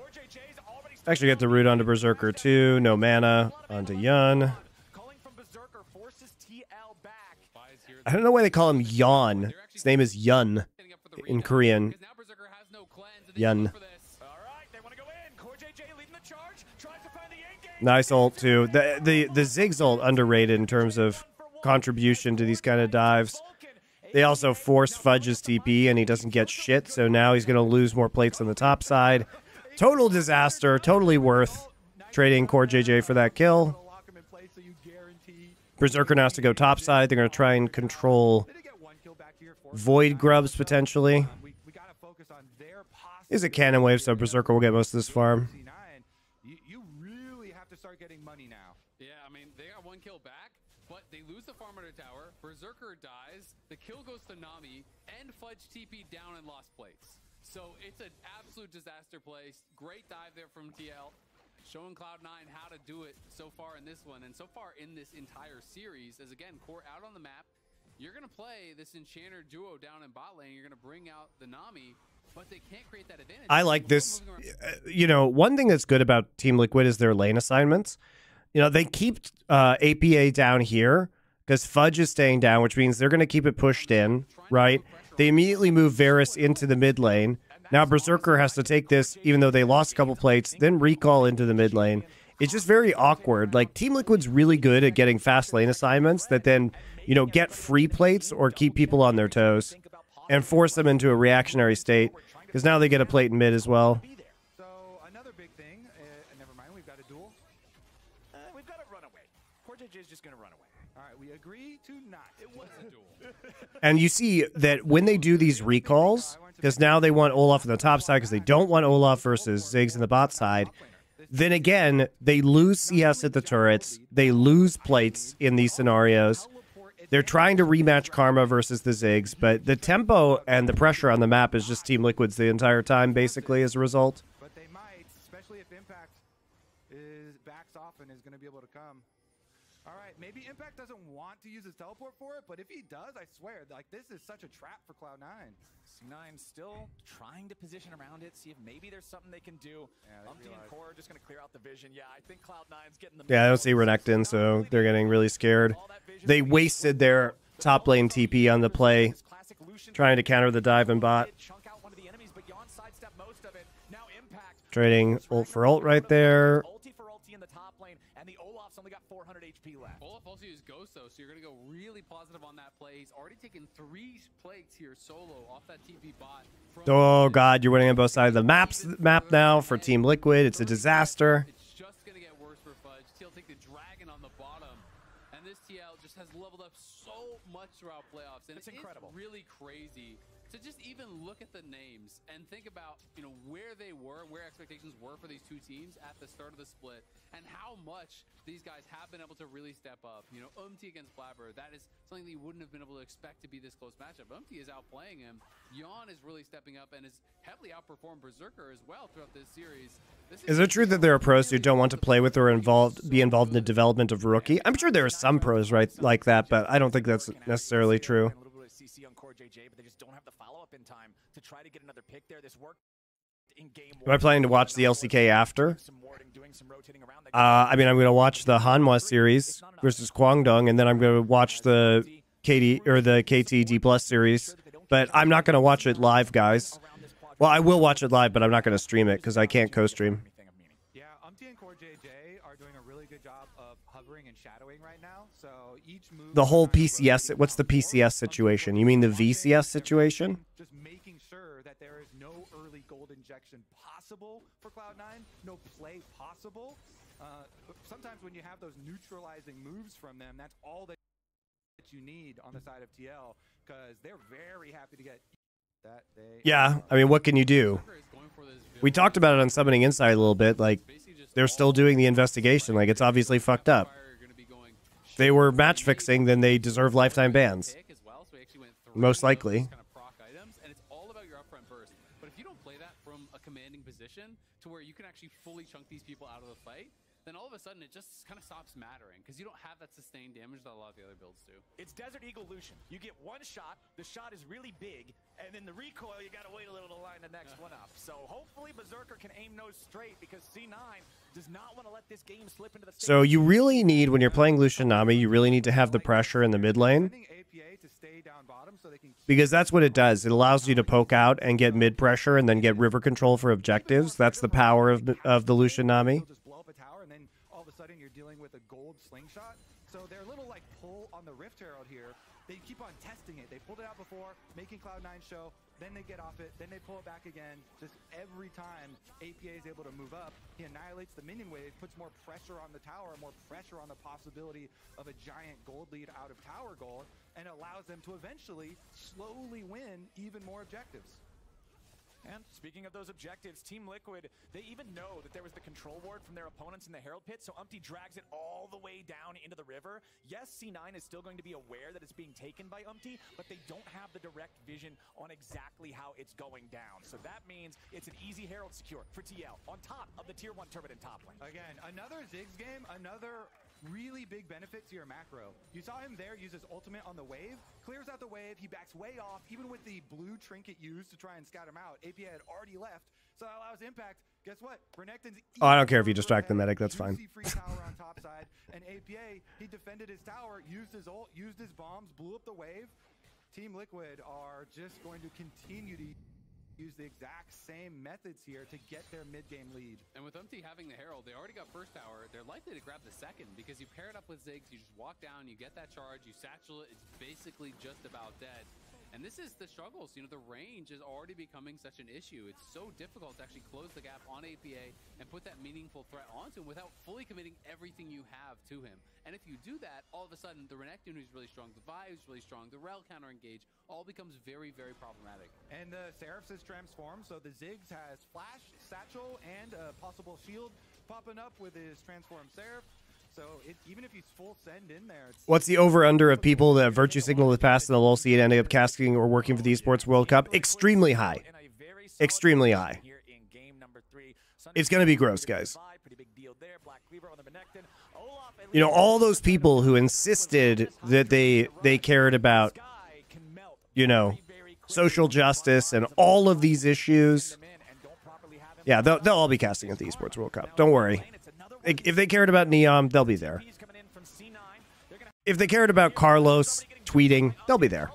CoreJJ's already actually get the root onto Berserker too. No mana onto Yun. calling from Berserker forces TL back. buys here. I don't know why they call him Yon. His name is Yun setting up for the in Korean. Because now Berserker has no cleanse, and they Yun. go for this. All right, they want to go in. CoreJJ leading the charge. Tries to find the engage. Nice ult too. The the the Ziggs ult underrated in terms of contribution to these kind of dives. They also force Fudge's TP and he doesn't get shit, so now he's going to lose more plates on the top side. Total disaster, totally worth trading CoreJJ for that kill. Lock him in place so you guarantee. Berserker now has to go top side. They're going to try and control They did get one kill back here for Void Grubs potentially. We, we got to focus on their possible. Is a cannon wave, so Berserker will get most of this farm. C9. You, you really have to start getting money now. Yeah, I mean, they got one kill back, but they lose the farm under tower. Berserker dies. The kill goes to Nami, and Fudge TP down and lost plates. So it's an absolute disaster play. Great dive there from TL. Showing Cloud9 how to do it so far in this one, and so far in this entire series, as again, core out on the map. You're going to play this Enchanter duo down in bot lane. You're going to bring out the Nami, but they can't create that advantage. I like this. uh, You know, one thing that's good about Team Liquid is their lane assignments. You know, they keep uh, APA down here because Fudge is staying down, which means they're going to keep it pushed in, right? They immediately move Varus into the mid lane. Now Berserker has to take this, even though they lost a couple plates, then recall into the mid lane. It's just very awkward. Like Team Liquid's really good at getting fast lane assignments that then, you know, get free plates or keep people on their toes and force them into a reactionary state because now they get a plate in mid as well. So another big thing. Uh, never mind, we've got a duel. Uh, we've got to run away. Core is just going to run away. All right, we agree to not. It was a duel. And you see that when they do these recalls, because now they want Olaf on the top side because they don't want Olaf versus Ziggs in the bot side. Then again, they lose CS at the turrets. They lose plates in these scenarios. They're trying to rematch Karma versus the Ziggs, but the tempo and the pressure on the map is just Team Liquid's the entire time, basically, as a result. But they might, especially if Impact is backs off and is going to be able to come. All right, maybe Impact doesn't want to use his teleport for it, but if he does, I swear, like this is such a trap for Cloud9. C9 still trying to position around it, see if maybe there's something they can do. they Umti and Core are just going to clear out the vision. Yeah, I think Cloud9's getting the Yeah, I don't see Renekton, so they're getting really scared. They wasted their top lane TP on the play, trying to counter the dive and bot. Chunk out one of the enemies, but Yeon sidestep most of it. Now Impact Trading ult for ult right there. ulti for ulti in the top lane, and the Olaf's only got 400 HP left. Olaf also used Ghost though, so you're gonna go really positive on that play. He's already taken three plagues here solo off that TP bot. Oh god, you're winning on both sides of the maps map now for Team Liquid. It's a disaster. It's just gonna get worse for Fudge. TL take the dragon on the bottom, and this TL just has leveled up so much throughout playoffs, and It's it's incredible. really crazy to just even look at the names and think about you know where they were, where expectations were for these two teams at the start of the split, and how much these guys have been able to really step up. You know, Umti against Blaber, that is something that you wouldn't have been able to expect to be this close matchup. Umti is outplaying him. Yeon is really stepping up and has heavily outperformed Berserker as well throughout this series. This Is it true that there are pros who don't want to play with or involved be involved in the development of rookie? I'm sure there are some pros right like that, but I don't think that's necessarily true. A little bit of CC on CoreJJ, but they just don't have the follow-up in time to try to get another pick there. This game Am I planning to watch the LCK after? some warding, doing some rotating around. They Uh, I mean, I'm going to watch the Hanwha series versus Kwangdong, and then I'm going to watch the KD or the KT D Plus series. But I'm not going to watch it live, guys. Well, I will watch it live, but I'm not going to stream it because I can't co-stream. anything of meaning. Yeah, Umti and CoreJJ are doing a really good job of hovering and shadowing right now. So each move. The whole they're trying to PCS. What's the. PCS situation? You mean the VCS situation? Just making sure that there is no early gold injection possible for Cloud9, no play possible. Uh, sometimes when you have those neutralizing moves from them, that's all that you need on the side of TL because they're very happy to get that. They Yeah. I mean, what can you do? Berserker is going for this We talked about it on Summoning Insight a little bit. Like, they're still doing the investigation. Like, it's obviously fucked up. Fire are gonna be going If they were match fixing, then they deserve lifetime bans. pick as well, so we actually went through Most likely. Kind of proc items, and it's all about your upfront burst. But if you don't play that from a commanding position to where you can actually fully chunk these people out of the fight, then all of a sudden it just kind of stops mattering because you don't have that sustained damage that a lot of the other builds do. It's Desert Eagle Lucian. You get one shot, the shot is really big, and then the recoil, you gotta wait a little to line the next one up. So hopefully Berserker can aim nose straight because C9 does not want to let this game slip into the So you really need, when you're playing Lucian Nami, you really need to have the pressure in the mid lane sending APA to stay down bottom so they can keep because that's what it does. It allows you to poke out and get mid pressure and then get river control for objectives. That's the power of the, of the Lucian Nami. Sudden you're dealing with a gold slingshot. So their little like pull on the Rift Herald here, they keep on testing it. They pulled it out before, making Cloud9 show. Then they get off it. Then they pull it back again. Just every time APA is able to move up, he annihilates the minion wave, puts more pressure on the tower, more pressure on the possibility of a giant gold lead out of tower gold, and allows them to eventually slowly win even more objectives. And speaking of those objectives, Team Liquid, they even know that there was the control ward from their opponents in the Herald Pit, so Umti drags it all the way down into the river. Yes, C9 is still going to be aware that it's being taken by Umti, but they don't have the direct vision on exactly how it's going down. So that means it's an easy Herald secure for TL on top of the Tier 1 Turbident top lane. Again, another Ziggs game, another really big benefit to your macro. You saw him there use his ultimate on the wave, clears out the wave, he backs way off, even with the blue trinket used to try and scout him out. APA had already left, so that allows Impact. Guess what? Renekton's Oh, I don't care if you distract the medic, that's fine. Free tower on top side, and APA, he defended his tower, used his ult, used his bombs, blew up the wave. Team Liquid are just going to continue to use the exact same methods here to get their mid-game lead. And with Umti having the Herald, they already got first tower. They're likely to grab the second because you pair it up with Ziggs, you just walk down, you get that charge, you satchel it, it's basically just about dead. And this is the struggles. You know, the range is already becoming such an issue. It's so difficult to actually close the gap on APA and put that meaningful threat onto him without fully committing everything you have to him. And if you do that, all of a sudden, the Renekton, who's really strong, the Vi, who's really strong, the Rell counter engage, all becomes very, very problematic. And uh, the Seraphs is transformed, so the Ziggs has Flash, Satchel, and a possible shield popping up with his transformed Seraph. So it, even if he's full send in there, it's What's the over under of people that virtue signal the past the see it ending up casting or working for the Esports World Cup? Extremely high. Extremely high. It's going to be gross, guys. You know, all those people who insisted that they they cared about, you know, social justice and all of these issues. Yeah, they'll, they'll all be casting at the Esports World Cup. Don't worry. If they cared about Neom, they'll be there. If they cared about Carlos tweeting, they'll be there.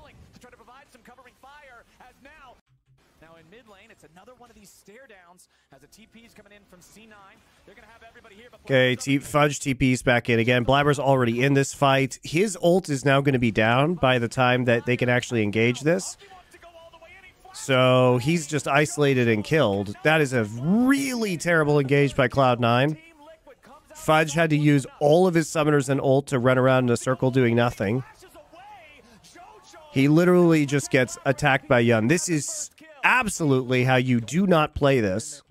Now in mid lane, it's another one of these stare downs as a TP's coming in from C9. They're gonna have everybody here. But Okay, T- Fudge TP's back in again. Blaber's already in this fight. His ult is now going to be down by the time that they can actually engage this. So he's just isolated and killed. That is a really terrible engage by Cloud9. Fudge had to use all of his summoners and ult to run around in a circle doing nothing. He literally just gets attacked by Yun. This is absolutely how you do not play this.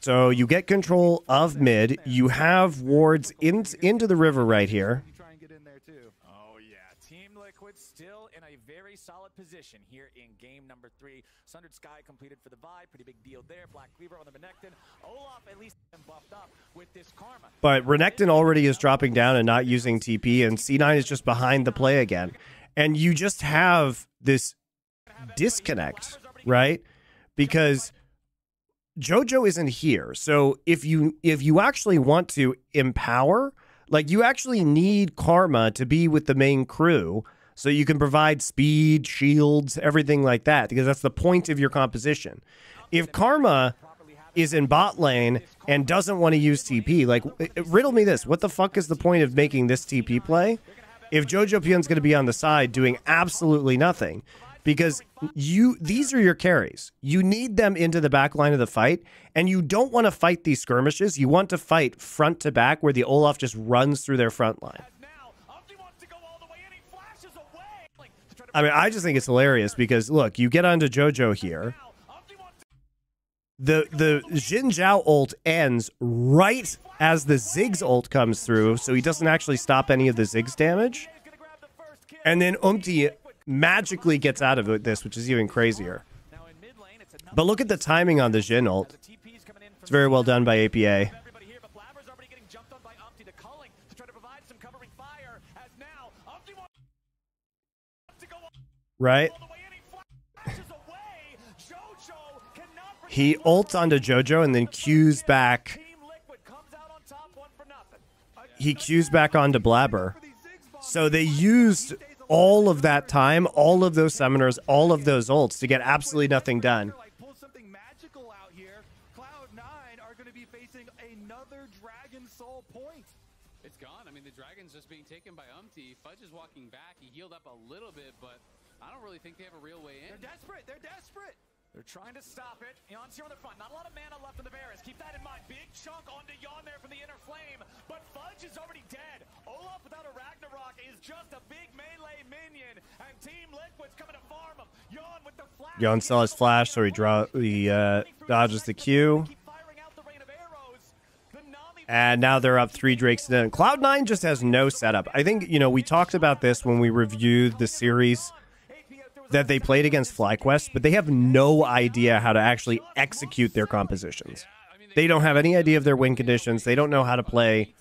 So you get control of mid. You have wards in, into the river right here. Oh yeah, Team Liquid still in a very solid position here in game number three. Sundered Sky completed for the Vi, pretty big deal there. Black Cleaver on the Renekton. Olaf at least buffed up with this Karma. But Renekton already is dropping down and not using TP, and C9 is just behind the play again. And you just have this disconnect, right? Because Jojo isn't here. So if you if you actually want to empower, like you actually need Karma to be with the main crew so you can provide speed, shields, everything like that because that's the point of your composition. If Karma is in bot lane and doesn't want to use TP, like riddle me this, what the fuck is the point of making this TP play if Jojopyun's going to be on the side doing absolutely nothing? because you these are your carries. You need them into the back line of the fight, and you don't want to fight these skirmishes. You want to fight front to back where the Olaf just runs through their front line. I mean, I just think it's hilarious because look, you get onto JoJo here. The the Xin Zhao ult ends right as the Ziggs ult comes through, so he doesn't actually stop any of the Ziggs damage. And then Umti magically gets out of this, which is even crazier. But look at the timing on the Jin ult. It's very well done by APA. Right? He ults onto JoJo and then cues back. He cues back onto Blaber. So they used all of that time, all of those summoners, all of those ults to get absolutely nothing done. Pull something magical out here. Cloud9 are going to be facing another Dragon Soul point. It's gone. I mean, the dragon's just being taken by Umti. Fudge is walking back. He healed up a little bit, but really think they have a real way in. They're desperate. They're desperate. They're trying to stop it. Yeon's here on the front. Not a lot of mana left in the Varus. Keep that in mind. Big chunk onto Yeon there from the inner flame. But Fudge is already dead. Olaf without a Ragnarok is just a big melee minion. And Team Liquid's coming to farm him. Yeon with the flash. Yeon saw his flash, so he draw he uh, dodges the Q. Keep firing out the rain of arrows. The Nami And now they're up three Drakes to none. Cloud9 just has no setup. I think, you know, we talked about this when we reviewed the series that they played against FlyQuest, but they have no idea how to actually execute their compositions. They don't have any idea of their win conditions. They don't know how to play.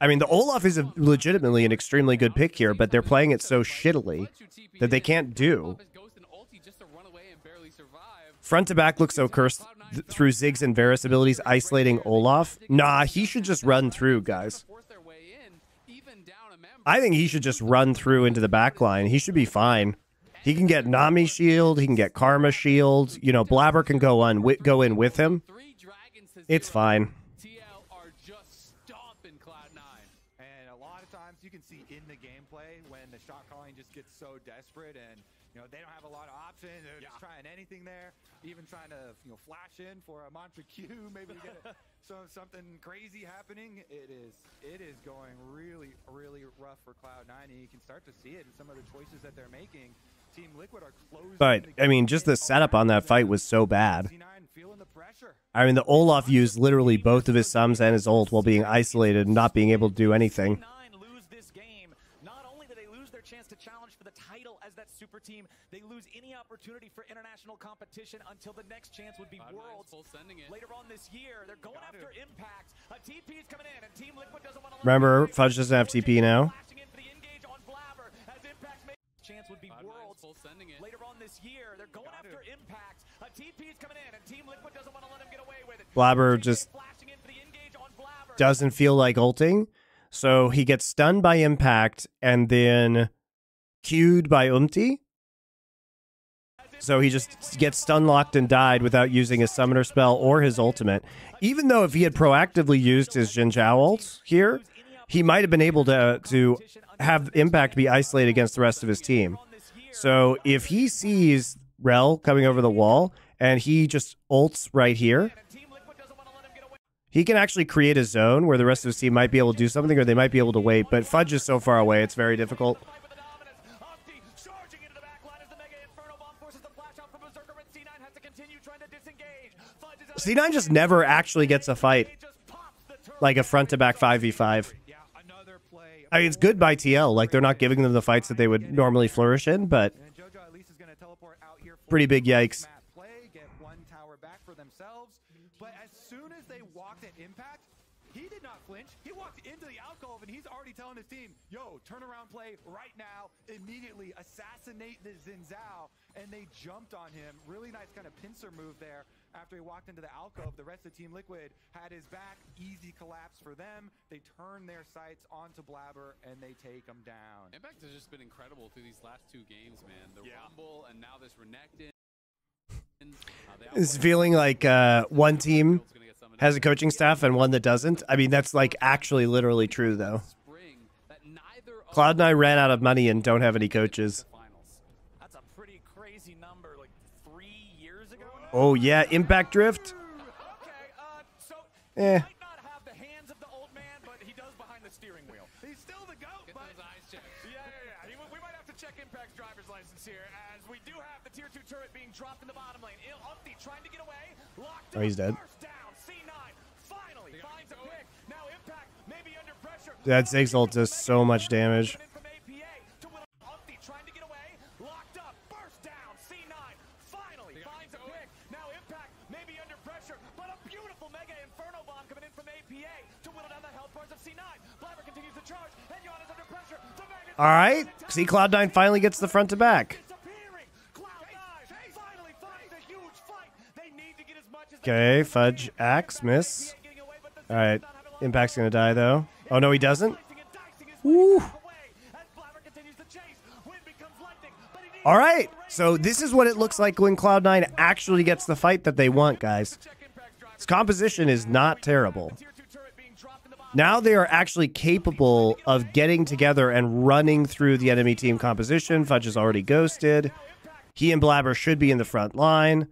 I mean, the Olaf is a, legitimately an extremely good pick here, but they're playing it so shittily that they can't do. Front to back looks so cursed th- through Ziggs and Varus abilities isolating Olaf. Nah, he should just run through, guys. I think he should just run through into the back line. He should be fine. He can get Nami shield. He can get Karma shield. You know, Blaber can go on go in with him. It's fine. TL are just stomping Cloud9. And a lot of times you can see in the gameplay when the shot calling just gets so desperate and you know they don't have a lot of options. They're just trying anything there, even trying to you know flash in for a mantra Q, maybe so something crazy happening. It is it is going really really rough for Cloud9, and you can start to see it in some of the choices that they're making. But I mean, just the setup on that fight was so bad. C9 feeling the pressure. I mean, the Olaf used literally both of his sums and his ult while being isolated and not being able to do anything. C9 lose this game. Not only do they lose their chance to challenge for the title as that super team, they lose any opportunity for international competition until the next chance would be Worlds. it. Later on this year, they're going after Impact. A TP is coming in, and Team Liquid doesn't want to. Remember, Fudge doesn't have TP now. Chance would be Worlds. Full sending it. Later on this year, they're going after Impact. A TP is coming in, and Team Liquid doesn't want to let him get away with it. Blaber just flashing in for the engage on Blaber. doesn't feel like ulting. So he gets stunned by impact and then queued by Umti. So he just gets stun locked and died without using his summoner spell or his ultimate. Even though if he had proactively used his Xin Zhao ult here, he might have been able to to have impact be isolated against the rest of his team. So if he sees Rell coming over the wall and he just ults right here, he can actually create a zone where the rest of his team might be able to do something or they might be able to wait. But Fudge is so far away, it's very difficult. with the dominance. Umti charging into the back line as the Mega Inferno Bomb forces the flash out from Berserker, and C9 has to continue trying to disengage. Fudge is out C9 just never actually gets a fight, like a front to back 5v5. I mean, it's good by TL. Like, they're not giving them the fights that they would normally flourish in, but Pretty big yikes. But as soon as they walked at impact, he did flinch. He walked into the alcove and he's already telling his team, "Yo, turn around play right now, immediately assassinate the Xin Zhao." And they jumped on him. Really nice kind of pincer move there. After he walked into the alcove, the rest of Team Liquid had his back. Easy collapse for them. They turn their sights onto Blaber and they take him down. Impact has just been incredible through these last two games, man. The Rumble and now this Renekton. Uh, it's feeling like uh, one team has a coaching staff and one that doesn't. I mean, that's like actually literally true, though. Spring that neither of Cloud9 ran out of money and don't have any coaches. That's a pretty crazy number, like three years ago. Oh, yeah, Impact Drift? Okay, uh, so Eh. he might not have the hands of the old man, but he does behind the steering wheel. He's still the goat, Get but eyes yeah, yeah, yeah. We might have to check Impact's driver's license here, as we do have the tier two turret being dropped in the bottom lane. Il Umti trying to get away, locked Oh, he's in, dead. That Ziggs does so much damage. Coming in from APA to Will Umti trying to get away, locked up, first down, C9 finally finds a pick. Now Impact may be under pressure, but a beautiful Mega Inferno Bomb coming in from APA to whittle down the health bars of C9. Blaber continues to charge, and Yeon is under pressure. All right. See, Cloud9 finally gets the front to back. disappearing. Cloud9 finally finds a huge fight. They need to get as much as Okay, Fudge axe, miss. All right. Impact's going to die, though. Oh, no, he doesn't? Woo. All right. So this is what it looks like when Cloud9 actually gets the fight that they want, guys. His composition is not terrible. Now they are actually capable of getting together and running through the enemy team composition. Fudge is already ghosted. He and Blaber should be in the front line.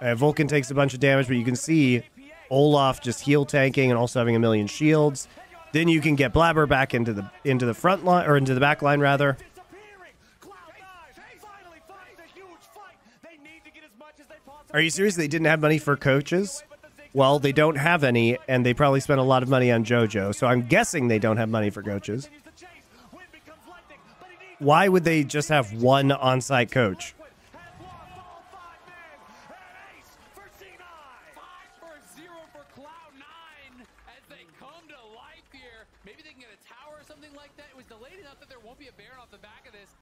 Uh, Vulcan takes a bunch of damage, but you can see Olaf just heal tanking and also having a million shields. Then you can get Blaber back into the into the front line or into the back line rather. Are you serious? They didn't have money for coaches? Well, they don't have any, and they probably spent a lot of money on JoJo. So I'm guessing they don't have money for coaches. Why would they just have one on-site coach?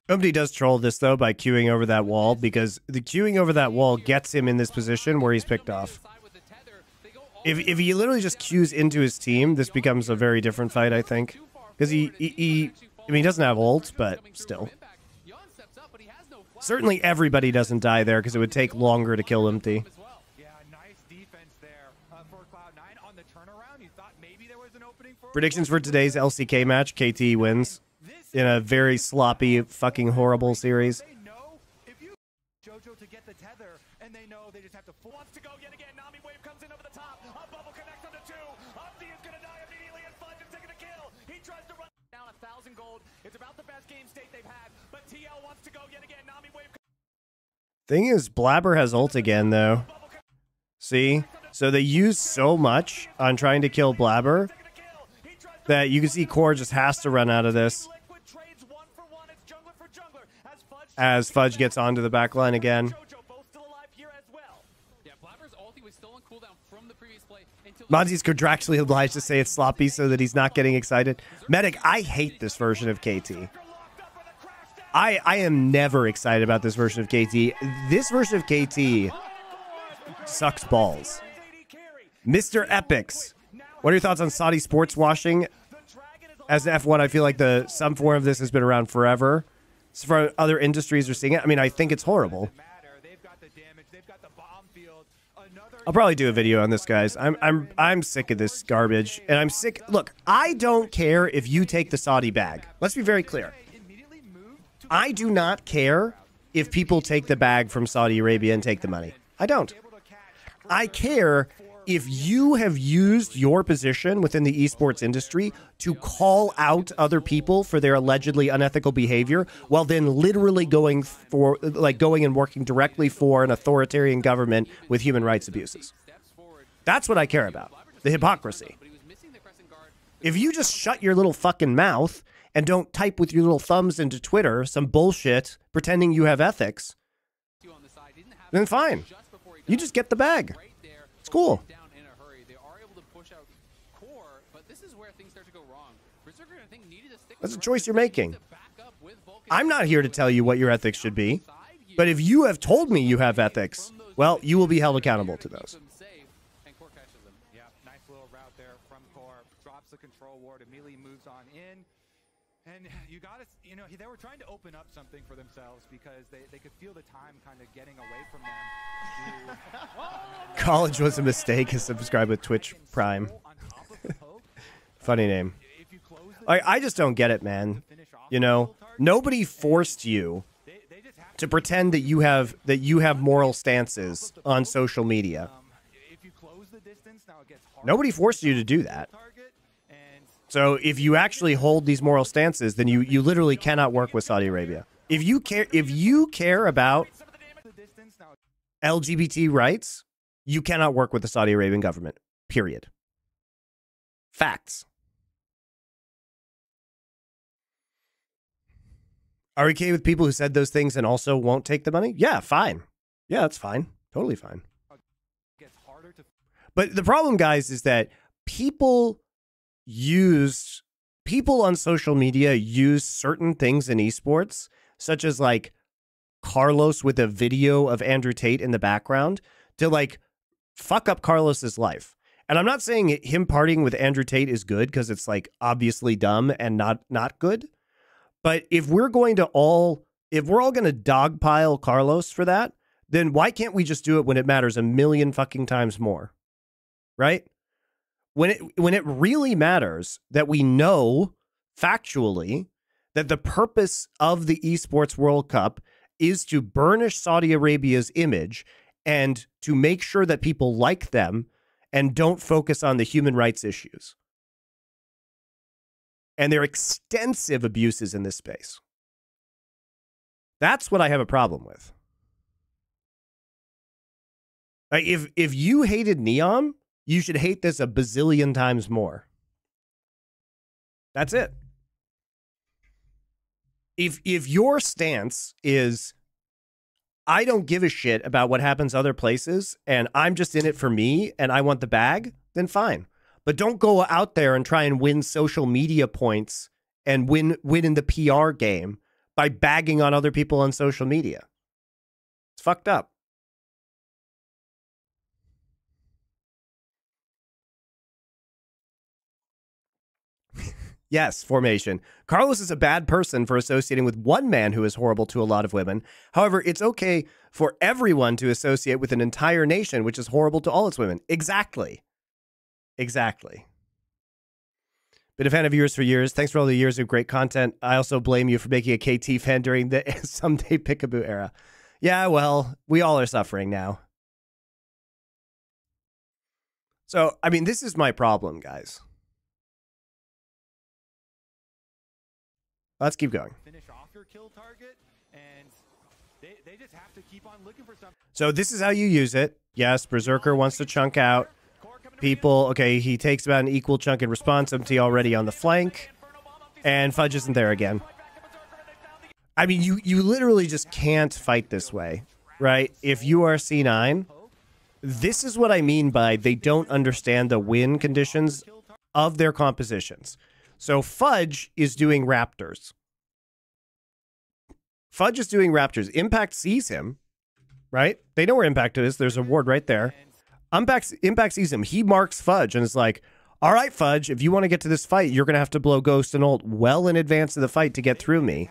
Somebody does troll this though by queuing over that wall because the queuing over that wall gets him in this position where he's picked off. If if he literally just queues into his team, this becomes a very different fight, I think. Because he, he, he, I mean, he doesn't have ult, but still. Certainly everybody doesn't die there because it would take longer to kill Umti. Yeah, nice defense there. For Cloud9 on the turnaround. You thought maybe there was an opening Predictions for today's LCK match: KT wins in a very sloppy, fucking horrible series. They know if you JoJo to get the tether, and they know they just have to force. Wants to go yet again. Nami Wave comes in over the top. A bubble connects on the two. Umti is gonna die immediately, and Fudge is taking a kill. He tries to run down a thousand gold. It's about the best game state they've had, but TL wants to go yet again. Nami Wave Thing is, Blaber has ult again, though. See? So they use so much on trying to kill Blaber that you can see Core just has to run out of this as Fudge gets onto the back line again. Monty's contractually obliged to say it's sloppy so that he's not getting excited. Medic, I hate this version of KT. I I am never excited about this version of KT. This version of KT sucks balls. Mr. Epics, what are your thoughts on Saudi sports washing? As an F1, I feel like the some form of this has been around forever. For other industries are seeing it. I mean, I think it's horrible. I'll probably do a video on this, guys. I'm I'm I'm sick of this garbage, and I'm sick. Look, I don't care if you take the Saudi bag. Let's be very clear. I do not care if people take the bag from Saudi Arabia and take the money. I don't. I care if you have used your position within the esports industry to call out other people for their allegedly unethical behavior while then literally going for like going and working directly for an authoritarian government with human rights abuses. That's what I care about. The hypocrisy. If you just shut your little fucking mouth and don't type with your little thumbs into Twitter some bullshit pretending you have ethics, then fine. You just get the bag. It's cool. Down in a hurry. They are able to push out core, but this is where things start to go wrong. Berserker, I think, needed to stick That's a choice you're making. I'm not here to tell you what your ethics should be. But if you have told me you have ethics, well, you will be held accountable to those. and you got to, you know, they were trying to open up something for themselves because they, they could feel the time kind of getting away from them. College was a mistake. Subscribe with Twitch Prime. Funny name. If you close the I, I just don't get it, man. You know, nobody forced you they, they just have to pretend that you have that you have moral stances on social media. um, if you close the distance, now it gets harder Nobody forced you to do that. So if you actually hold these moral stances, then you you literally cannot work with Saudi Arabia. If you care if you care about the distance now LGBT rights, you cannot work with the Saudi Arabian government. Period. Facts. Are we okay with people who said those things and also won't take the money? Yeah, fine. Yeah, that's fine. Totally fine. But the problem, guys, is that people use people on social media use certain things in esports, such as like Carlos with a video of Andrew Tate in the background, to like fuck up Carlos's life. And I'm not saying him partying with Andrew Tate is good because it's like obviously dumb and not not good. But if we're going to all if we're all going to dogpile Carlos for that, then why can't we just do it when it matters a million fucking times more? Right? When it when it really matters that we know factually that the purpose of the esports World Cup is to burnish Saudi Arabia's image and to make sure that people like them and don't focus on the human rights issues. And there are extensive abuses in this space. That's what I have a problem with. If if you hated NEOM, you should hate this a bazillion times more. That's it. If if your stance is I don't give a shit about what happens other places and I'm just in it for me and I want the bag, then fine. But don't go out there and try and win social media points and win win in the PR game by bagging on other people on social media. It's fucked up. Yes, formation. Carlos is a bad person for associating with one man who is horrible to a lot of women. However, it's okay for everyone to associate with an entire nation which is horrible to all its women. Exactly. Exactly. Been a fan of yours for years. Thanks for all the years of great content. I also blame you for making a KT fan during the someday Pickaboo era. Yeah, well, we all are suffering now. So, I mean, this is my problem, guys. Let's keep going. Finish off your kill target, and they, they just have to keep on looking for something. So this is how you use it. Yes, Berserker oh, wants to chunk out people. Okay, he takes about an equal chunk in response. Umti already on the flank, and Fudge isn't there again. I mean, you you literally just can't fight this way, right? If you are C9, this is what I mean by they don't understand the win conditions of their compositions. So Fudge is doing Raptors. Fudge is doing Raptors. Impact sees him, right? They know where Impact is. There's a ward right there. Impact, Impact sees him. He marks Fudge and is like, all right, Fudge, if you want to get to this fight, you're going to have to blow Ghost and Ult well in advance of the fight to get through me.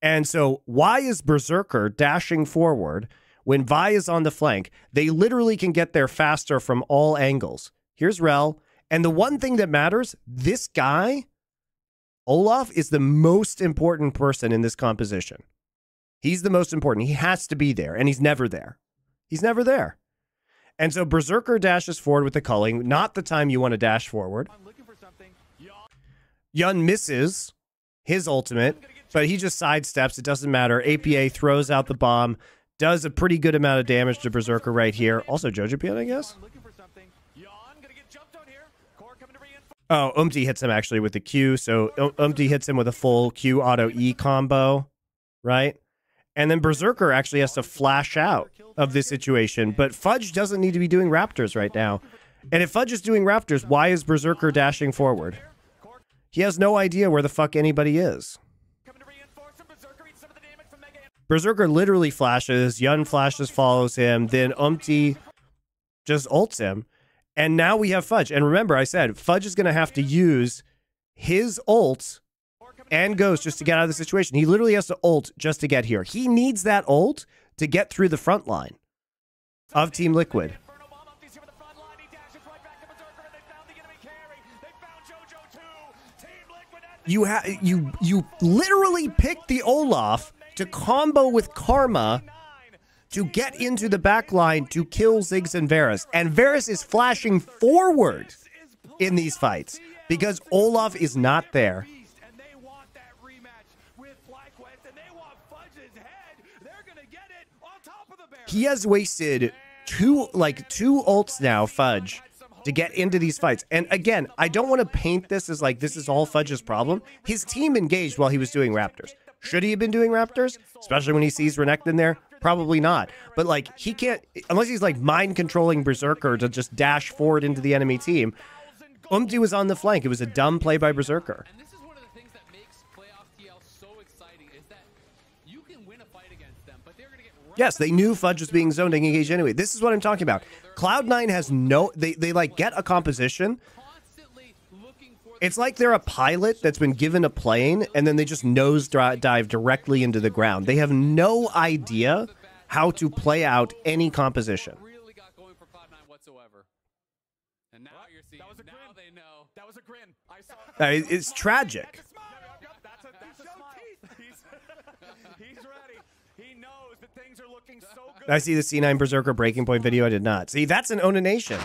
And so, why is Berserker dashing forward when Vi is on the flank? They literally can get there faster from all angles. Here's Rell. And the one thing that matters this guy, Olaf, is the most important person in this composition. He's the most important. He has to be there, and he's never there. He's never there. And so Berserker dashes forward with the culling, not the time you want to dash forward. Yeon misses his ultimate, but he just sidesteps. It doesn't matter. APA throws out the bomb, does a pretty good amount of damage to Berserker right here. Also, Jojopyun, I guess. Oh, Umti hits him actually with the Q. So Um- Umti hits him with a full Q auto E combo, right? And then Berserker actually has to flash out of this situation. But Fudge doesn't need to be doing Raptors right now. And if Fudge is doing Raptors, why is Berserker dashing forward? He has no idea where the fuck anybody is. Berserker literally flashes, Yeon flashes, follows him, then Umti just ults him. And now we have Fudge. And remember, I said Fudge is going to have to use his ult and Ghost just to get out of the situation. He literally has to ult just to get here. He needs that ult to get through the front line of Team Liquid. You have you you literally pick the Olaf to combo with Karma to get into the back line to kill Ziggs and Varus. And Varus is flashing forward in these fights because Olaf is not there. He has wasted two like two ults now, Fudge, to get into these fights. And again, I don't want to paint this as like this is all Fudge's problem. His team engaged while he was doing Raptors. Should he have been doing Raptors? Especially when he sees Renekton there? Probably not. But like he can't unless he's like mind controlling Berserker to just dash forward into the enemy team. Umti was on the flank. It was a dumb play by Berserker. Yes, they knew Fudge was being zoned and engaged anyway. This is what I'm talking about. Cloud9 has no they they like get a composition. constantly looking for the It's like they're a pilot that's been given a plane and then they just nose dive directly into the ground. They have no idea how to play out any composition. really got going for Cloud9 whatsoever. And now you're seeing, was a now grin. they know. That was a grin. I It's tragic. That's a smile. He's, he's ready. He knows that things are looking so good. I see the C9 Berserker breaking point video. I did not. See, that's an Ona Nation.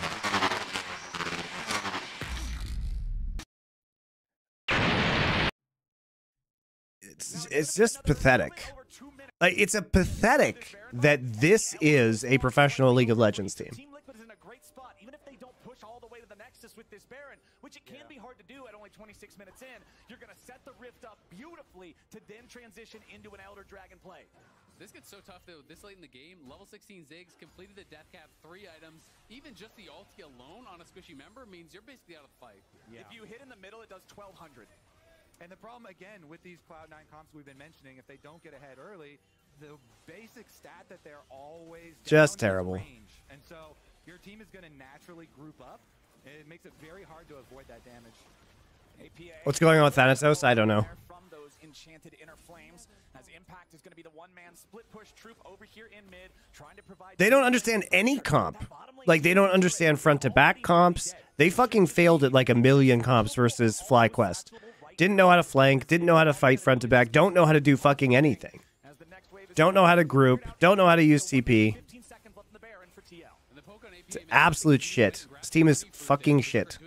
It's, it's just pathetic. Like, it's a pathetic that this is a professional League of Legends team. With this Baron, which it can be hard to do at only 26 minutes in. You're going to set the Rift up beautifully to then transition into an Elder Dragon play. This gets so tough though. This late in the game, level 16 Ziggs completed the Deathcap three items. Even just the ulti alone on a squishy member means you're basically out of the fight. If you hit in the middle, it does 1200. And the problem again with these Cloud9 comps we've been mentioning, if they don't get ahead early, the basic stat that they're always Just terrible. range. And so your team is going to naturally group up. And it makes it very hard to avoid that damage. APA What's going on with Thanatos? I don't know. From those enchanted inner flames, as Impact is going to be the one-man split push troop over here in mid, trying to provide. They don't understand any comp. Like, they don't understand front to back comps. They fucking failed at like a million comps versus FlyQuest. Didn't know how to flank, didn't know how to fight front to back, don't know how to do fucking anything. Don't know how to group, don't know how to use TP. And the poke on APA It's absolute shit. This team is fucking shit.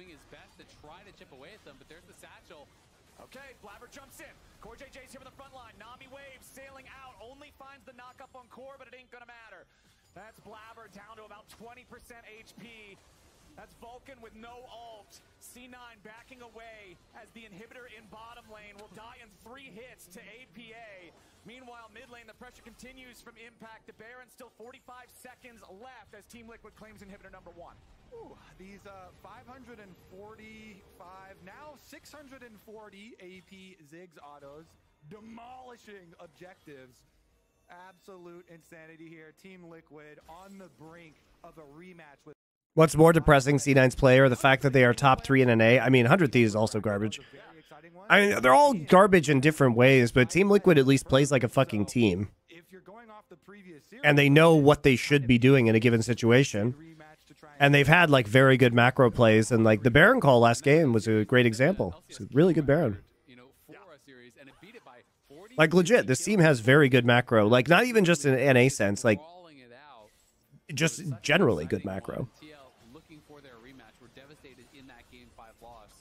HP. That's Vulcan with no ult. C9 backing away as the inhibitor in bottom lane will die in three hits to APA. Meanwhile, mid lane, the pressure continues from Impact to Baron. Still 45 seconds left as Team Liquid claims inhibitor number one. Ooh, these uh, 545, now 640 AP Ziggs autos, demolishing objectives. Absolute insanity here. Team Liquid on the brink of a rematch with. What's more depressing, C9's play, or the fact that they are top three in an A? I mean, 100 Thieves is also garbage. Very exciting one. I mean, they're all garbage in different ways, but Team Liquid at least plays like a fucking team. if you're going off the previous series, And they know what they should be doing in a given situation. rematch to try And they've had like very good macro plays, and like the Baron call last game was a great example. It's a really good Baron. You know, for a series, and it beat it by 40. Like legit, this team has very good macro. Like not even just in an NA sense, like Crawling it out. Just generally good macro. Looking for their rematch. Were devastated in that game five loss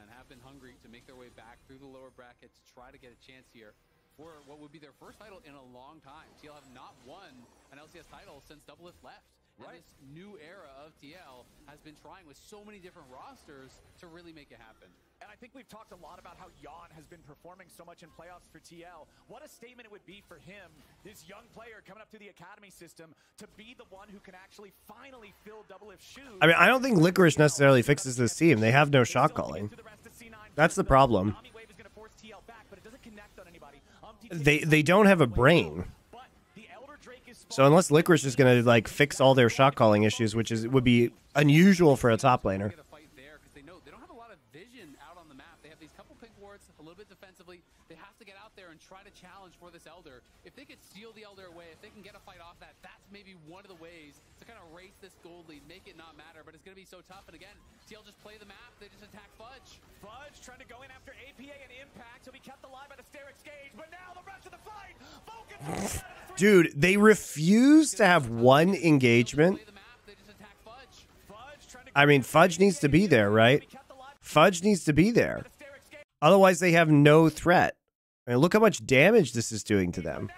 and have been hungry to make their way back through the lower bracket to try to get a chance here for what would be their first title in a long time. TL have not won an LCS title since Doublelift left. And this new era of TL has been trying with so many different rosters to really make it happen. And I think we've talked a lot about how Yeon has been performing so much in playoffs for TL. What a statement it would be for him, this young player coming up through the academy system, to be the one who can actually finally fill Doublelift shoes. I mean, I don't think Licorice necessarily fixes this team. They have no shot calling. That's the problem. Um, they they don't have a brain. So unless Licorice is gonna like fix all their shot calling issues, which is would be unusual for a top laner. Get a fight there because they know they don't have a lot of vision out on the map. They have these couple pink wards, a little bit defensively. They have to get out there and try to challenge for this Elder. If they could steal the Elder away, if they can get a fight off that, that's maybe one of the ways to kind of race this gold lead, make it not matter. But it's going to be so tough. And again, TL just play the map. They just attack Fudge. Fudge trying to go in after APA and Impact, so be kept alive by the Sterak's Gage, but now the rest of the fight, Vulcan Dude, they refuse to have one engagement. I mean, Fudge needs to be there, right? Fudge needs to be there. Otherwise, they have no threat. I mean, look how much damage this is doing to them.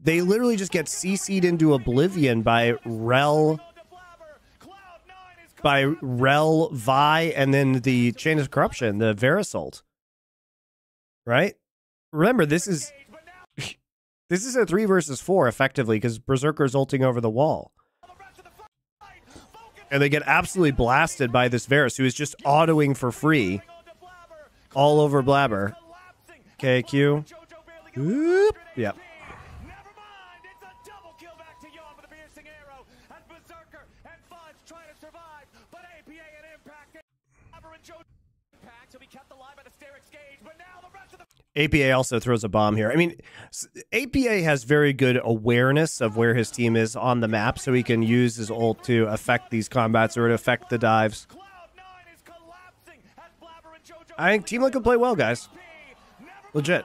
They literally just get CC'd into oblivion by Rell, going to Blaber. Cloud9 is by Rell, Vi, and then the Chain of Corruption, the Varus ult. Right? Remember, this is this is a three versus four effectively because Berserker's ulting over the wall. And they get absolutely blasted by this Varus, who is just autoing for free all over Blaber. KQ. Whoop. Yep. APA also throws a bomb here. I mean, APA has very good awareness of where his team is on the map, so he can use his ult to affect these combats or to affect the dives. Cloud9 is collapsing as Blaber and Jojo I think Team Liquid play well, guys. Legit.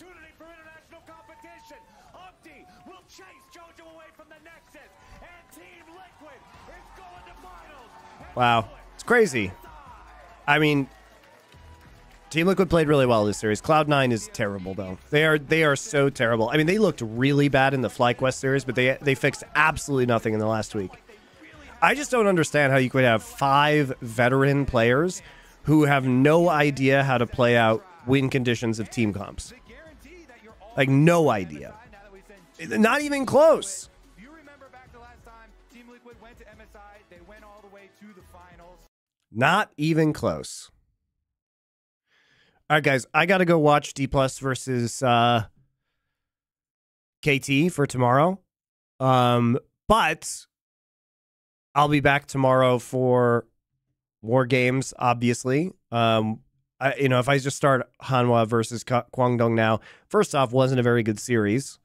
Opportunity for international competition. Umti will chase Jojo away from the Nexus. And Team Liquid is going to finals. Wow. It's crazy. I mean, Team Liquid played really well this series. Cloud9 is terrible though. They are they are so terrible. I mean, they looked really bad in the FlyQuest series, but they they fixed absolutely nothing in the last week. I just don't understand how you could have five veteran players who have no idea how to play out win conditions of team comps. Like no idea. Not even close. Not even close. All right, guys, I got to go watch D plus versus uh, KT for tomorrow. Um, but I'll be back tomorrow for more games. Obviously, um, I, you know, if I just start Hanwha versus Kwangdong now, first off, wasn't a very good series,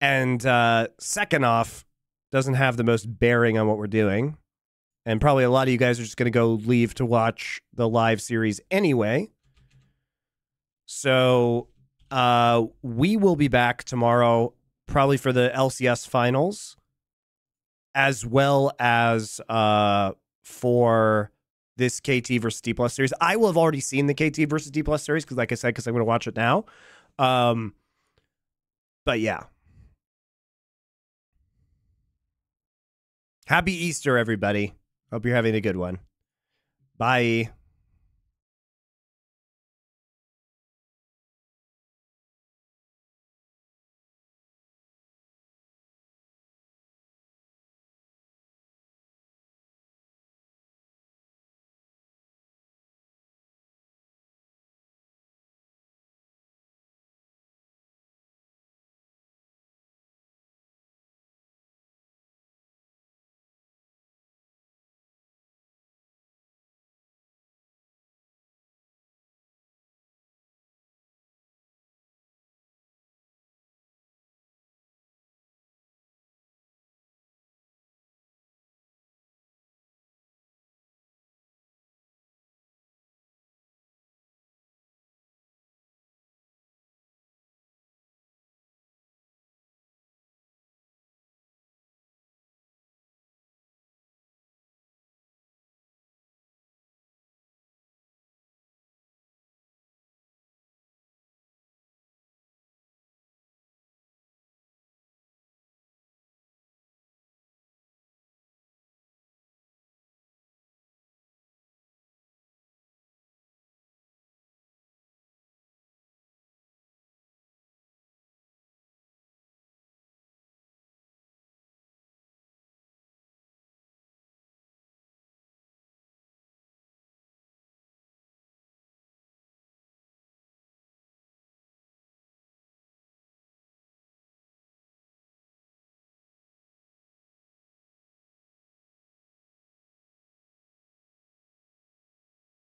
and uh, second off, doesn't have the most bearing on what we're doing. And probably a lot of you guys are just going to go leave to watch the live series anyway. So uh, we will be back tomorrow, probably for the LCS finals, as well as uh, for this KT versus D plus series. I will have already seen the KT versus D plus series because, like I said, because I'm going to watch it now. Um, but yeah. Happy Easter, everybody. Hope you're having a good one. Bye.